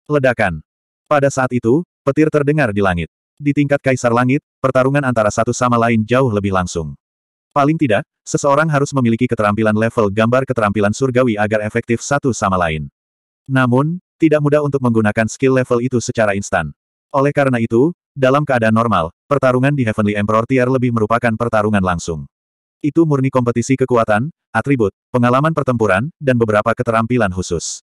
Ledakan. Pada saat itu, petir terdengar di langit. Di tingkat Kaisar Langit, pertarungan antara satu sama lain jauh lebih langsung. Paling tidak, seseorang harus memiliki keterampilan level gambar keterampilan surgawi agar efektif satu sama lain. Namun, tidak mudah untuk menggunakan skill level itu secara instan. Oleh karena itu, dalam keadaan normal, pertarungan di Heavenly Emperor Tier lebih merupakan pertarungan langsung. Itu murni kompetisi kekuatan, atribut, pengalaman pertempuran, dan beberapa keterampilan khusus.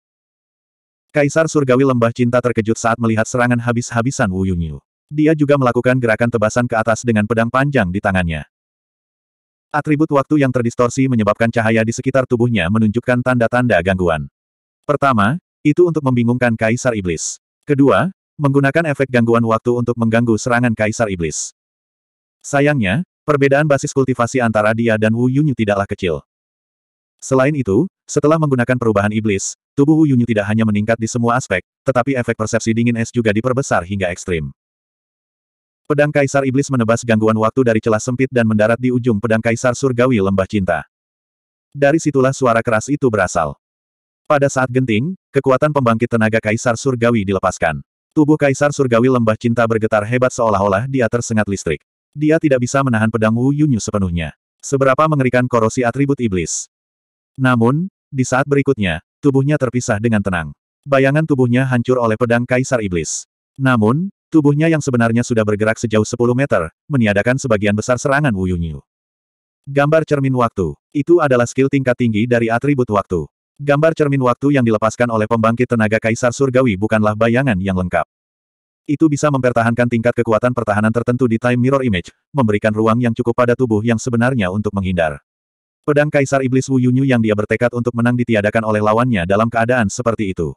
Kaisar Surgawi Lembah Cinta terkejut saat melihat serangan habis-habisan Wu Yunyu. Dia juga melakukan gerakan tebasan ke atas dengan pedang panjang di tangannya. Atribut waktu yang terdistorsi menyebabkan cahaya di sekitar tubuhnya menunjukkan tanda-tanda gangguan. Pertama, itu untuk membingungkan Kaisar Iblis. Kedua, menggunakan efek gangguan waktu untuk mengganggu serangan Kaisar Iblis. Sayangnya, perbedaan basis kultivasi antara dia dan Wu Yunyu tidaklah kecil. Selain itu, setelah menggunakan perubahan iblis, tubuh Wu Yunyu tidak hanya meningkat di semua aspek, tetapi efek persepsi dingin es juga diperbesar hingga ekstrim. Pedang Kaisar Iblis menebas gangguan waktu dari celah sempit dan mendarat di ujung pedang Kaisar Surgawi Lembah Cinta. Dari situlah suara keras itu berasal. Pada saat genting, kekuatan pembangkit tenaga Kaisar Surgawi dilepaskan. Tubuh Kaisar Surgawi Lembah Cinta bergetar hebat seolah-olah dia tersengat listrik. Dia tidak bisa menahan pedang Wu Yunyu sepenuhnya. Seberapa mengerikan korosi atribut iblis. Namun, di saat berikutnya, tubuhnya terpisah dengan tenang. Bayangan tubuhnya hancur oleh pedang Kaisar Iblis. Namun, tubuhnya yang sebenarnya sudah bergerak sejauh 10 meter, meniadakan sebagian besar serangan Wu Yunyu. Gambar cermin waktu. Itu adalah skill tingkat tinggi dari atribut waktu. Gambar cermin waktu yang dilepaskan oleh pembangkit tenaga Kaisar Surgawi bukanlah bayangan yang lengkap. Itu bisa mempertahankan tingkat kekuatan pertahanan tertentu di Time Mirror Image, memberikan ruang yang cukup pada tubuh yang sebenarnya untuk menghindar. Pedang Kaisar Iblis Wu Yunyu yang dia bertekad untuk menang ditiadakan oleh lawannya dalam keadaan seperti itu.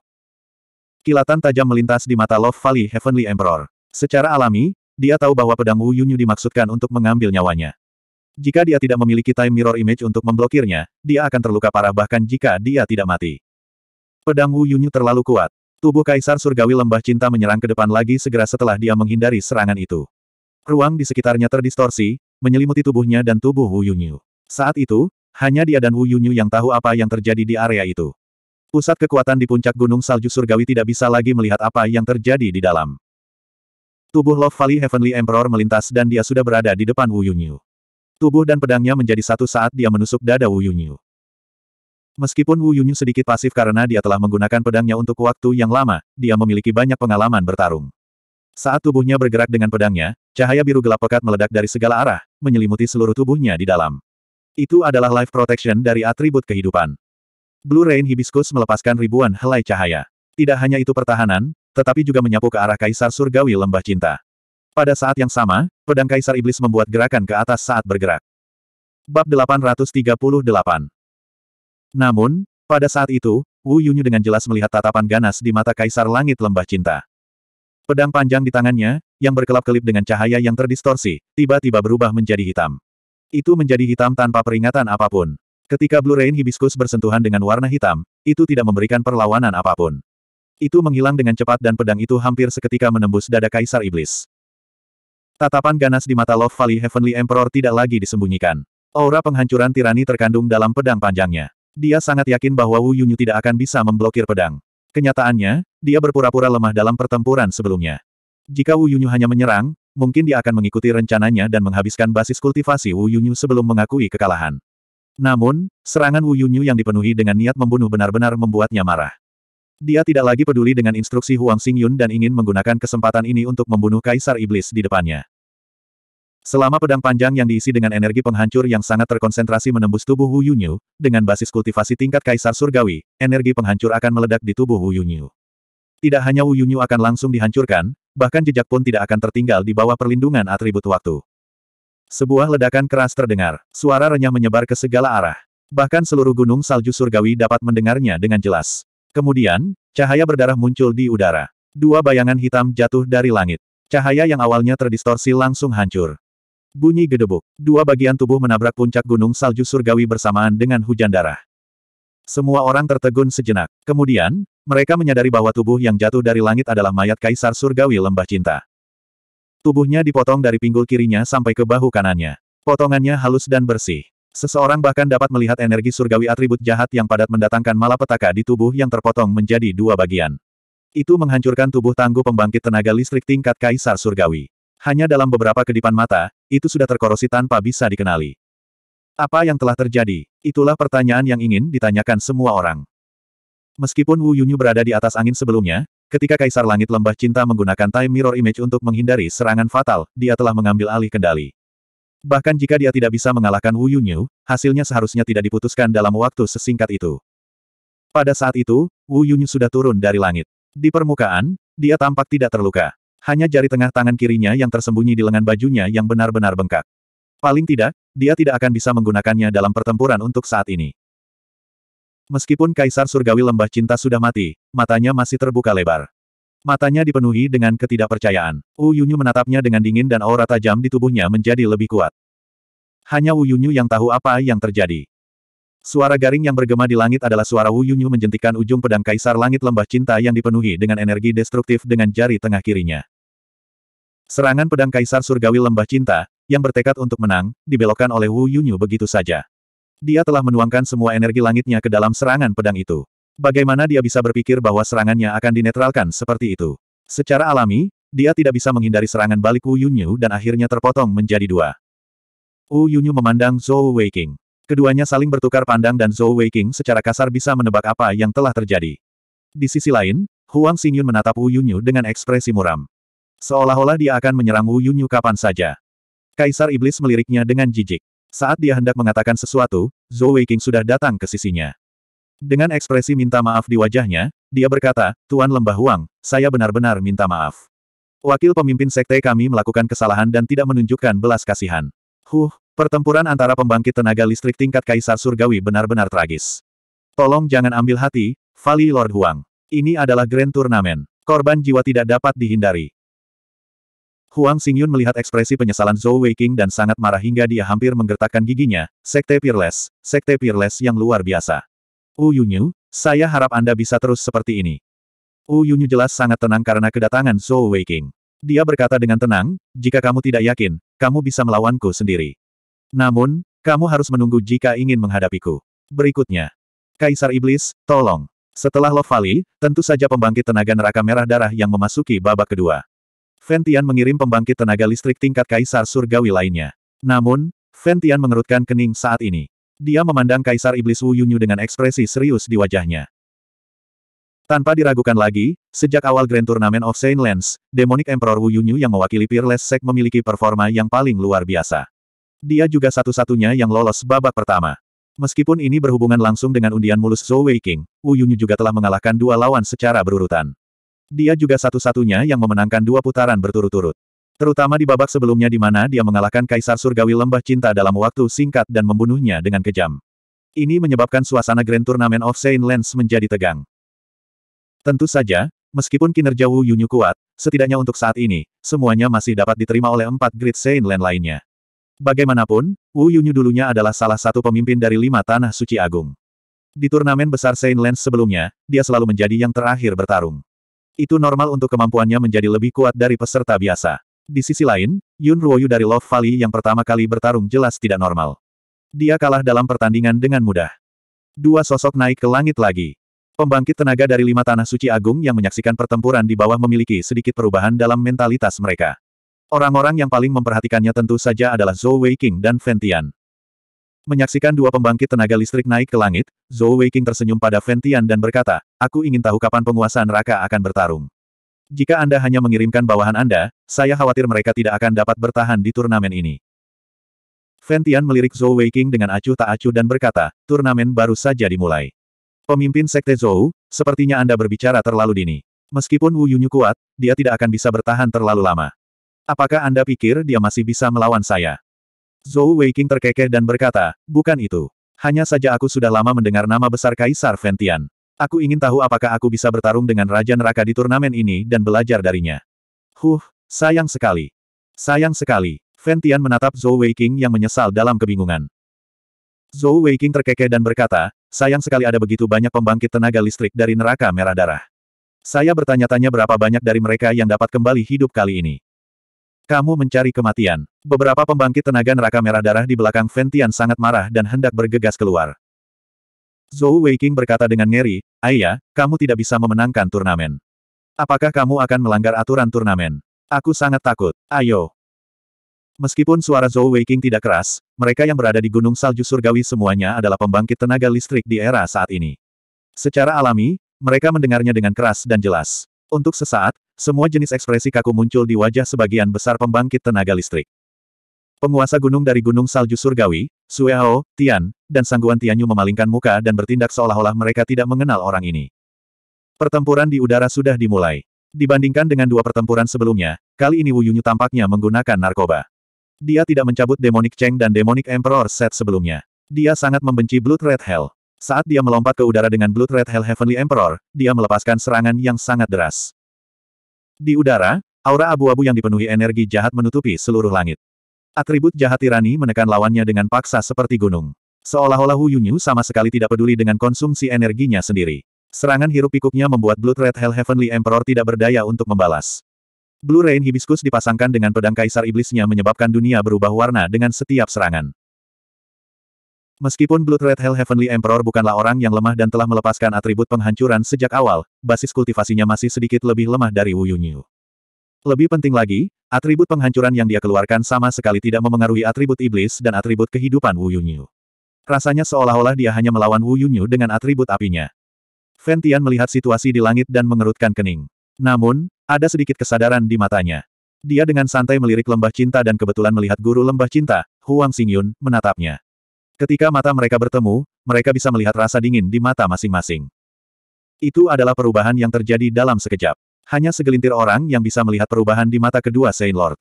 Kilatan tajam melintas di mata Love Valley Heavenly Emperor. Secara alami, dia tahu bahwa pedang Wu Yunyu dimaksudkan untuk mengambil nyawanya. Jika dia tidak memiliki time mirror image untuk memblokirnya, dia akan terluka parah bahkan jika dia tidak mati. Pedang Wu Yunyu terlalu kuat. Tubuh Kaisar Surgawi Lembah Cinta menyerang ke depan lagi segera setelah dia menghindari serangan itu. Ruang di sekitarnya terdistorsi, menyelimuti tubuhnya dan tubuh Wu Yunyu. Saat itu, hanya dia dan Wu Yunyu yang tahu apa yang terjadi di area itu. Pusat kekuatan di puncak Gunung Salju Surgawi tidak bisa lagi melihat apa yang terjadi di dalam. Tubuh Love Valley Heavenly Emperor melintas dan dia sudah berada di depan Wu Yunyu. Tubuh dan pedangnya menjadi satu saat dia menusuk dada Wu Yunyu. Meskipun Wu Yunyu sedikit pasif karena dia telah menggunakan pedangnya untuk waktu yang lama, dia memiliki banyak pengalaman bertarung. Saat tubuhnya bergerak dengan pedangnya, cahaya biru gelap pekat meledak dari segala arah, menyelimuti seluruh tubuhnya di dalam. Itu adalah life protection dari atribut kehidupan. Blue Rain Hibiscus melepaskan ribuan helai cahaya. Tidak hanya itu pertahanan, tetapi juga menyapu ke arah Kaisar Surgawi Lembah Cinta. Pada saat yang sama, pedang Kaisar Iblis membuat gerakan ke atas saat bergerak. Bab 838 Namun, pada saat itu, Wu Yunyu dengan jelas melihat tatapan ganas di mata Kaisar Langit Lembah Cinta. Pedang panjang di tangannya, yang berkelap-kelip dengan cahaya yang terdistorsi, tiba-tiba berubah menjadi hitam. Itu menjadi hitam tanpa peringatan apa pun. Ketika Blue Rain Hibiscus bersentuhan dengan warna hitam, itu tidak memberikan perlawanan apa pun. Itu menghilang dengan cepat dan pedang itu hampir seketika menembus dada Kaisar Iblis. Tatapan ganas di mata Love Valley Heavenly Emperor tidak lagi disembunyikan. Aura penghancuran tirani terkandung dalam pedang panjangnya. Dia sangat yakin bahwa Wu Yunyu tidak akan bisa memblokir pedang. Kenyataannya, dia berpura-pura lemah dalam pertempuran sebelumnya. Jika Wu Yunyu hanya menyerang, mungkin dia akan mengikuti rencananya dan menghabiskan basis kultivasi Wu Yunyu sebelum mengakui kekalahan. Namun, serangan Wu Yunyu yang dipenuhi dengan niat membunuh benar-benar membuatnya marah. Dia tidak lagi peduli dengan instruksi Huang Xingyun dan ingin menggunakan kesempatan ini untuk membunuh Kaisar Iblis di depannya. Selama pedang panjang yang diisi dengan energi penghancur yang sangat terkonsentrasi menembus tubuh Wu Yunyu, dengan basis kultivasi tingkat Kaisar Surgawi, energi penghancur akan meledak di tubuh Wu Yunyu. Tidak hanya Wu Yunyu akan langsung dihancurkan, bahkan jejak pun tidak akan tertinggal di bawah perlindungan atribut waktu. Sebuah ledakan keras terdengar, suara renyah menyebar ke segala arah. Bahkan seluruh gunung salju surgawi dapat mendengarnya dengan jelas. Kemudian, cahaya berdarah muncul di udara. Dua bayangan hitam jatuh dari langit. Cahaya yang awalnya terdistorsi langsung hancur. Bunyi gedebuk. Dua bagian tubuh menabrak puncak gunung salju surgawi bersamaan dengan hujan darah. Semua orang tertegun sejenak. Kemudian, mereka menyadari bahwa tubuh yang jatuh dari langit adalah mayat Kaisar Surgawi Lembah Cinta. Tubuhnya dipotong dari pinggul kirinya sampai ke bahu kanannya. Potongannya halus dan bersih. Seseorang bahkan dapat melihat energi surgawi atribut jahat yang padat mendatangkan malapetaka di tubuh yang terpotong menjadi dua bagian. Itu menghancurkan tubuh tangguh pembangkit tenaga listrik tingkat kaisar surgawi. Hanya dalam beberapa kedipan mata, itu sudah terkorosi tanpa bisa dikenali. Apa yang telah terjadi? Itulah pertanyaan yang ingin ditanyakan semua orang. Meskipun Wu Yunyu berada di atas angin sebelumnya, ketika Kaisar Langit Lembah Cinta menggunakan Time Mirror Image untuk menghindari serangan fatal, dia telah mengambil alih kendali. Bahkan jika dia tidak bisa mengalahkan Wu Yunyu, hasilnya seharusnya tidak diputuskan dalam waktu sesingkat itu. Pada saat itu, Wu Yunyu sudah turun dari langit. Di permukaan, dia tampak tidak terluka. Hanya jari tengah tangan kirinya yang tersembunyi di lengan bajunya yang benar-benar bengkak. Paling tidak, dia tidak akan bisa menggunakannya dalam pertempuran untuk saat ini. Meskipun Kaisar Surgawi Lembah Cinta sudah mati, matanya masih terbuka lebar. Matanya dipenuhi dengan ketidakpercayaan. Wu Yunyu menatapnya dengan dingin dan aura tajam di tubuhnya menjadi lebih kuat. Hanya Wu Yunyu yang tahu apa yang terjadi. Suara garing yang bergema di langit adalah suara Wu Yunyu menjentikan ujung pedang Kaisar Langit Lembah Cinta yang dipenuhi dengan energi destruktif dengan jari tengah kirinya. Serangan pedang Kaisar Surgawi Lembah Cinta, yang bertekad untuk menang, dibelokkan oleh Wu Yunyu begitu saja. Dia telah menuangkan semua energi langitnya ke dalam serangan pedang itu. Bagaimana dia bisa berpikir bahwa serangannya akan dinetralkan seperti itu? Secara alami, dia tidak bisa menghindari serangan balik Wu Yunyu dan akhirnya terpotong menjadi dua. Wu Yunyu memandang Zhou Weiqing. Keduanya saling bertukar pandang dan Zhou Weiqing secara kasar bisa menebak apa yang telah terjadi. Di sisi lain, Huang Xingyun menatap Wu Yunyu dengan ekspresi muram. Seolah-olah dia akan menyerang Wu Yunyu kapan saja. Kaisar Iblis meliriknya dengan jijik. Saat dia hendak mengatakan sesuatu, Zhou Weiqing sudah datang ke sisinya. Dengan ekspresi minta maaf di wajahnya, dia berkata, Tuan Lembah Huang, saya benar-benar minta maaf. Wakil pemimpin sekte kami melakukan kesalahan dan tidak menunjukkan belas kasihan. Huh, pertempuran antara pembangkit tenaga listrik tingkat Kaisar Surgawi benar-benar tragis. Tolong jangan ambil hati, Vali Lord Huang. Ini adalah Grand Turnamen. Korban jiwa tidak dapat dihindari. Huang Xingyun melihat ekspresi penyesalan Zhou Weiqing dan sangat marah hingga dia hampir menggertakkan giginya, Sekte Peerless, Sekte Peerless yang luar biasa. Wu Yunyu, saya harap Anda bisa terus seperti ini. Wu Yunyu jelas sangat tenang karena kedatangan Zhou Weiqing. Dia berkata dengan tenang, jika kamu tidak yakin, kamu bisa melawanku sendiri. Namun, kamu harus menunggu jika ingin menghadapiku. Berikutnya. Kaisar Iblis, tolong. Setelah Love Valley, tentu saja pembangkit tenaga neraka merah darah yang memasuki babak kedua. Ventian mengirim pembangkit tenaga listrik tingkat Kaisar Surgawi lainnya. Namun, Ventian mengerutkan kening saat ini. Dia memandang Kaisar Iblis Wu Yunyu dengan ekspresi serius di wajahnya. Tanpa diragukan lagi, sejak awal Grand Tournament of Saint Lands, Demonic Emperor Wu Yunyu yang mewakili Peerless Sect memiliki performa yang paling luar biasa. Dia juga satu-satunya yang lolos babak pertama. Meskipun ini berhubungan langsung dengan undian mulus Zhou Weiqing, Wu Yunyu juga telah mengalahkan dua lawan secara berurutan. Dia juga satu-satunya yang memenangkan dua putaran berturut-turut. Terutama di babak sebelumnya di mana dia mengalahkan Kaisar Surgawi Lembah Cinta dalam waktu singkat dan membunuhnya dengan kejam. Ini menyebabkan suasana Grand Tournament of Saint Lands menjadi tegang. Tentu saja, meskipun kinerja Wu Yunyu kuat, setidaknya untuk saat ini, semuanya masih dapat diterima oleh empat Great Saint Land lainnya. Bagaimanapun, Wu Yunyu dulunya adalah salah satu pemimpin dari lima tanah suci agung. Di turnamen besar Saint Lands sebelumnya, dia selalu menjadi yang terakhir bertarung. Itu normal untuk kemampuannya menjadi lebih kuat dari peserta biasa. Di sisi lain, Yun Ruoyu dari Love Valley yang pertama kali bertarung jelas tidak normal. Dia kalah dalam pertandingan dengan mudah. Dua sosok naik ke langit lagi. Pembangkit tenaga dari lima tanah suci agung yang menyaksikan pertempuran di bawah memiliki sedikit perubahan dalam mentalitas mereka. Orang-orang yang paling memperhatikannya tentu saja adalah Zhou Weiqing dan Ventian. Menyaksikan dua pembangkit tenaga listrik naik ke langit, Zhou Weiqing tersenyum pada Ventian dan berkata, Aku ingin tahu kapan penguasa neraka akan bertarung. Jika Anda hanya mengirimkan bawahan Anda, saya khawatir mereka tidak akan dapat bertahan di turnamen ini. Ventian melirik Zhou Weiqing dengan acuh tak acuh dan berkata, turnamen baru saja dimulai. Pemimpin Sekte Zhou, sepertinya Anda berbicara terlalu dini. Meskipun Wu Yunyu kuat, dia tidak akan bisa bertahan terlalu lama. Apakah Anda pikir dia masih bisa melawan saya? Zhou Weiqing terkekeh dan berkata, bukan itu. Hanya saja aku sudah lama mendengar nama besar Kaisar Ventian. Aku ingin tahu apakah aku bisa bertarung dengan Raja Neraka di turnamen ini dan belajar darinya. Huh, sayang sekali. Sayang sekali. Ventian menatap Zhou Weiqing yang menyesal dalam kebingungan. Zhou Weiqing terkekeh dan berkata, sayang sekali ada begitu banyak pembangkit tenaga listrik dari neraka merah darah. Saya bertanya-tanya berapa banyak dari mereka yang dapat kembali hidup kali ini. Kamu mencari kematian. Beberapa pembangkit tenaga neraka merah darah di belakang Ventian sangat marah dan hendak bergegas keluar. Zhou Weiqing berkata dengan ngeri, Ayah, kamu tidak bisa memenangkan turnamen. Apakah kamu akan melanggar aturan turnamen? Aku sangat takut. Ayo, Meskipun suara Zhou Weiqing tidak keras, mereka yang berada di Gunung Salju Surgawi semuanya adalah pembangkit tenaga listrik di era saat ini. Secara alami, mereka mendengarnya dengan keras dan jelas. Untuk sesaat, semua jenis ekspresi kaku muncul di wajah sebagian besar pembangkit tenaga listrik. Penguasa gunung dari Gunung Salju Surgawi, Suehao, Tian, dan Sangguan Tianyu memalingkan muka dan bertindak seolah-olah mereka tidak mengenal orang ini. Pertempuran di udara sudah dimulai. Dibandingkan dengan dua pertempuran sebelumnya, kali ini Wu Yunyu tampaknya menggunakan narkoba. Dia tidak mencabut Demonic Cheng dan Demonic Emperor set sebelumnya. Dia sangat membenci Blood Red Hell. Saat dia melompat ke udara dengan Blood Red Hell Heavenly Emperor, dia melepaskan serangan yang sangat deras. Di udara, aura abu-abu yang dipenuhi energi jahat menutupi seluruh langit. Atribut jahat tirani menekan lawannya dengan paksa seperti gunung. Seolah-olah Wu Yunyu sama sekali tidak peduli dengan konsumsi energinya sendiri. Serangan hiruk pikuknya membuat Blood Red Hell Heavenly Emperor tidak berdaya untuk membalas. Blue Rain Hibiscus dipasangkan dengan pedang kaisar iblisnya menyebabkan dunia berubah warna dengan setiap serangan. Meskipun Blood Red Hell Heavenly Emperor bukanlah orang yang lemah dan telah melepaskan atribut penghancuran sejak awal, basis kultivasinya masih sedikit lebih lemah dari Wu Yunyu. Lebih penting lagi, atribut penghancuran yang dia keluarkan sama sekali tidak memengaruhi atribut iblis dan atribut kehidupan Wu Yunyu. Rasanya seolah-olah dia hanya melawan Wu Yunyu dengan atribut apinya. Fen Tian melihat situasi di langit dan mengerutkan kening. Namun, ada sedikit kesadaran di matanya. Dia dengan santai melirik lembah cinta dan kebetulan melihat guru lembah cinta, Huang Xingyun, menatapnya. Ketika mata mereka bertemu, mereka bisa melihat rasa dingin di mata masing-masing. Itu adalah perubahan yang terjadi dalam sekejap. Hanya segelintir orang yang bisa melihat perubahan di mata kedua Saint Lord.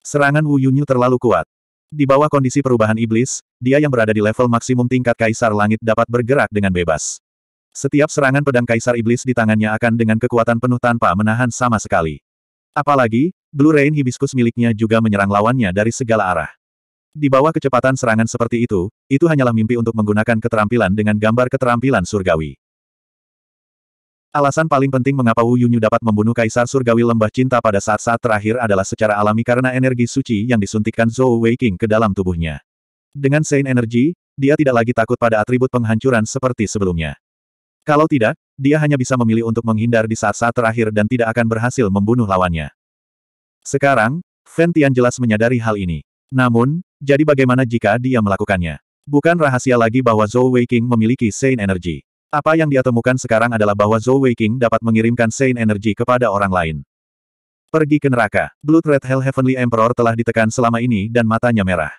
Serangan Wu Yunyu terlalu kuat. Di bawah kondisi perubahan iblis, dia yang berada di level maksimum tingkat Kaisar Langit dapat bergerak dengan bebas. Setiap serangan pedang Kaisar Iblis di tangannya akan dengan kekuatan penuh tanpa menahan sama sekali. Apalagi, Blue Rain Hibiscus miliknya juga menyerang lawannya dari segala arah. Di bawah kecepatan serangan seperti itu, itu hanyalah mimpi untuk menggunakan keterampilan dengan gambar keterampilan surgawi. Alasan paling penting mengapa Wu Yunyu dapat membunuh Kaisar Surgawi Lembah Cinta pada saat-saat terakhir adalah secara alami karena energi suci yang disuntikkan Zhou Weiqing ke dalam tubuhnya. Dengan Saint Energy, dia tidak lagi takut pada atribut penghancuran seperti sebelumnya. Kalau tidak, dia hanya bisa memilih untuk menghindar di saat-saat terakhir dan tidak akan berhasil membunuh lawannya. Sekarang, Fen Tian jelas menyadari hal ini. Namun, jadi bagaimana jika dia melakukannya? Bukan rahasia lagi bahwa Zhou Weiqing memiliki Saint Energy. Apa yang dia temukan sekarang adalah bahwa Zhou Weiqing dapat mengirimkan Saint Energy kepada orang lain. Pergi ke neraka. Blood Red Hell Heavenly Emperor telah ditekan selama ini dan matanya merah.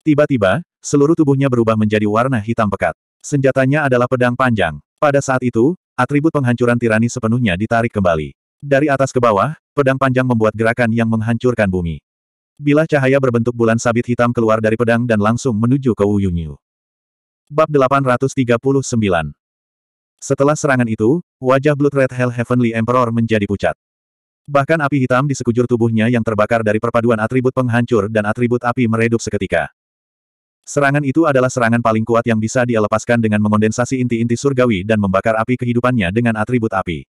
Tiba-tiba, seluruh tubuhnya berubah menjadi warna hitam pekat. Senjatanya adalah pedang panjang. Pada saat itu, atribut penghancuran tirani sepenuhnya ditarik kembali. Dari atas ke bawah, pedang panjang membuat gerakan yang menghancurkan bumi. Bila cahaya berbentuk bulan sabit hitam keluar dari pedang dan langsung menuju ke Wu Yunyu. Bab 839 setelah serangan itu, wajah Blood Red Hell Heavenly Emperor menjadi pucat. Bahkan api hitam di sekujur tubuhnya yang terbakar dari perpaduan atribut penghancur dan atribut api meredup seketika. Serangan itu adalah serangan paling kuat yang bisa dia lepaskan dengan mengondensasi inti-inti surgawi dan membakar api kehidupannya dengan atribut api.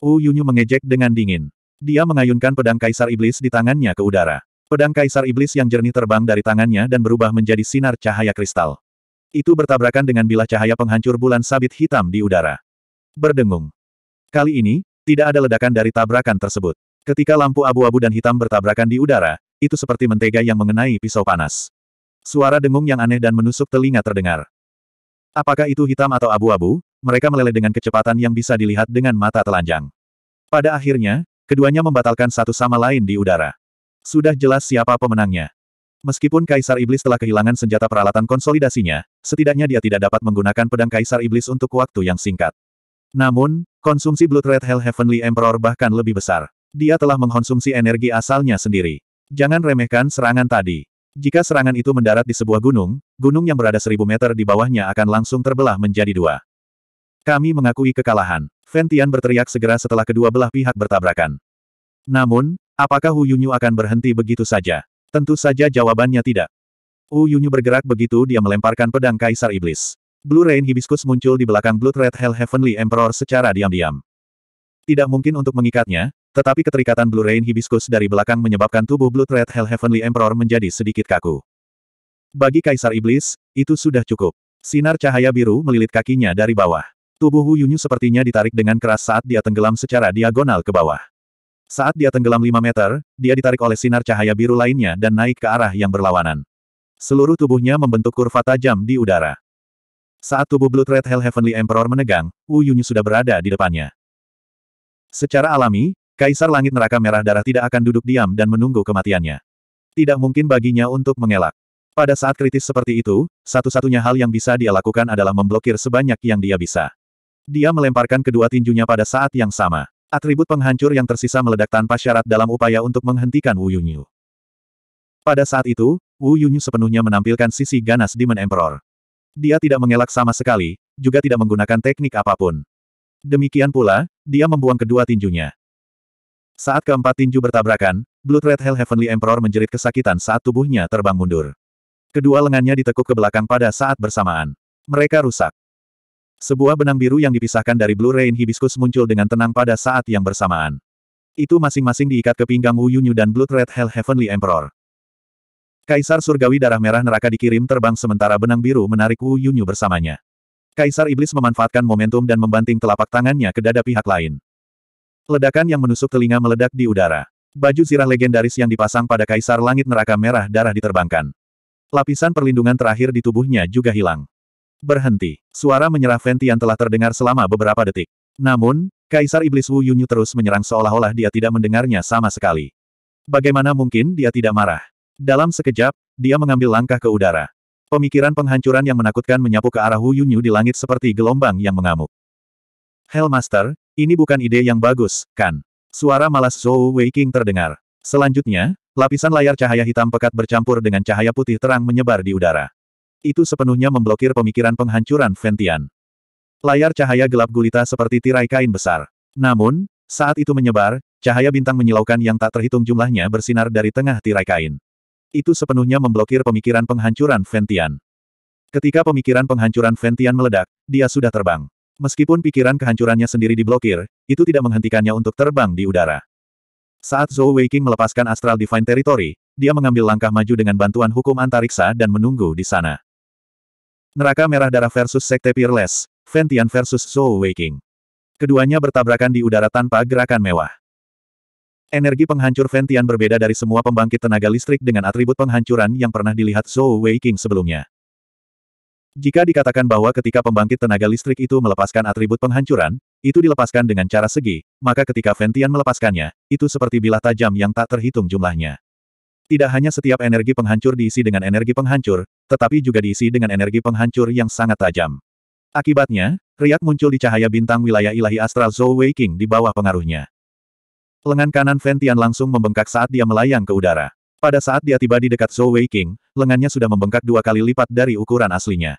Wu Yunyu mengejek dengan dingin. Dia mengayunkan pedang Kaisar Iblis di tangannya ke udara. Pedang Kaisar Iblis yang jernih terbang dari tangannya dan berubah menjadi sinar cahaya kristal. Itu bertabrakan dengan bilah cahaya penghancur bulan sabit hitam di udara. Berdengung. Kali ini, tidak ada ledakan dari tabrakan tersebut. Ketika lampu abu-abu dan hitam bertabrakan di udara, itu seperti mentega yang mengenai pisau panas. Suara dengung yang aneh dan menusuk telinga terdengar. Apakah itu hitam atau abu-abu, mereka meleleh dengan kecepatan yang bisa dilihat dengan mata telanjang. Pada akhirnya, keduanya membatalkan satu sama lain di udara. Sudah jelas siapa pemenangnya. Meskipun Kaisar Iblis telah kehilangan senjata peralatan konsolidasinya, setidaknya dia tidak dapat menggunakan pedang Kaisar Iblis untuk waktu yang singkat. Namun, konsumsi Blood Red Hell Heavenly Emperor bahkan lebih besar. Dia telah mengkonsumsi energi asalnya sendiri. Jangan remehkan serangan tadi. Jika serangan itu mendarat di sebuah gunung, gunung yang berada seribu meter di bawahnya akan langsung terbelah menjadi dua. Kami mengakui kekalahan. Ventian berteriak segera setelah kedua belah pihak bertabrakan. Namun, apakah Hu Yunyu akan berhenti begitu saja? Tentu saja jawabannya tidak. Wu Yunyu bergerak begitu dia melemparkan pedang Kaisar Iblis. Blue Rain Hibiscus muncul di belakang Blood Red Hell Heavenly Emperor secara diam-diam. Tidak mungkin untuk mengikatnya, tetapi keterikatan Blue Rain Hibiscus dari belakang menyebabkan tubuh Blood Red Hell Heavenly Emperor menjadi sedikit kaku. Bagi Kaisar Iblis, itu sudah cukup. Sinar cahaya biru melilit kakinya dari bawah. Tubuh Wu Yunyu sepertinya ditarik dengan keras saat dia tenggelam secara diagonal ke bawah. Saat dia tenggelam 5 meter, dia ditarik oleh sinar cahaya biru lainnya dan naik ke arah yang berlawanan. Seluruh tubuhnya membentuk kurva tajam di udara. Saat tubuh Blood Red Hell Heavenly Emperor menegang, Wu Yunyu sudah berada di depannya. Secara alami, Kaisar Langit Neraka Merah Darah tidak akan duduk diam dan menunggu kematiannya. Tidak mungkin baginya untuk mengelak. Pada saat kritis seperti itu, satu-satunya hal yang bisa dia lakukan adalah memblokir sebanyak yang dia bisa. Dia melemparkan kedua tinjunya pada saat yang sama. Atribut penghancur yang tersisa meledak tanpa syarat dalam upaya untuk menghentikan Wu Yunyu. Pada saat itu, Wu Yunyu sepenuhnya menampilkan sisi ganas Demon Emperor. Dia tidak mengelak sama sekali, juga tidak menggunakan teknik apa pun. Demikian pula, dia membuang kedua tinjunya. Saat keempat tinju bertabrakan, Blood Red Hell Heavenly Emperor menjerit kesakitan saat tubuhnya terbang mundur. Kedua lengannya ditekuk ke belakang pada saat bersamaan. Mereka rusak. Sebuah benang biru yang dipisahkan dari Blue Rain Hibiscus muncul dengan tenang pada saat yang bersamaan. Itu masing-masing diikat ke pinggang Wu Yunyu dan Blood Red Hell Heavenly Emperor. Kaisar Surgawi Darah Merah Neraka dikirim terbang sementara benang biru menarik Wu Yunyu bersamanya. Kaisar Iblis memanfaatkan momentum dan membanting telapak tangannya ke dada pihak lain. Ledakan yang menusuk telinga meledak di udara. Baju zirah legendaris yang dipasang pada Kaisar Langit Neraka Merah Darah diterbangkan. Lapisan perlindungan terakhir di tubuhnya juga hilang. Berhenti. Suara menyerah Ventian telah terdengar selama beberapa detik. Namun, Kaisar Iblis Wu Yunyu terus menyerang seolah-olah dia tidak mendengarnya sama sekali. Bagaimana mungkin dia tidak marah? Dalam sekejap, dia mengambil langkah ke udara. Pemikiran penghancuran yang menakutkan menyapu ke arah Wu Yunyu di langit seperti gelombang yang mengamuk. Hellmaster, ini bukan ide yang bagus, kan? Suara malas Zhou Weiking terdengar. Selanjutnya, lapisan layar cahaya hitam pekat bercampur dengan cahaya putih terang menyebar di udara. Itu sepenuhnya memblokir pemikiran penghancuran Ventian. Layar cahaya gelap gulita seperti tirai kain besar. Namun, saat itu menyebar, cahaya bintang menyilaukan yang tak terhitung jumlahnya bersinar dari tengah tirai kain. Itu sepenuhnya memblokir pemikiran penghancuran Ventian. Ketika pemikiran penghancuran Ventian meledak, dia sudah terbang. Meskipun pikiran kehancurannya sendiri diblokir, itu tidak menghentikannya untuk terbang di udara. Saat Zhou Weiking melepaskan Astral Divine Territory, dia mengambil langkah maju dengan bantuan hukum antariksa dan menunggu di sana. Neraka Merah Darah versus Sekte Peerless, Ventian versus Zhou Weiking. Keduanya bertabrakan di udara tanpa gerakan mewah. Energi penghancur Ventian berbeda dari semua pembangkit tenaga listrik dengan atribut penghancuran yang pernah dilihat Zhou Weiking sebelumnya. Jika dikatakan bahwa ketika pembangkit tenaga listrik itu melepaskan atribut penghancuran, itu dilepaskan dengan cara segi, maka ketika Ventian melepaskannya, itu seperti bilah tajam yang tak terhitung jumlahnya. Tidak hanya setiap energi penghancur diisi dengan energi penghancur, tetapi juga diisi dengan energi penghancur yang sangat tajam. Akibatnya, riak muncul di cahaya bintang wilayah ilahi astral Zhou Weiking di bawah pengaruhnya. Lengan kanan Ventian langsung membengkak saat dia melayang ke udara. Pada saat dia tiba di dekat Zhou Weiking, lengannya sudah membengkak dua kali lipat dari ukuran aslinya.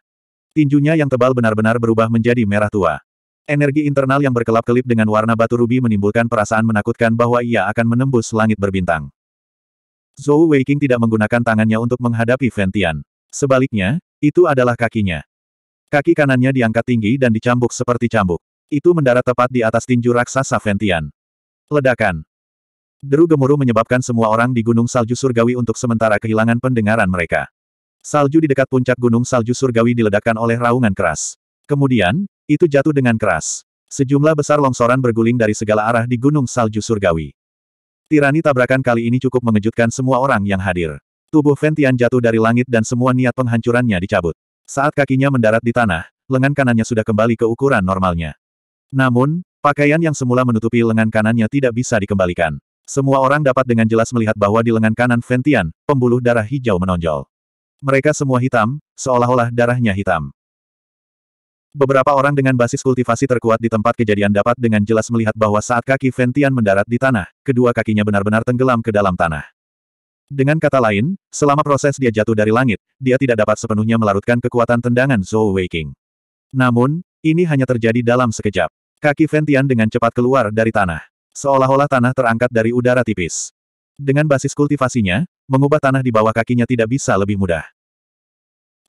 Tinjunya yang tebal benar-benar berubah menjadi merah tua. Energi internal yang berkelap-kelip dengan warna batu rubi menimbulkan perasaan menakutkan bahwa ia akan menembus langit berbintang. Zhou Weiking tidak menggunakan tangannya untuk menghadapi Ventian. Sebaliknya, itu adalah kakinya. Kaki kanannya diangkat tinggi dan dicambuk seperti cambuk. Itu mendarat tepat di atas tinju raksasa Ventian. Ledakan. Deru gemuruh menyebabkan semua orang di Gunung Salju Surgawi untuk sementara kehilangan pendengaran mereka. Salju di dekat puncak gunung salju surgawi diledakkan oleh raungan keras. Kemudian, itu jatuh dengan keras. Sejumlah besar longsoran berguling dari segala arah di gunung salju surgawi. Tirani tabrakan kali ini cukup mengejutkan semua orang yang hadir. Tubuh Ventian jatuh dari langit dan semua niat penghancurannya dicabut. Saat kakinya mendarat di tanah, lengan kanannya sudah kembali ke ukuran normalnya. Namun, pakaian yang semula menutupi lengan kanannya tidak bisa dikembalikan. Semua orang dapat dengan jelas melihat bahwa di lengan kanan Ventian, pembuluh darah hijau menonjol. Mereka semua hitam, seolah-olah darahnya hitam. Beberapa orang dengan basis kultivasi terkuat di tempat kejadian dapat dengan jelas melihat bahwa saat kaki Ventian mendarat di tanah, kedua kakinya benar-benar tenggelam ke dalam tanah. Dengan kata lain, selama proses dia jatuh dari langit, dia tidak dapat sepenuhnya melarutkan kekuatan tendangan Zhou Weiking. Namun, ini hanya terjadi dalam sekejap. Kaki Ventian dengan cepat keluar dari tanah. Seolah-olah tanah terangkat dari udara tipis. Dengan basis kultivasinya, mengubah tanah di bawah kakinya tidak bisa lebih mudah.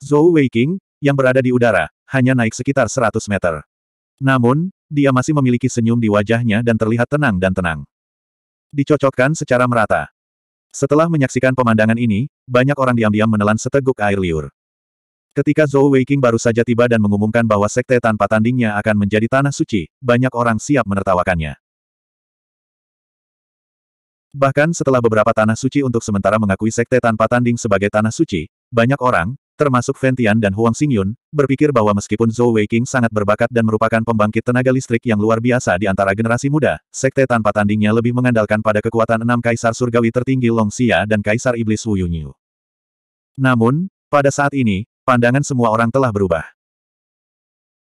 Zhou Weiking, yang berada di udara, hanya naik sekitar 100 meter. Namun, dia masih memiliki senyum di wajahnya dan terlihat tenang dan tenang. Dicocokkan secara merata. Setelah menyaksikan pemandangan ini, banyak orang diam-diam menelan seteguk air liur. Ketika Zhou Weiking baru saja tiba dan mengumumkan bahwa sekte tanpa tandingnya akan menjadi tanah suci, banyak orang siap menertawakannya. Bahkan setelah beberapa tanah suci untuk sementara mengakui sekte tanpa tanding sebagai tanah suci, banyak orang, termasuk Ventian dan Huang Xingyun, berpikir bahwa meskipun Zhou Weiking sangat berbakat dan merupakan pembangkit tenaga listrik yang luar biasa di antara generasi muda, sekte tanpa tandingnya lebih mengandalkan pada kekuatan enam kaisar surgawi tertinggi Long Xia dan kaisar iblis Wu Yunyu. Namun, pada saat ini, pandangan semua orang telah berubah.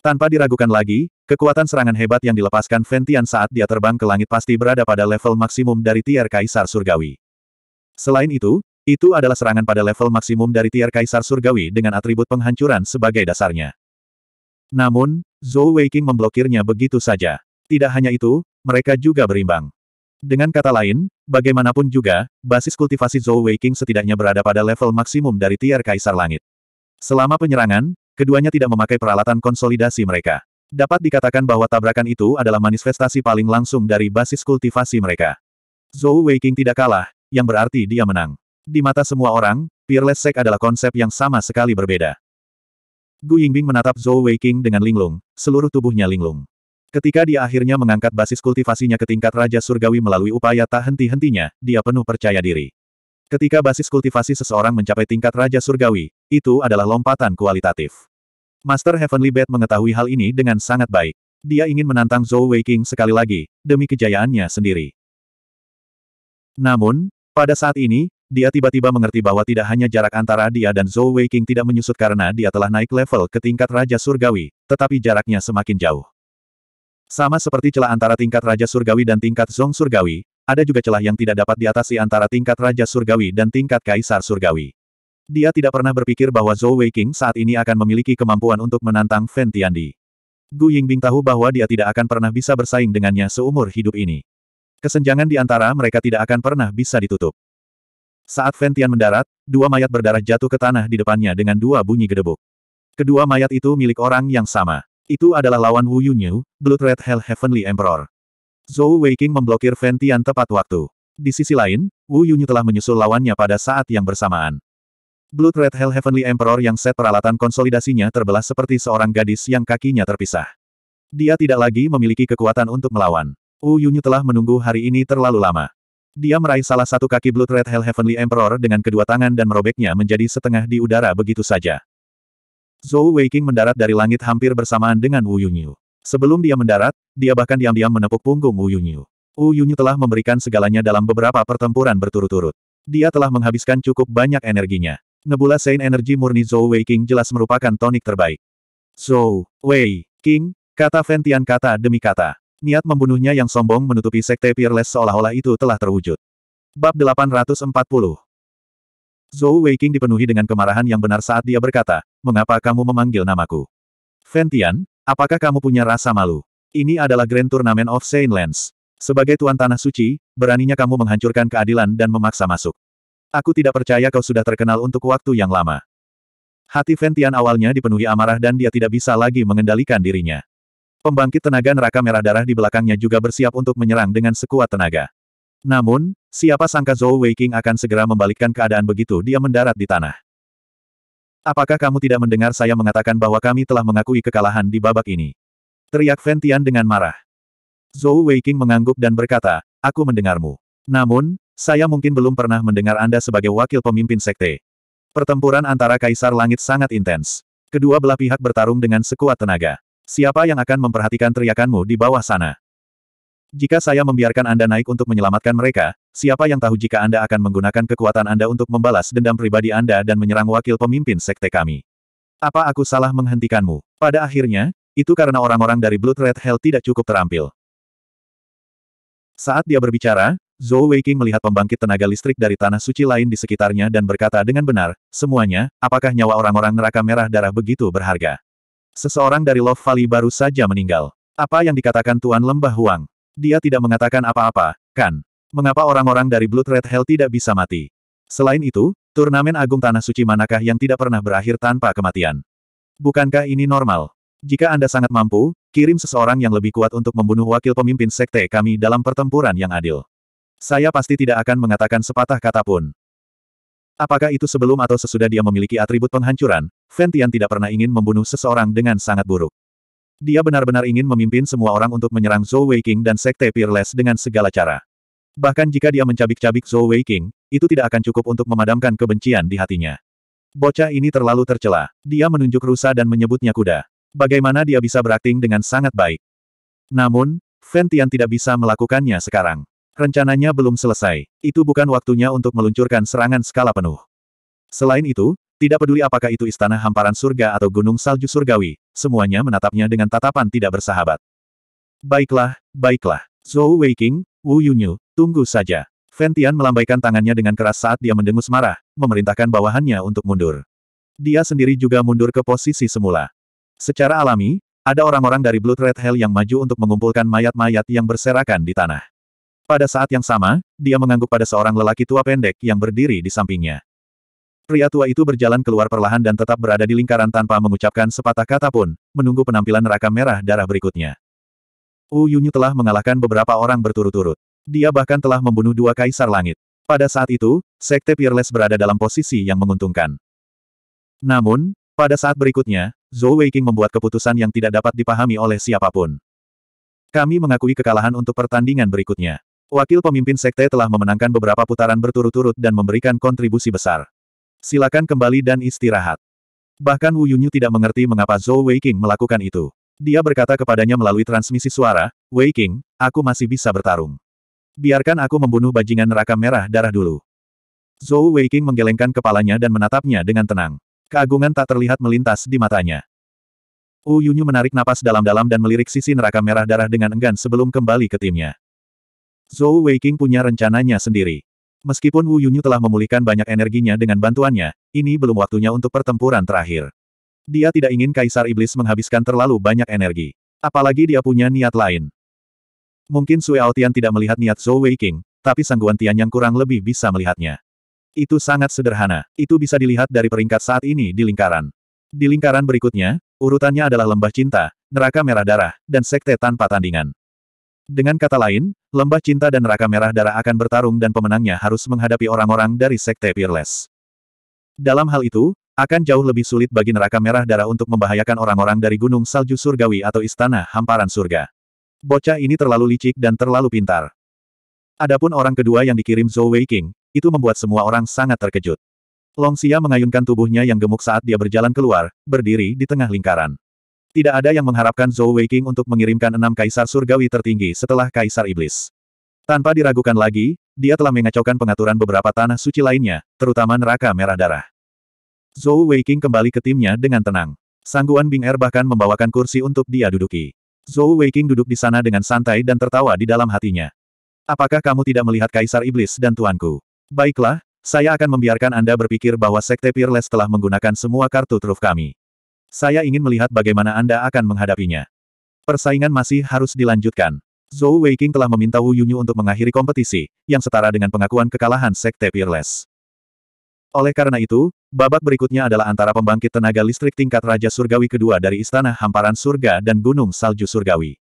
Tanpa diragukan lagi, kekuatan serangan hebat yang dilepaskan Ventian saat dia terbang ke langit pasti berada pada level maksimum dari tier Kaisar Surgawi. Selain itu, itu adalah serangan pada level maksimum dari tier Kaisar Surgawi dengan atribut penghancuran sebagai dasarnya. Namun, Zhou Weiking memblokirnya begitu saja. Tidak hanya itu, mereka juga berimbang. Dengan kata lain, bagaimanapun juga, basis kultivasi Zhou Weiking setidaknya berada pada level maksimum dari tier Kaisar Langit. Selama penyerangan, keduanya tidak memakai peralatan konsolidasi mereka. Dapat dikatakan bahwa tabrakan itu adalah manifestasi paling langsung dari basis kultivasi mereka. Zhou Weiking tidak kalah, yang berarti dia menang. Di mata semua orang, Peerless Sect adalah konsep yang sama sekali berbeda. Gu Yingbing menatap Zhou Weiking dengan linglung, seluruh tubuhnya linglung. Ketika dia akhirnya mengangkat basis kultivasinya ke tingkat Raja Surgawi melalui upaya tak henti-hentinya, dia penuh percaya diri. Ketika basis kultivasi seseorang mencapai tingkat Raja Surgawi, itu adalah lompatan kualitatif. Master Heavenly Bat mengetahui hal ini dengan sangat baik. Dia ingin menantang Zhou Weiking sekali lagi, demi kejayaannya sendiri. Namun, pada saat ini, dia tiba-tiba mengerti bahwa tidak hanya jarak antara dia dan Zhou Weiking tidak menyusut karena dia telah naik level ke tingkat Raja Surgawi, tetapi jaraknya semakin jauh. Sama seperti celah antara tingkat Raja Surgawi dan tingkat Zong Surgawi, ada juga celah yang tidak dapat diatasi antara tingkat Raja Surgawi dan tingkat Kaisar Surgawi. Dia tidak pernah berpikir bahwa Zhou Weiking saat ini akan memiliki kemampuan untuk menantang Fen Tiandi. Gu Yingbing tahu bahwa dia tidak akan pernah bisa bersaing dengannya seumur hidup ini. Kesenjangan di antara mereka tidak akan pernah bisa ditutup. Saat Fen Tian mendarat, dua mayat berdarah jatuh ke tanah di depannya dengan dua bunyi gedebuk. Kedua mayat itu milik orang yang sama. Itu adalah lawan Wu Yunyu, Blood Red Hell Heavenly Emperor. Zhou Weiqing memblokir Tian tepat waktu. Di sisi lain, Wu Yunyu telah menyusul lawannya pada saat yang bersamaan. Blood Red Hell Heavenly Emperor yang set peralatan konsolidasinya terbelah seperti seorang gadis yang kakinya terpisah. Dia tidak lagi memiliki kekuatan untuk melawan. Wu Yunyu telah menunggu hari ini terlalu lama. Dia meraih salah satu kaki Blood Red Hell Heavenly Emperor dengan kedua tangan dan merobeknya menjadi setengah di udara begitu saja. Zhou Weiqing mendarat dari langit hampir bersamaan dengan Wu Yunyu. Sebelum dia mendarat, dia bahkan diam-diam menepuk punggung Wu Yunyu. Wu Yunyu telah memberikan segalanya dalam beberapa pertempuran berturut-turut. Dia telah menghabiskan cukup banyak energinya. Nebula Saint Energy murni Zhou Weiqing jelas merupakan tonik terbaik. Zhou, Wei, King, kata Ventian kata demi kata. Niat membunuhnya yang sombong menutupi sekte Peerless seolah-olah itu telah terwujud. Bab 840 Zhou Weiqing dipenuhi dengan kemarahan yang benar saat dia berkata, mengapa kamu memanggil namaku? Ventian, apakah kamu punya rasa malu? Ini adalah Grand Tournament of Saint Lands. Sebagai Tuan Tanah Suci, beraninya kamu menghancurkan keadilan dan memaksa masuk. Aku tidak percaya kau sudah terkenal untuk waktu yang lama. Hati Ventian awalnya dipenuhi amarah dan dia tidak bisa lagi mengendalikan dirinya. Pembangkit tenaga neraka merah darah di belakangnya juga bersiap untuk menyerang dengan sekuat tenaga. Namun, siapa sangka Zhou Weiqing akan segera membalikkan keadaan begitu dia mendarat di tanah. Apakah kamu tidak mendengar saya mengatakan bahwa kami telah mengakui kekalahan di babak ini? Teriak Ventian dengan marah. Zhou Weiqing mengangguk dan berkata, aku mendengarmu. Namun, saya mungkin belum pernah mendengar Anda sebagai wakil pemimpin sekte. Pertempuran antara Kaisar Langit sangat intens. Kedua belah pihak bertarung dengan sekuat tenaga. Siapa yang akan memperhatikan teriakanmu di bawah sana? Jika saya membiarkan Anda naik untuk menyelamatkan mereka, siapa yang tahu jika Anda akan menggunakan kekuatan Anda untuk membalas dendam pribadi Anda dan menyerang wakil pemimpin sekte kami? Apa aku salah menghentikanmu? Pada akhirnya, itu karena orang-orang dari Blood Red Hell tidak cukup terampil. Saat dia berbicara, Zhou Weiqing melihat pembangkit tenaga listrik dari tanah suci lain di sekitarnya dan berkata dengan benar, semuanya, apakah nyawa orang-orang neraka merah darah begitu berharga? Seseorang dari Love Valley baru saja meninggal. Apa yang dikatakan Tuan Lembah Huang? Dia tidak mengatakan apa-apa, kan? Mengapa orang-orang dari Blood Red Hell tidak bisa mati? Selain itu, turnamen agung tanah suci manakah yang tidak pernah berakhir tanpa kematian? Bukankah ini normal? Jika Anda sangat mampu, kirim seseorang yang lebih kuat untuk membunuh wakil pemimpin sekte kami dalam pertempuran yang adil. Saya pasti tidak akan mengatakan sepatah kata pun. Apakah itu sebelum atau sesudah dia memiliki atribut penghancuran, Ventian tidak pernah ingin membunuh seseorang dengan sangat buruk. Dia benar-benar ingin memimpin semua orang untuk menyerang Zhou Weiqing dan Sekte Peerless dengan segala cara. Bahkan jika dia mencabik-cabik Zhou Weiqing, itu tidak akan cukup untuk memadamkan kebencian di hatinya. Bocah ini terlalu tercela. Dia menunjuk rusa dan menyebutnya kuda. Bagaimana dia bisa berakting dengan sangat baik? Namun, Ventian tidak bisa melakukannya sekarang. Rencananya belum selesai. Itu bukan waktunya untuk meluncurkan serangan skala penuh. Selain itu, tidak peduli apakah itu istana hamparan surga atau gunung salju surgawi, semuanya menatapnya dengan tatapan tidak bersahabat. Baiklah, baiklah. Zhou Weiqing, Wu Yunyu, tunggu saja. Ventian melambaikan tangannya dengan keras saat dia mendengus marah, memerintahkan bawahannya untuk mundur. Dia sendiri juga mundur ke posisi semula. Secara alami, ada orang-orang dari Blood Red Hell yang maju untuk mengumpulkan mayat-mayat yang berserakan di tanah. Pada saat yang sama, dia mengangguk pada seorang lelaki tua pendek yang berdiri di sampingnya. Pria tua itu berjalan keluar perlahan dan tetap berada di lingkaran tanpa mengucapkan sepatah kata pun, menunggu penampilan neraka merah darah berikutnya. Wu Yunyu telah mengalahkan beberapa orang berturut-turut. Dia bahkan telah membunuh dua kaisar langit. Pada saat itu, Sekte Peerless berada dalam posisi yang menguntungkan. Namun, pada saat berikutnya, Zhou Weiqing membuat keputusan yang tidak dapat dipahami oleh siapa pun. Kami mengakui kekalahan untuk pertandingan berikutnya. Wakil pemimpin sekte telah memenangkan beberapa putaran berturut-turut dan memberikan kontribusi besar. Silakan kembali dan istirahat. Bahkan Wu Yunyu tidak mengerti mengapa Zhou Weiqing melakukan itu. Dia berkata kepadanya melalui transmisi suara, Wei King, aku masih bisa bertarung. Biarkan aku membunuh bajingan neraka merah darah dulu. Zhou Wei King menggelengkan kepalanya dan menatapnya dengan tenang. Keagungan tak terlihat melintas di matanya. Wu Yunyu menarik napas dalam-dalam dan melirik sisi neraka merah darah dengan enggan sebelum kembali ke timnya. Zhou Weiqing punya rencananya sendiri. Meskipun Wu Yunyu telah memulihkan banyak energinya dengan bantuannya, ini belum waktunya untuk pertempuran terakhir. Dia tidak ingin Kaisar Iblis menghabiskan terlalu banyak energi. Apalagi dia punya niat lain. Mungkin Sui Aotian tidak melihat niat Zhou Weiqing, tapi Sangguan Tian yang kurang lebih bisa melihatnya. Itu sangat sederhana. Itu bisa dilihat dari peringkat saat ini di lingkaran. Di lingkaran berikutnya, urutannya adalah Lembah Cinta, Neraka Merah Darah, dan Sekte Tanpa Tandingan. Dengan kata lain, lembah cinta dan neraka merah darah akan bertarung dan pemenangnya harus menghadapi orang-orang dari Sekte Peerless. Dalam hal itu, akan jauh lebih sulit bagi neraka merah darah untuk membahayakan orang-orang dari Gunung Salju Surgawi atau Istana Hamparan Surga. Bocah ini terlalu licik dan terlalu pintar. Adapun orang kedua yang dikirim Zhou Weiqing, itu membuat semua orang sangat terkejut. Long Xia mengayunkan tubuhnya yang gemuk saat dia berjalan keluar, berdiri di tengah lingkaran. Tidak ada yang mengharapkan Zhou Weiqing untuk mengirimkan enam kaisar surgawi tertinggi setelah kaisar iblis. Tanpa diragukan lagi, dia telah mengacaukan pengaturan beberapa tanah suci lainnya, terutama neraka merah darah. Zhou Weiqing kembali ke timnya dengan tenang. Sangguan Bing Er bahkan membawakan kursi untuk dia duduki. Zhou Weiqing duduk di sana dengan santai dan tertawa di dalam hatinya. Apakah kamu tidak melihat Kaisar Iblis dan Tuanku? Baiklah, saya akan membiarkan Anda berpikir bahwa Sekte Peerless telah menggunakan semua kartu truf kami. Saya ingin melihat bagaimana Anda akan menghadapinya. Persaingan masih harus dilanjutkan. Zhou Weiqing telah meminta Wu Yunyu untuk mengakhiri kompetisi, yang setara dengan pengakuan kekalahan Sekte Peerless. Oleh karena itu, babak berikutnya adalah antara pembangkit tenaga listrik tingkat Raja Surgawi kedua dari Istana Hamparan Surga dan Gunung Salju Surgawi.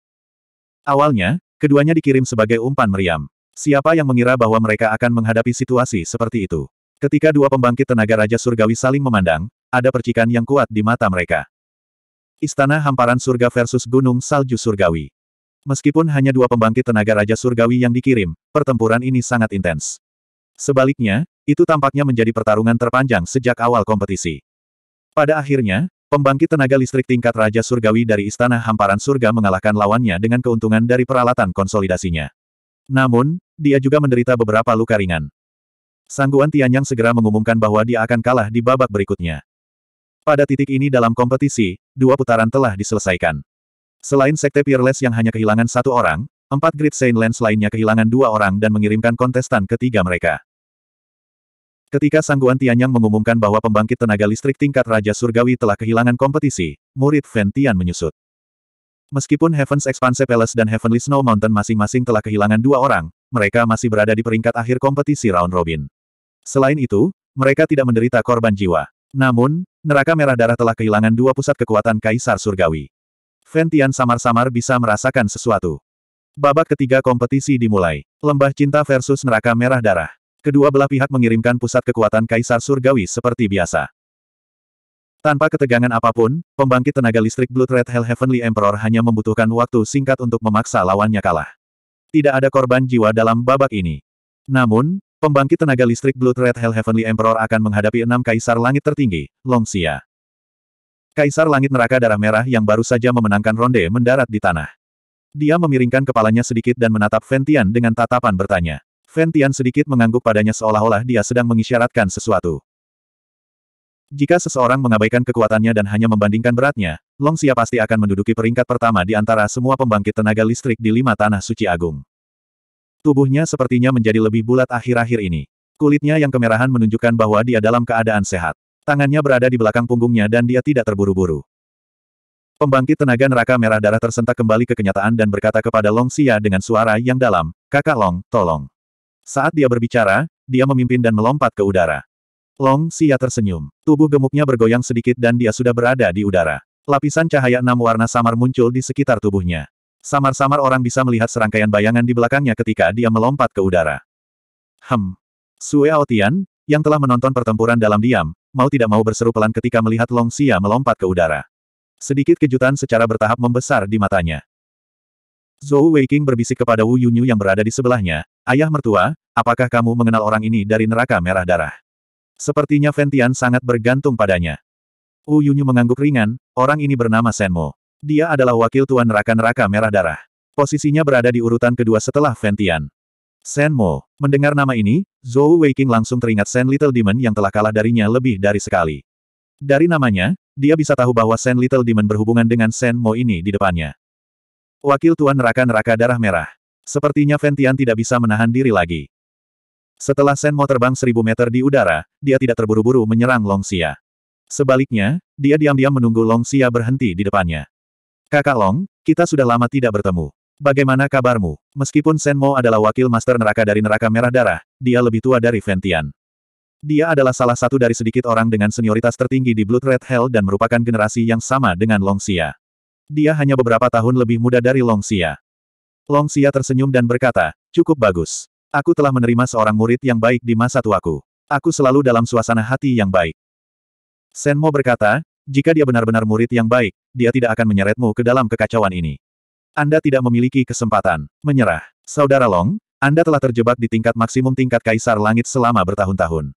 Awalnya, keduanya dikirim sebagai umpan meriam. Siapa yang mengira bahwa mereka akan menghadapi situasi seperti itu? Ketika dua pembangkit tenaga Raja Surgawi saling memandang, ada percikan yang kuat di mata mereka. Istana Hamparan Surga versus Gunung Salju Surgawi. Meskipun hanya dua pembangkit tenaga Raja Surgawi yang dikirim, pertempuran ini sangat intens. Sebaliknya, itu tampaknya menjadi pertarungan terpanjang sejak awal kompetisi. Pada akhirnya, pembangkit tenaga listrik tingkat Raja Surgawi dari Istana Hamparan Surga mengalahkan lawannya dengan keuntungan dari peralatan konsolidasinya. Namun, dia juga menderita beberapa luka ringan. Sangguan Tianyang segera mengumumkan bahwa dia akan kalah di babak berikutnya. Pada titik ini dalam kompetisi, dua putaran telah diselesaikan. Selain Sekte Peerless yang hanya kehilangan satu orang, empat Great Saint Lens lainnya kehilangan dua orang dan mengirimkan kontestan ketiga mereka. Ketika Sangguan Tianyang mengumumkan bahwa pembangkit tenaga listrik tingkat Raja Surgawi telah kehilangan kompetisi, murid Fen Tian menyusut. Meskipun Heaven's Expanse Palace dan Heavenly Snow Mountain masing-masing telah kehilangan dua orang, mereka masih berada di peringkat akhir kompetisi round robin. Selain itu, mereka tidak menderita korban jiwa. Namun, neraka merah darah telah kehilangan dua pusat kekuatan Kaisar Surgawi. Ventian samar-samar bisa merasakan sesuatu. Babak ketiga kompetisi dimulai. Lembah Cinta versus Neraka Merah Darah. Kedua belah pihak mengirimkan pusat kekuatan Kaisar Surgawi seperti biasa. Tanpa ketegangan apa pun, pembangkit tenaga listrik Blood Red Hell Heavenly Emperor hanya membutuhkan waktu singkat untuk memaksa lawannya kalah. Tidak ada korban jiwa dalam babak ini. Namun, Pembangkit tenaga listrik Blood Red Hell Heavenly Emperor akan menghadapi enam kaisar langit tertinggi, Long Xia. Kaisar langit neraka darah merah yang baru saja memenangkan ronde mendarat di tanah. Dia memiringkan kepalanya sedikit dan menatap Ventian dengan tatapan bertanya. Ventian sedikit mengangguk padanya seolah-olah dia sedang mengisyaratkan sesuatu. Jika seseorang mengabaikan kekuatannya dan hanya membandingkan beratnya, Long Xia pasti akan menduduki peringkat pertama di antara semua pembangkit tenaga listrik di lima tanah suci agung. Tubuhnya sepertinya menjadi lebih bulat akhir-akhir ini. Kulitnya yang kemerahan menunjukkan bahwa dia dalam keadaan sehat. Tangannya berada di belakang punggungnya dan dia tidak terburu-buru. Pembangkit tenaga neraka merah darah tersentak kembali ke kenyataan dan berkata kepada Long Xia dengan suara yang dalam, Kakak Long, tolong. Saat dia berbicara, dia memimpin dan melompat ke udara. Long Xia tersenyum. Tubuh gemuknya bergoyang sedikit dan dia sudah berada di udara. Lapisan cahaya enam warna samar muncul di sekitar tubuhnya. Samar-samar orang bisa melihat serangkaian bayangan di belakangnya ketika dia melompat ke udara. Hem. Sue Aotian, yang telah menonton pertempuran dalam diam, mau tidak mau berseru pelan ketika melihat Long Xia melompat ke udara. Sedikit kejutan secara bertahap membesar di matanya. Zhou Weiqing berbisik kepada Wu Yunyu yang berada di sebelahnya, Ayah mertua, apakah kamu mengenal orang ini dari neraka merah darah? Sepertinya Ventian sangat bergantung padanya. Wu Yunyu mengangguk ringan, orang ini bernama Senmo. Dia adalah wakil tuan neraka-neraka merah darah. Posisinya berada di urutan kedua setelah Ventian. Senmo. Mendengar nama ini, Zhou Weiqing langsung teringat Sen Little Demon yang telah kalah darinya lebih dari sekali. Dari namanya, dia bisa tahu bahwa Sen Little Demon berhubungan dengan Senmo ini di depannya. Wakil Tuan Neraka-Neraka Darah Merah. Sepertinya Ventian tidak bisa menahan diri lagi. Setelah Senmo terbang seribu meter di udara, dia tidak terburu-buru menyerang Long Xia. Sebaliknya, dia diam-diam menunggu Long Xia berhenti di depannya. Kakak Long, kita sudah lama tidak bertemu. Bagaimana kabarmu? Meskipun Senmo adalah wakil master neraka dari neraka merah darah, dia lebih tua dari Ventian. Dia adalah salah satu dari sedikit orang dengan senioritas tertinggi di Blood Red Hell dan merupakan generasi yang sama dengan Long Xia. Dia hanya beberapa tahun lebih muda dari Long Xia. Long Xia tersenyum dan berkata, cukup bagus. Aku telah menerima seorang murid yang baik di masa tuaku. Aku selalu dalam suasana hati yang baik. Senmo berkata, jika dia benar-benar murid yang baik, dia tidak akan menyeretmu ke dalam kekacauan ini. Anda tidak memiliki kesempatan menyerah. Saudara Long, Anda telah terjebak di tingkat maksimum tingkat Kaisar Langit selama bertahun-tahun.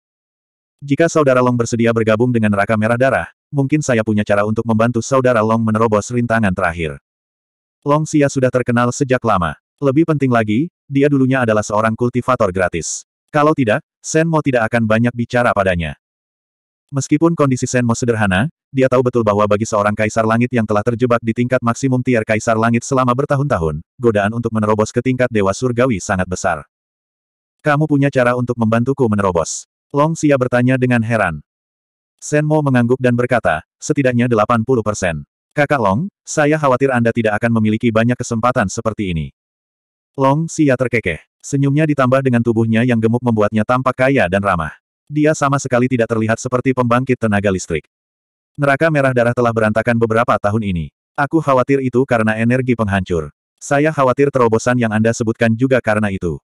Jika Saudara Long bersedia bergabung dengan neraka merah darah, mungkin saya punya cara untuk membantu saudara Long menerobos rintangan terakhir. Long Xia sudah terkenal sejak lama. Lebih penting lagi, dia dulunya adalah seorang kultivator gratis. Kalau tidak, Senmo tidak akan banyak bicara padanya. Meskipun kondisi Senmo sederhana, dia tahu betul bahwa bagi seorang kaisar langit yang telah terjebak di tingkat maksimum tier kaisar langit selama bertahun-tahun, godaan untuk menerobos ke tingkat dewa surgawi sangat besar. Kamu punya cara untuk membantuku menerobos. Long Xia bertanya dengan heran. Senmo mengangguk dan berkata, setidaknya 80 persen. Kakak Long, saya khawatir Anda tidak akan memiliki banyak kesempatan seperti ini. Long Xia terkekeh. Senyumnya ditambah dengan tubuhnya yang gemuk membuatnya tampak kaya dan ramah. Dia sama sekali tidak terlihat seperti pembangkit tenaga listrik. Neraka merah darah telah berantakan beberapa tahun ini. Aku khawatir itu karena energi penghancur. Saya khawatir terobosan yang Anda sebutkan juga karena itu.